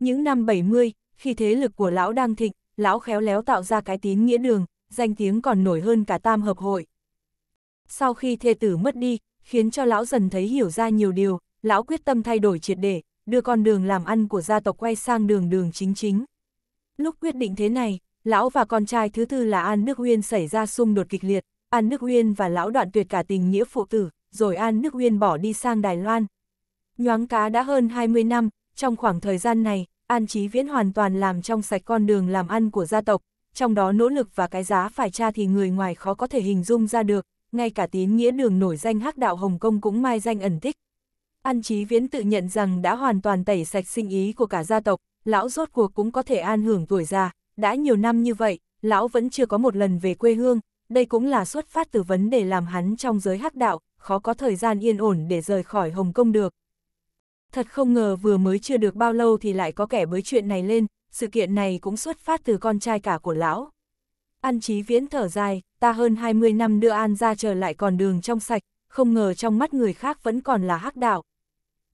Những năm 70, khi thế lực của lão đang thịnh, lão khéo léo tạo ra cái tín nghĩa đường, danh tiếng còn nổi hơn cả tam hợp hội. Sau khi thê tử mất đi, khiến cho lão dần thấy hiểu ra nhiều điều, lão quyết tâm thay đổi triệt để, đưa con đường làm ăn của gia tộc quay sang đường đường chính chính. Lúc quyết định thế này, lão và con trai thứ tư là An Đức Uyên xảy ra xung đột kịch liệt, An Đức Uyên và lão đoạn tuyệt cả tình nghĩa phụ tử, rồi An Đức Uyên bỏ đi sang Đài Loan. Nhoáng cá đã hơn 20 năm, trong khoảng thời gian này, An Chí Viễn hoàn toàn làm trong sạch con đường làm ăn của gia tộc, trong đó nỗ lực và cái giá phải tra thì người ngoài khó có thể hình dung ra được, ngay cả tín nghĩa đường nổi danh hắc đạo Hồng Kông cũng mai danh ẩn tích. An Chí Viễn tự nhận rằng đã hoàn toàn tẩy sạch sinh ý của cả gia tộc, lão rốt cuộc cũng có thể an hưởng tuổi già, đã nhiều năm như vậy, lão vẫn chưa có một lần về quê hương, đây cũng là xuất phát từ vấn đề làm hắn trong giới hắc đạo, khó có thời gian yên ổn để rời khỏi Hồng Kông được. Thật không ngờ vừa mới chưa được bao lâu thì lại có kẻ bới chuyện này lên, sự kiện này cũng xuất phát từ con trai cả của lão. An Chí Viễn thở dài, ta hơn 20 năm đưa An ra trở lại còn đường trong sạch, không ngờ trong mắt người khác vẫn còn là hắc đạo.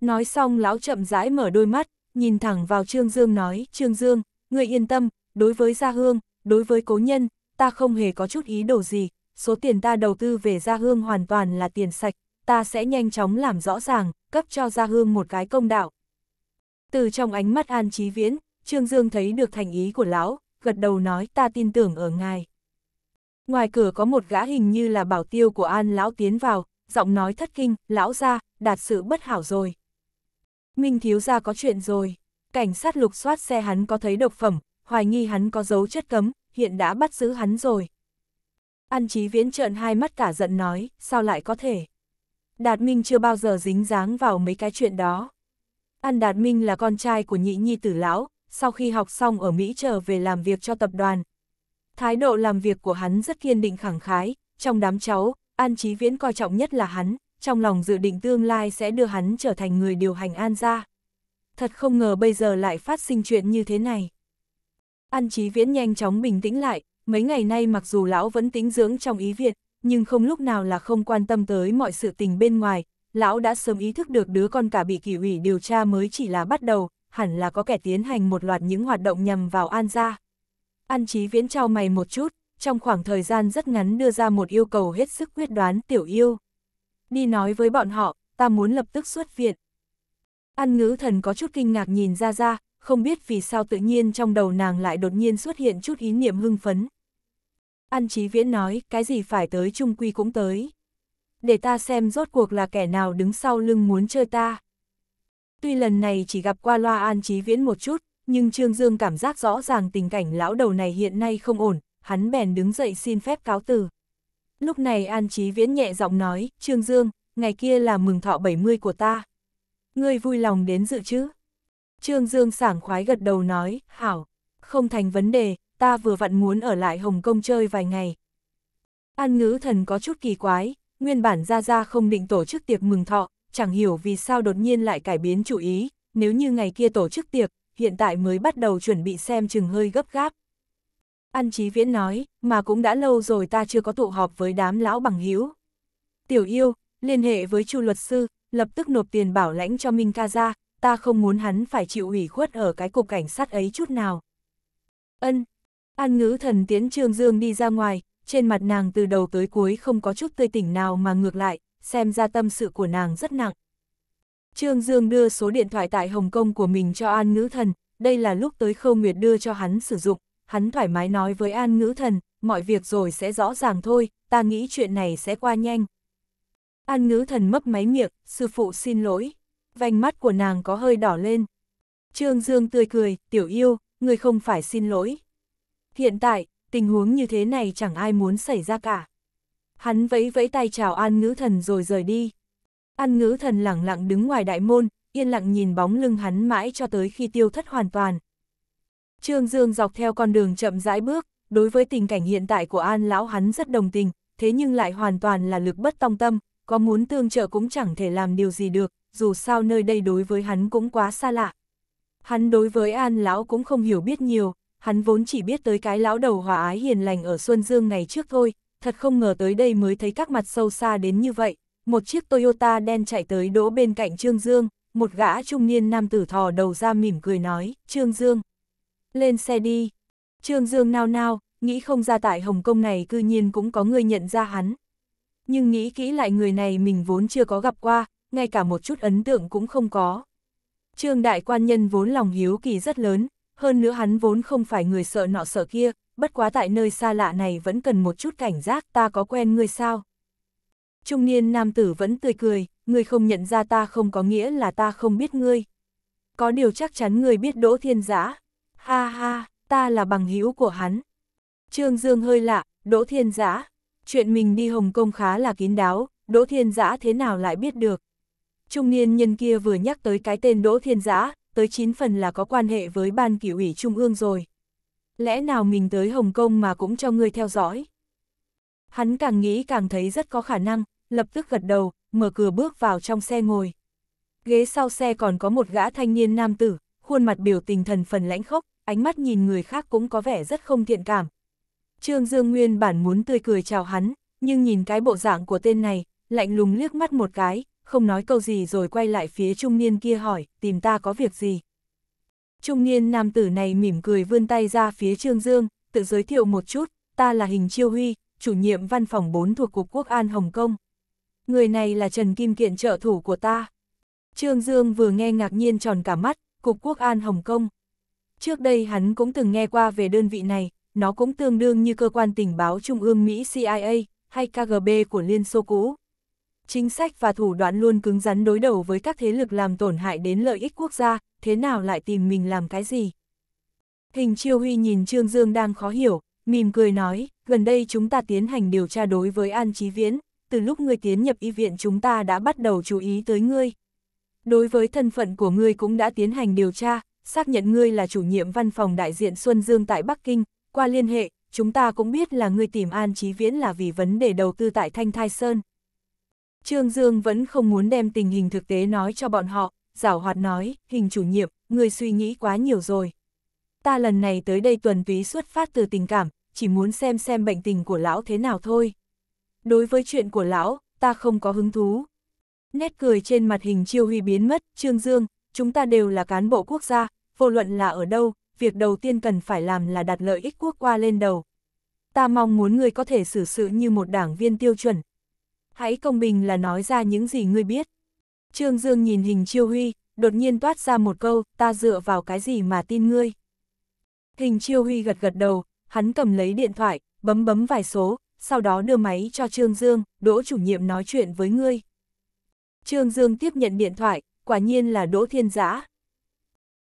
Nói xong lão chậm rãi mở đôi mắt, nhìn thẳng vào Trương Dương nói, Trương Dương, người yên tâm, đối với Gia Hương, đối với cố nhân, ta không hề có chút ý đồ gì, số tiền ta đầu tư về Gia Hương hoàn toàn là tiền sạch, ta sẽ nhanh chóng làm rõ ràng, cấp cho Gia Hương một cái công đạo. Từ trong ánh mắt An Chí Viễn, Trương Dương thấy được thành ý của lão, gật đầu nói ta tin tưởng ở ngài. Ngoài cửa có một gã hình như là bảo tiêu của An lão tiến vào, giọng nói thất kinh, lão ra, đạt sự bất hảo rồi. Minh thiếu ra có chuyện rồi, cảnh sát lục soát xe hắn có thấy độc phẩm, hoài nghi hắn có dấu chất cấm, hiện đã bắt giữ hắn rồi. An Chí Viễn trợn hai mắt cả giận nói, sao lại có thể? Đạt Minh chưa bao giờ dính dáng vào mấy cái chuyện đó. An Đạt Minh là con trai của nhị nhi tử lão, sau khi học xong ở Mỹ trở về làm việc cho tập đoàn. Thái độ làm việc của hắn rất kiên định khẳng khái, trong đám cháu, An Chí Viễn coi trọng nhất là hắn, trong lòng dự định tương lai sẽ đưa hắn trở thành người điều hành An gia. Thật không ngờ bây giờ lại phát sinh chuyện như thế này. An Chí Viễn nhanh chóng bình tĩnh lại, mấy ngày nay mặc dù lão vẫn tính dưỡng trong ý Việt, nhưng không lúc nào là không quan tâm tới mọi sự tình bên ngoài, lão đã sớm ý thức được đứa con cả bị kỷ ủy điều tra mới chỉ là bắt đầu, hẳn là có kẻ tiến hành một loạt những hoạt động nhằm vào An gia. An Chí Viễn trao mày một chút, trong khoảng thời gian rất ngắn đưa ra một yêu cầu hết sức quyết đoán tiểu yêu. Đi nói với bọn họ, ta muốn lập tức xuất viện. An ngữ thần có chút kinh ngạc nhìn ra ra, không biết vì sao tự nhiên trong đầu nàng lại đột nhiên xuất hiện chút ý niệm hưng phấn. An Chí Viễn nói, cái gì phải tới trung quy cũng tới. Để ta xem rốt cuộc là kẻ nào đứng sau lưng muốn chơi ta. Tuy lần này chỉ gặp qua loa An Chí Viễn một chút, nhưng Trương Dương cảm giác rõ ràng tình cảnh lão đầu này hiện nay không ổn, hắn bèn đứng dậy xin phép cáo từ. Lúc này An Chí Viễn nhẹ giọng nói, Trương Dương, ngày kia là mừng thọ 70 của ta. Ngươi vui lòng đến dự chứ? Trương Dương sảng khoái gật đầu nói, hảo, không thành vấn đề, ta vừa vặn muốn ở lại Hồng Kông chơi vài ngày. An ngữ thần có chút kỳ quái, nguyên bản ra ra không định tổ chức tiệc mừng thọ, chẳng hiểu vì sao đột nhiên lại cải biến chủ ý, nếu như ngày kia tổ chức tiệc, hiện tại mới bắt đầu chuẩn bị xem chừng hơi gấp gáp. An Chí Viễn nói, mà cũng đã lâu rồi ta chưa có tụ họp với đám lão bằng hữu. Tiểu yêu, liên hệ với chu luật sư, lập tức nộp tiền bảo lãnh cho Minh ca ra, ta không muốn hắn phải chịu ủy khuất ở cái cục cảnh sát ấy chút nào. Ân, An ngữ thần tiến Trương Dương đi ra ngoài, trên mặt nàng từ đầu tới cuối không có chút tươi tỉnh nào mà ngược lại, xem ra tâm sự của nàng rất nặng. Trương Dương đưa số điện thoại tại Hồng Kông của mình cho An Ngữ Thần, đây là lúc tới Khâu Nguyệt đưa cho hắn sử dụng, hắn thoải mái nói với An Ngữ Thần, mọi việc rồi sẽ rõ ràng thôi, ta nghĩ chuyện này sẽ qua nhanh. An Ngữ Thần mấp máy miệng, sư phụ xin lỗi, vành mắt của nàng có hơi đỏ lên. Trương Dương tươi cười, tiểu yêu, người không phải xin lỗi. Hiện tại, tình huống như thế này chẳng ai muốn xảy ra cả. Hắn vẫy vẫy tay chào An Ngữ Thần rồi rời đi. An Ngữ Thần lặng lặng đứng ngoài đại môn, yên lặng nhìn bóng lưng hắn mãi cho tới khi tiêu thất hoàn toàn. Trương Dương dọc theo con đường chậm rãi bước, đối với tình cảnh hiện tại của An Lão hắn rất đồng tình, thế nhưng lại hoàn toàn là lực bất tòng tâm, có muốn tương trợ cũng chẳng thể làm điều gì được, dù sao nơi đây đối với hắn cũng quá xa lạ. Hắn đối với An Lão cũng không hiểu biết nhiều, hắn vốn chỉ biết tới cái lão đầu hòa ái hiền lành ở Xuân Dương ngày trước thôi, thật không ngờ tới đây mới thấy các mặt sâu xa đến như vậy. Một chiếc Toyota đen chạy tới đỗ bên cạnh Trương Dương, một gã trung niên nam tử thò đầu ra mỉm cười nói, Trương Dương, lên xe đi. Trương Dương nao nao, nghĩ không ra tại Hồng Kông này cư nhiên cũng có người nhận ra hắn. Nhưng nghĩ kỹ lại người này mình vốn chưa có gặp qua, ngay cả một chút ấn tượng cũng không có. Trương đại quan nhân vốn lòng hiếu kỳ rất lớn, hơn nữa hắn vốn không phải người sợ nọ sợ kia, bất quá tại nơi xa lạ này vẫn cần một chút cảnh giác ta có quen ngươi sao. Trung niên nam tử vẫn tươi cười, ngươi không nhận ra ta không có nghĩa là ta không biết ngươi. Có điều chắc chắn ngươi biết Đỗ Thiên Giã. Ha ha, ta là bằng hữu của hắn. Trương Dương hơi lạ, Đỗ Thiên Giã. Chuyện mình đi Hồng Kông khá là kín đáo, Đỗ Thiên Giã thế nào lại biết được. Trung niên nhân kia vừa nhắc tới cái tên Đỗ Thiên Giã, tới 9 phần là có quan hệ với ban kỷ ủy Trung ương rồi. Lẽ nào mình tới Hồng Kông mà cũng cho người theo dõi? Hắn càng nghĩ càng thấy rất có khả năng, lập tức gật đầu, mở cửa bước vào trong xe ngồi. Ghế sau xe còn có một gã thanh niên nam tử, khuôn mặt biểu tình thần phần lãnh khốc, ánh mắt nhìn người khác cũng có vẻ rất không thiện cảm. Trương Dương Nguyên bản muốn tươi cười chào hắn, nhưng nhìn cái bộ dạng của tên này, lạnh lùng liếc mắt một cái, không nói câu gì rồi quay lại phía trung niên kia hỏi, tìm ta có việc gì. Trung niên nam tử này mỉm cười vươn tay ra phía Trương Dương, tự giới thiệu một chút, ta là Hình Chiêu Huy, chủ nhiệm văn phòng 4 thuộc Cục Quốc an Hồng Kông. Người này là Trần Kim Kiện trợ thủ của ta. Trương Dương vừa nghe ngạc nhiên tròn cả mắt, Cục Quốc an Hồng Kông. Trước đây hắn cũng từng nghe qua về đơn vị này, nó cũng tương đương như cơ quan tình báo Trung ương Mỹ CIA hay KGB của Liên Xô cũ. Chính sách và thủ đoạn luôn cứng rắn đối đầu với các thế lực làm tổn hại đến lợi ích quốc gia, thế nào lại tìm mình làm cái gì? Hình Chiêu Huy nhìn Trương Dương đang khó hiểu, mỉm cười nói, gần đây chúng ta tiến hành điều tra đối với An Chí Viễn, từ lúc ngươi tiến nhập y viện chúng ta đã bắt đầu chú ý tới ngươi. Đối với thân phận của ngươi cũng đã tiến hành điều tra, xác nhận ngươi là chủ nhiệm văn phòng đại diện Xuân Dương tại Bắc Kinh, qua liên hệ, chúng ta cũng biết là ngươi tìm An Chí Viễn là vì vấn đề đầu tư tại Thanh Thai Sơn. Trương Dương vẫn không muốn đem tình hình thực tế nói cho bọn họ, giảo hoạt nói, hình chủ nhiệm, ngươi suy nghĩ quá nhiều rồi. Ta lần này tới đây tuần túy xuất phát từ tình cảm, chỉ muốn xem xem bệnh tình của lão thế nào thôi. Đối với chuyện của lão, ta không có hứng thú. Nét cười trên mặt hình chiêu huy biến mất, Trương Dương, chúng ta đều là cán bộ quốc gia, vô luận là ở đâu, việc đầu tiên cần phải làm là đặt lợi ích quốc qua lên đầu. Ta mong muốn ngươi có thể xử sự như một đảng viên tiêu chuẩn. Hãy công bình là nói ra những gì ngươi biết. Trương Dương nhìn hình chiêu huy, đột nhiên toát ra một câu, ta dựa vào cái gì mà tin ngươi. Hình chiêu huy gật gật đầu, hắn cầm lấy điện thoại, bấm bấm vài số, sau đó đưa máy cho Trương Dương, Đỗ chủ nhiệm nói chuyện với ngươi. Trương Dương tiếp nhận điện thoại, quả nhiên là Đỗ Thiên Giã.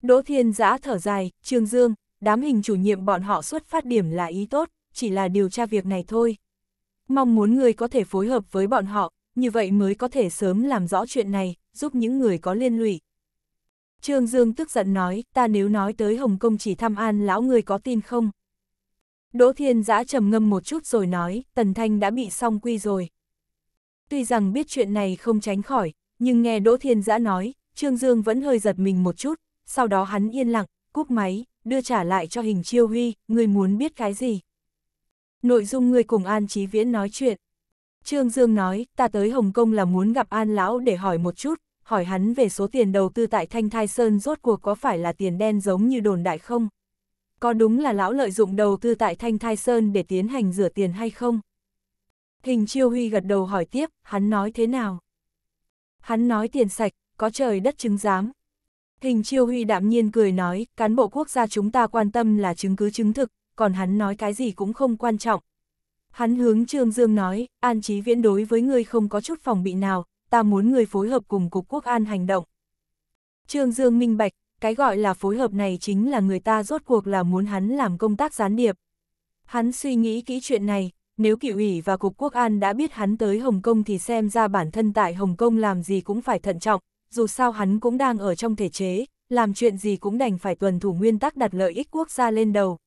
Đỗ Thiên Giã thở dài, Trương Dương, đám hình chủ nhiệm bọn họ xuất phát điểm là ý tốt, chỉ là điều tra việc này thôi. Mong muốn người có thể phối hợp với bọn họ, như vậy mới có thể sớm làm rõ chuyện này, giúp những người có liên lụy. Trương Dương tức giận nói, ta nếu nói tới Hồng Kông chỉ thăm an lão người có tin không? Đỗ Thiên Giã trầm ngâm một chút rồi nói, Tần Thanh đã bị song quy rồi. Tuy rằng biết chuyện này không tránh khỏi, nhưng nghe Đỗ Thiên Giã nói, Trương Dương vẫn hơi giật mình một chút, sau đó hắn yên lặng, cúp máy, đưa trả lại cho hình chiêu huy, người muốn biết cái gì? Nội dung người cùng An Chí Viễn nói chuyện. Trương Dương nói, ta tới Hồng Kông là muốn gặp An Lão để hỏi một chút, hỏi hắn về số tiền đầu tư tại Thanh Thai Sơn rốt cuộc có phải là tiền đen giống như đồn đại không? Có đúng là lão lợi dụng đầu tư tại Thanh Thai Sơn để tiến hành rửa tiền hay không? Hình chiêu huy gật đầu hỏi tiếp, hắn nói thế nào? Hắn nói tiền sạch, có trời đất chứng giám. Hình chiêu huy đạm nhiên cười nói, cán bộ quốc gia chúng ta quan tâm là chứng cứ chứng thực, còn hắn nói cái gì cũng không quan trọng. Hắn hướng Trương Dương nói, An Chí Viễn đối với ngươi không có chút phòng bị nào, ta muốn người phối hợp cùng Cục Quốc an hành động. Trương Dương minh bạch, cái gọi là phối hợp này chính là người ta rốt cuộc là muốn hắn làm công tác gián điệp. Hắn suy nghĩ kỹ chuyện này, nếu cựu ủy và Cục Quốc an đã biết hắn tới Hồng Kông thì xem ra bản thân tại Hồng Kông làm gì cũng phải thận trọng, dù sao hắn cũng đang ở trong thể chế, làm chuyện gì cũng đành phải tuần thủ nguyên tắc đặt lợi ích quốc gia lên đầu.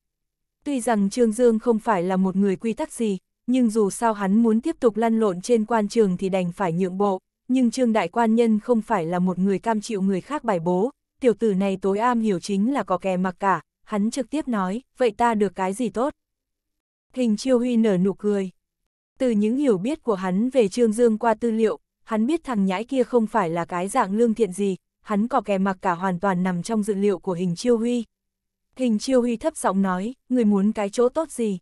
Tuy rằng Trương Dương không phải là một người quy tắc gì, nhưng dù sao hắn muốn tiếp tục lăn lộn trên quan trường thì đành phải nhượng bộ, nhưng Trương Đại Quan Nhân không phải là một người cam chịu người khác bài bố, tiểu tử này tối am hiểu chính là có kè mặc cả, hắn trực tiếp nói, vậy ta được cái gì tốt? Hình chiêu huy nở nụ cười. Từ những hiểu biết của hắn về Trương Dương qua tư liệu, hắn biết thằng nhãi kia không phải là cái dạng lương thiện gì, hắn có kẻ mặc cả hoàn toàn nằm trong dự liệu của hình chiêu huy. Hình chiêu huy thấp giọng nói, người muốn cái chỗ tốt gì?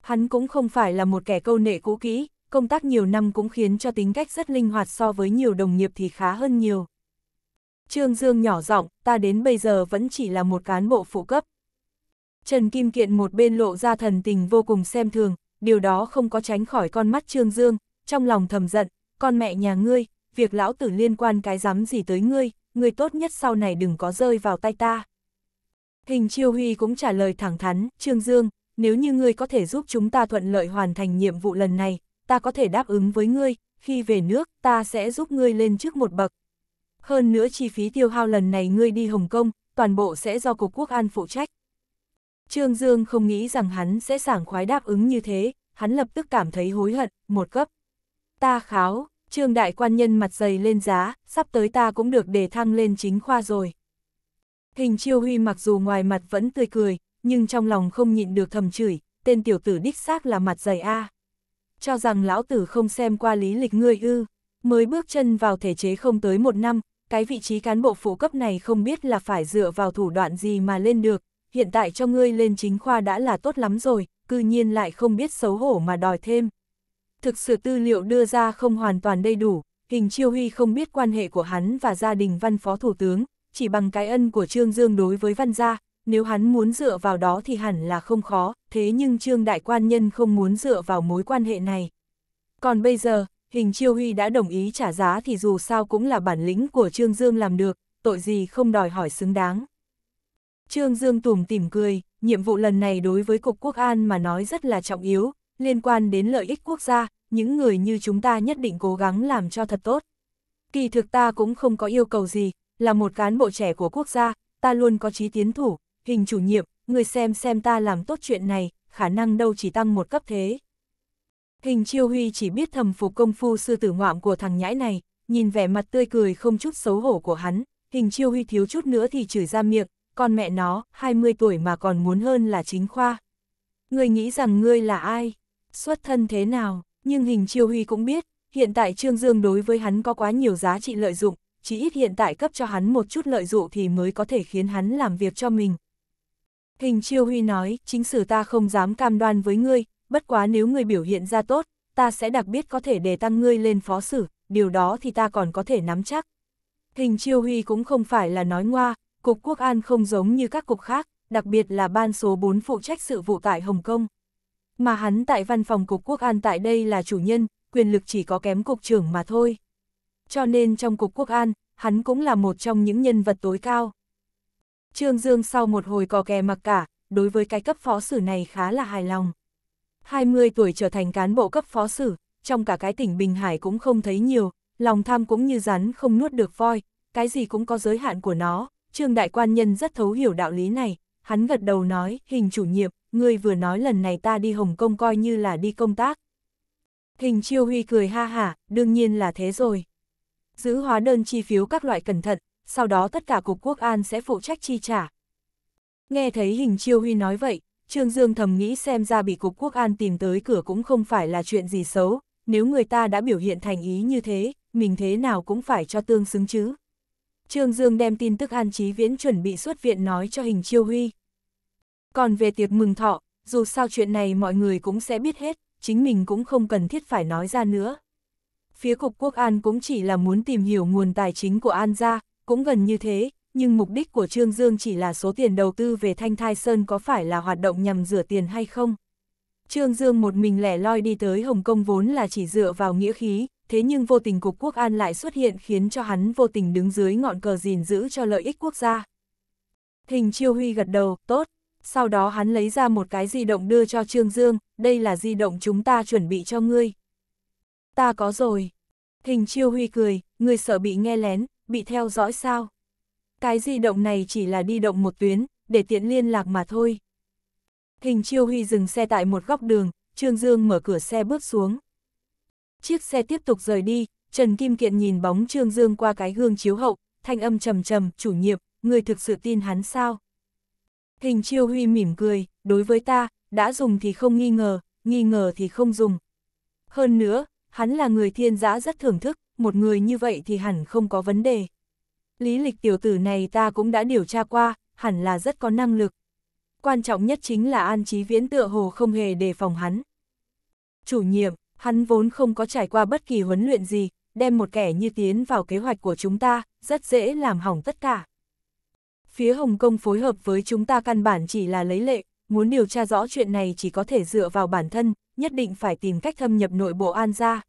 Hắn cũng không phải là một kẻ câu nệ cũ kỹ, công tác nhiều năm cũng khiến cho tính cách rất linh hoạt so với nhiều đồng nghiệp thì khá hơn nhiều. Trương Dương nhỏ giọng, ta đến bây giờ vẫn chỉ là một cán bộ phụ cấp. Trần Kim Kiện một bên lộ ra thần tình vô cùng xem thường, điều đó không có tránh khỏi con mắt Trương Dương, trong lòng thầm giận, con mẹ nhà ngươi, việc lão tử liên quan cái dám gì tới ngươi, ngươi tốt nhất sau này đừng có rơi vào tay ta. Hình Chiêu Huy cũng trả lời thẳng thắn, Trương Dương, nếu như ngươi có thể giúp chúng ta thuận lợi hoàn thành nhiệm vụ lần này, ta có thể đáp ứng với ngươi, khi về nước ta sẽ giúp ngươi lên trước một bậc. Hơn nữa chi phí tiêu hao lần này ngươi đi Hồng Kông, toàn bộ sẽ do Cục Quốc an phụ trách. Trương Dương không nghĩ rằng hắn sẽ sảng khoái đáp ứng như thế, hắn lập tức cảm thấy hối hận, một cấp. Ta kháo, Trương Đại Quan Nhân mặt dày lên giá, sắp tới ta cũng được đề thăng lên chính khoa rồi. Hình chiêu huy mặc dù ngoài mặt vẫn tươi cười, nhưng trong lòng không nhịn được thầm chửi, tên tiểu tử đích xác là mặt dày A. Cho rằng lão tử không xem qua lý lịch ngươi ư, mới bước chân vào thể chế không tới một năm, cái vị trí cán bộ phụ cấp này không biết là phải dựa vào thủ đoạn gì mà lên được, hiện tại cho ngươi lên chính khoa đã là tốt lắm rồi, cư nhiên lại không biết xấu hổ mà đòi thêm. Thực sự tư liệu đưa ra không hoàn toàn đầy đủ, hình chiêu huy không biết quan hệ của hắn và gia đình văn phó thủ tướng, chỉ bằng cái ân của Trương Dương đối với văn gia, nếu hắn muốn dựa vào đó thì hẳn là không khó, thế nhưng Trương Đại Quan Nhân không muốn dựa vào mối quan hệ này. Còn bây giờ, hình chiêu huy đã đồng ý trả giá thì dù sao cũng là bản lĩnh của Trương Dương làm được, tội gì không đòi hỏi xứng đáng. Trương Dương tủm tỉm cười, nhiệm vụ lần này đối với Cục Quốc an mà nói rất là trọng yếu, liên quan đến lợi ích quốc gia, những người như chúng ta nhất định cố gắng làm cho thật tốt. Kỳ thực ta cũng không có yêu cầu gì, là một cán bộ trẻ của quốc gia, ta luôn có chí tiến thủ, hình chủ nhiệm, người xem xem ta làm tốt chuyện này, khả năng đâu chỉ tăng một cấp thế. Hình chiêu huy chỉ biết thầm phục công phu sư tử ngoạm của thằng nhãi này, nhìn vẻ mặt tươi cười không chút xấu hổ của hắn, hình chiêu huy thiếu chút nữa thì chửi ra miệng, con mẹ nó, 20 tuổi mà còn muốn hơn là chính khoa. Ngươi nghĩ rằng ngươi là ai? Xuất thân thế nào? Nhưng hình chiêu huy cũng biết, hiện tại Trương Dương đối với hắn có quá nhiều giá trị lợi dụng, chỉ ít hiện tại cấp cho hắn một chút lợi dụng thì mới có thể khiến hắn làm việc cho mình. Hình chiêu huy nói, chính sử ta không dám cam đoan với ngươi, bất quá nếu ngươi biểu hiện ra tốt, ta sẽ đặc biệt có thể đề tăng ngươi lên phó sử, điều đó thì ta còn có thể nắm chắc. Hình chiêu huy cũng không phải là nói ngoa, cục quốc an không giống như các cục khác, đặc biệt là ban số 4 phụ trách sự vụ tại Hồng Kông. Mà hắn tại văn phòng cục quốc an tại đây là chủ nhân, quyền lực chỉ có kém cục trưởng mà thôi. Cho nên trong cục quốc an, hắn cũng là một trong những nhân vật tối cao. Trương Dương sau một hồi cò kè mặc cả, đối với cái cấp phó sử này khá là hài lòng. 20 tuổi trở thành cán bộ cấp phó sử, trong cả cái tỉnh Bình Hải cũng không thấy nhiều, lòng tham cũng như rắn không nuốt được voi, cái gì cũng có giới hạn của nó, Trương Đại Quan Nhân rất thấu hiểu đạo lý này, hắn gật đầu nói, hình chủ nhiệm, ngươi vừa nói lần này ta đi Hồng Kông coi như là đi công tác. Hình chiêu huy cười ha hả, đương nhiên là thế rồi. Giữ hóa đơn chi phiếu các loại cẩn thận, sau đó tất cả Cục Quốc an sẽ phụ trách chi trả. Nghe thấy hình chiêu huy nói vậy, Trương Dương thầm nghĩ xem ra bị Cục Quốc an tìm tới cửa cũng không phải là chuyện gì xấu, nếu người ta đã biểu hiện thành ý như thế, mình thế nào cũng phải cho tương xứng chứ. Trương Dương đem tin tức An Chí Viễn chuẩn bị xuất viện nói cho hình chiêu huy. Còn về tiệc mừng thọ, dù sao chuyện này mọi người cũng sẽ biết hết, chính mình cũng không cần thiết phải nói ra nữa. Phía Cục Quốc An cũng chỉ là muốn tìm hiểu nguồn tài chính của An gia, cũng gần như thế, nhưng mục đích của Trương Dương chỉ là số tiền đầu tư về Thanh Thai Sơn có phải là hoạt động nhằm rửa tiền hay không. Trương Dương một mình lẻ loi đi tới Hồng Kông vốn là chỉ dựa vào nghĩa khí, thế nhưng vô tình Cục Quốc An lại xuất hiện khiến cho hắn vô tình đứng dưới ngọn cờ gìn giữ cho lợi ích quốc gia. Hình chiêu huy gật đầu, tốt, sau đó hắn lấy ra một cái di động đưa cho Trương Dương, đây là di động chúng ta chuẩn bị cho ngươi. Ta có rồi. Hình chiêu huy cười, ngươi sợ bị nghe lén, bị theo dõi sao? Cái di động này chỉ là đi động một tuyến, để tiện liên lạc mà thôi. Hình chiêu huy dừng xe tại một góc đường, Trương Dương mở cửa xe bước xuống. Chiếc xe tiếp tục rời đi, Trần Kim Kiện nhìn bóng Trương Dương qua cái gương chiếu hậu, thanh âm trầm trầm, chủ nhiệm, người thực sự tin hắn sao? Hình chiêu huy mỉm cười, đối với ta, đã dùng thì không nghi ngờ, nghi ngờ thì không dùng. Hơn nữa, hắn là người thiên giã rất thưởng thức, một người như vậy thì hẳn không có vấn đề. Lý lịch tiểu tử này ta cũng đã điều tra qua, hẳn là rất có năng lực. Quan trọng nhất chính là An trí Viễn tựa hồ không hề đề phòng hắn. Chủ nhiệm, hắn vốn không có trải qua bất kỳ huấn luyện gì, đem một kẻ như tiến vào kế hoạch của chúng ta, rất dễ làm hỏng tất cả. Phía Hồng Kông phối hợp với chúng ta căn bản chỉ là lấy lệ, muốn điều tra rõ chuyện này chỉ có thể dựa vào bản thân, nhất định phải tìm cách thâm nhập nội bộ An gia.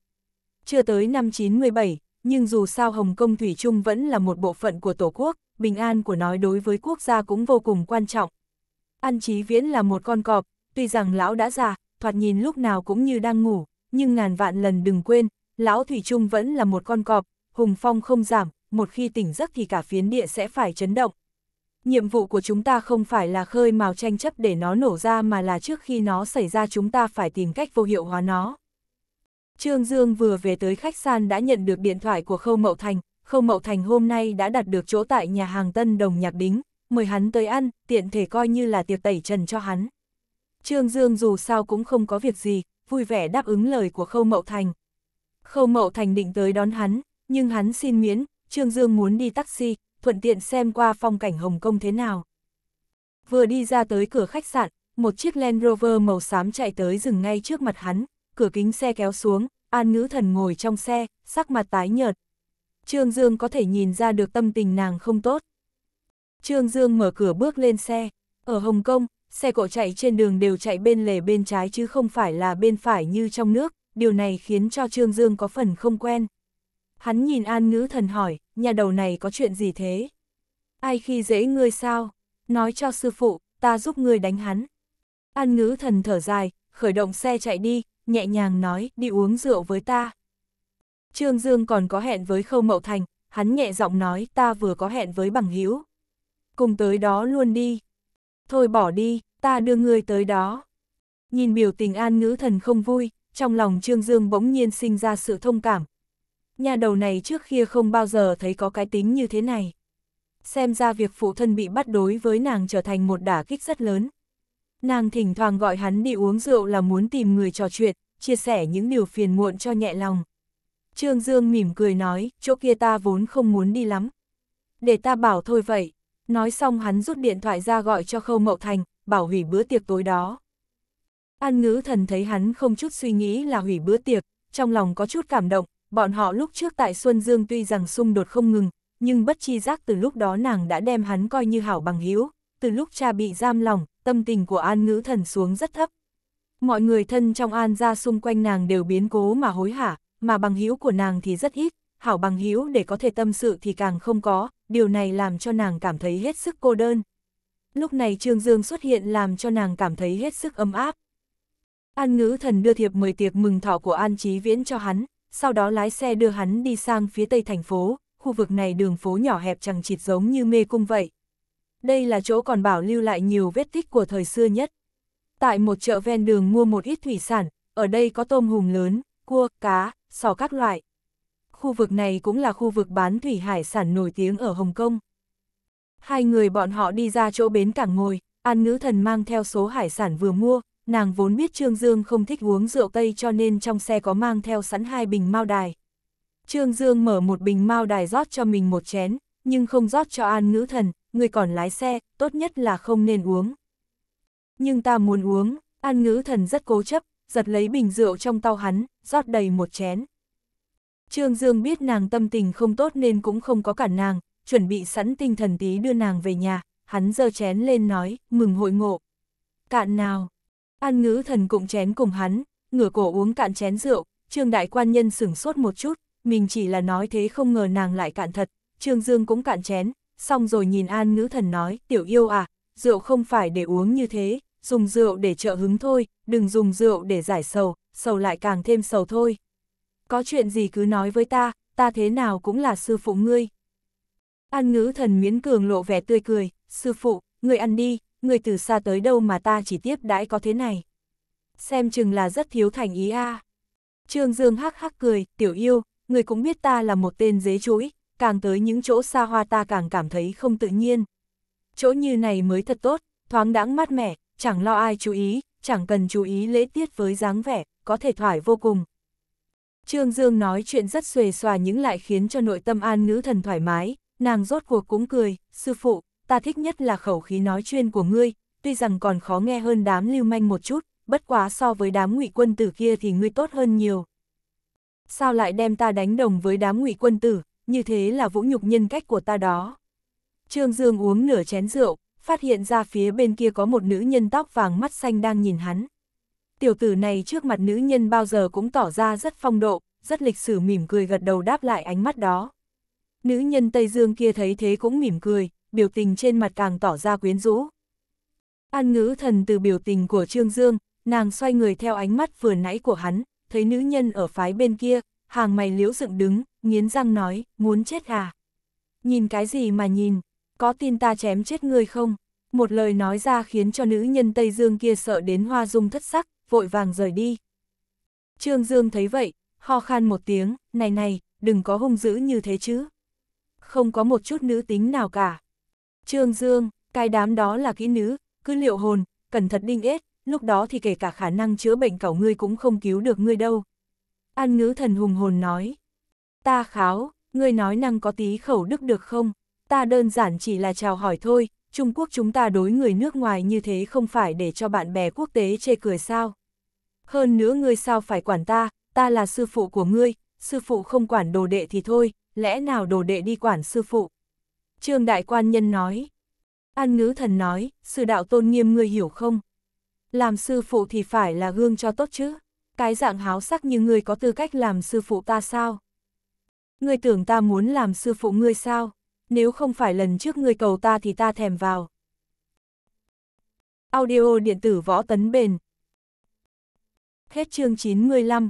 Chưa tới năm 97, nhưng dù sao Hồng Kông Thủy Trung vẫn là một bộ phận của Tổ quốc, bình an của nói đối với quốc gia cũng vô cùng quan trọng. An Chí Viễn là một con cọp, tuy rằng lão đã già, thoạt nhìn lúc nào cũng như đang ngủ, nhưng ngàn vạn lần đừng quên, lão Thủy Trung vẫn là một con cọp, hùng phong không giảm, một khi tỉnh giấc thì cả phiến địa sẽ phải chấn động. Nhiệm vụ của chúng ta không phải là khơi mào tranh chấp để nó nổ ra mà là trước khi nó xảy ra chúng ta phải tìm cách vô hiệu hóa nó. Trương Dương vừa về tới khách sạn đã nhận được điện thoại của Khâu Mậu Thành, Khâu Mậu Thành hôm nay đã đặt được chỗ tại nhà hàng Tân Đồng Nhạc Đính, mời hắn tới ăn, tiện thể coi như là tiệc tẩy trần cho hắn. Trương Dương dù sao cũng không có việc gì, vui vẻ đáp ứng lời của Khâu Mậu Thành. Khâu Mậu Thành định tới đón hắn, nhưng hắn xin miễn, Trương Dương muốn đi taxi, thuận tiện xem qua phong cảnh Hồng Kông thế nào. Vừa đi ra tới cửa khách sạn, một chiếc Land Rover màu xám chạy tới dừng ngay trước mặt hắn, cửa kính xe kéo xuống, An Ngữ Thần ngồi trong xe, sắc mặt tái nhợt. Trương Dương có thể nhìn ra được tâm tình nàng không tốt. Trương Dương mở cửa bước lên xe, ở Hồng Kông, xe cộ chạy trên đường đều chạy bên lề bên trái chứ không phải là bên phải như trong nước, điều này khiến cho Trương Dương có phần không quen. Hắn nhìn An Ngữ Thần hỏi, nhà đầu này có chuyện gì thế? Ai khi dễ ngươi sao? Nói cho sư phụ, ta giúp ngươi đánh hắn. An Ngữ Thần thở dài, khởi động xe chạy đi, nhẹ nhàng nói, đi uống rượu với ta. Trương Dương còn có hẹn với Khâu Mậu Thành, hắn nhẹ giọng nói, ta vừa có hẹn với bằng hữu Cùng tới đó luôn đi. Thôi bỏ đi, ta đưa ngươi tới đó. Nhìn biểu tình An Ngữ Thần không vui, trong lòng Trương Dương bỗng nhiên sinh ra sự thông cảm, Nhà đầu này trước kia không bao giờ thấy có cái tính như thế này. Xem ra việc phụ thân bị bắt đối với nàng trở thành một đả kích rất lớn. Nàng thỉnh thoảng gọi hắn đi uống rượu là muốn tìm người trò chuyện, chia sẻ những điều phiền muộn cho nhẹ lòng. Trương Dương mỉm cười nói, chỗ kia ta vốn không muốn đi lắm. Để ta bảo thôi vậy. Nói xong hắn rút điện thoại ra gọi cho Khâu Mậu Thành, bảo hủy bữa tiệc tối đó. An ngữ thần thấy hắn không chút suy nghĩ là hủy bữa tiệc, trong lòng có chút cảm động, bọn họ lúc trước tại Xuân Dương tuy rằng xung đột không ngừng, nhưng bất chi giác từ lúc đó nàng đã đem hắn coi như hảo bằng hữu từ lúc cha bị giam lòng, tâm tình của An Ngữ Thần xuống rất thấp. Mọi người thân trong An gia xung quanh nàng đều biến cố mà hối hả, mà bằng hữu của nàng thì rất ít, hảo bằng hữu để có thể tâm sự thì càng không có, điều này làm cho nàng cảm thấy hết sức cô đơn. Lúc này Trương Dương xuất hiện làm cho nàng cảm thấy hết sức ấm áp. An Ngữ Thần đưa thiệp mời tiệc mừng thọ của An Chí Viễn cho hắn, sau đó lái xe đưa hắn đi sang phía tây thành phố, khu vực này đường phố nhỏ hẹp chẳng chịt giống như mê cung vậy. Đây là chỗ còn bảo lưu lại nhiều vết tích của thời xưa nhất. Tại một chợ ven đường mua một ít thủy sản, ở đây có tôm hùm lớn, cua, cá, sò các loại. Khu vực này cũng là khu vực bán thủy hải sản nổi tiếng ở Hồng Kông. Hai người bọn họ đi ra chỗ bến cảng ngồi, An Ngữ Thần mang theo số hải sản vừa mua, nàng vốn biết Trương Dương không thích uống rượu Tây cho nên trong xe có mang theo sẵn hai bình mao đài. Trương Dương mở một bình mao đài rót cho mình một chén, nhưng không rót cho An Ngữ Thần, người còn lái xe, tốt nhất là không nên uống. Nhưng ta muốn uống, An Ngữ Thần rất cố chấp, giật lấy bình rượu trong tao hắn, rót đầy một chén. Trương Dương biết nàng tâm tình không tốt nên cũng không có cản nàng, chuẩn bị sẵn tinh thần tí đưa nàng về nhà, hắn giơ chén lên nói, mừng hội ngộ. Cạn nào, An ngữ thần cũng chén cùng hắn, ngửa cổ uống cạn chén rượu, Trương Đại Quan Nhân sửng sốt một chút, mình chỉ là nói thế không ngờ nàng lại cạn thật, Trương Dương cũng cạn chén, xong rồi nhìn An ngữ thần nói, tiểu yêu à, rượu không phải để uống như thế, dùng rượu để trợ hứng thôi, đừng dùng rượu để giải sầu, sầu lại càng thêm sầu thôi. Có chuyện gì cứ nói với ta, ta thế nào cũng là sư phụ ngươi. An ngữ thần miễn cường lộ vẻ tươi cười, sư phụ, ngươi ăn đi, người từ xa tới đâu mà ta chỉ tiếp đãi có thế này. Xem chừng là rất thiếu thành ý a. À. Trương Dương hắc hắc cười, tiểu yêu, người cũng biết ta là một tên dế chuỗi, càng tới những chỗ xa hoa ta càng cảm thấy không tự nhiên. Chỗ như này mới thật tốt, thoáng đãng mát mẻ, chẳng lo ai chú ý, chẳng cần chú ý lễ tiết với dáng vẻ, có thể thoải vô cùng. Trương Dương nói chuyện rất xuề xòa những lại khiến cho nội tâm an ngữ thần thoải mái, nàng rốt cuộc cũng cười, sư phụ, ta thích nhất là khẩu khí nói chuyên của ngươi, tuy rằng còn khó nghe hơn đám lưu manh một chút, bất quá so với đám ngụy quân tử kia thì ngươi tốt hơn nhiều. Sao lại đem ta đánh đồng với đám ngụy quân tử, như thế là vũ nhục nhân cách của ta đó. Trương Dương uống nửa chén rượu, phát hiện ra phía bên kia có một nữ nhân tóc vàng mắt xanh đang nhìn hắn. Tiểu tử này trước mặt nữ nhân bao giờ cũng tỏ ra rất phong độ, rất lịch sử mỉm cười gật đầu đáp lại ánh mắt đó. Nữ nhân Tây Dương kia thấy thế cũng mỉm cười, biểu tình trên mặt càng tỏ ra quyến rũ. An ngữ thần từ biểu tình của Trương Dương, nàng xoay người theo ánh mắt vừa nãy của hắn, thấy nữ nhân ở phái bên kia, hàng mày liễu dựng đứng, nghiến răng nói, muốn chết à? Nhìn cái gì mà nhìn, có tin ta chém chết ngươi không? Một lời nói ra khiến cho nữ nhân Tây Dương kia sợ đến hoa dung thất sắc, vội vàng rời đi. Trương Dương thấy vậy, ho khan một tiếng, này này, đừng có hung dữ như thế chứ. Không có một chút nữ tính nào cả. Trương Dương, cái đám đó là kỹ nữ, cứ liệu hồn, cẩn thận đinh ết, lúc đó thì kể cả khả năng chữa bệnh cậu ngươi cũng không cứu được ngươi đâu. An ngữ thần hùng hồn nói. Ta kháo, ngươi nói năng có tí khẩu đức được không? Ta đơn giản chỉ là chào hỏi thôi, Trung Quốc chúng ta đối người nước ngoài như thế không phải để cho bạn bè quốc tế chê cười sao? Hơn nữa ngươi sao phải quản ta, ta là sư phụ của ngươi, sư phụ không quản đồ đệ thì thôi, lẽ nào đồ đệ đi quản sư phụ? Trương Đại Quan Nhân nói. An ngữ thần nói, sư đạo tôn nghiêm ngươi hiểu không? Làm sư phụ thì phải là gương cho tốt chứ? Cái dạng háo sắc như ngươi có tư cách làm sư phụ ta sao? Ngươi tưởng ta muốn làm sư phụ ngươi sao? Nếu không phải lần trước ngươi cầu ta thì ta thèm vào. Audio điện tử võ tấn bền. Hết chương 95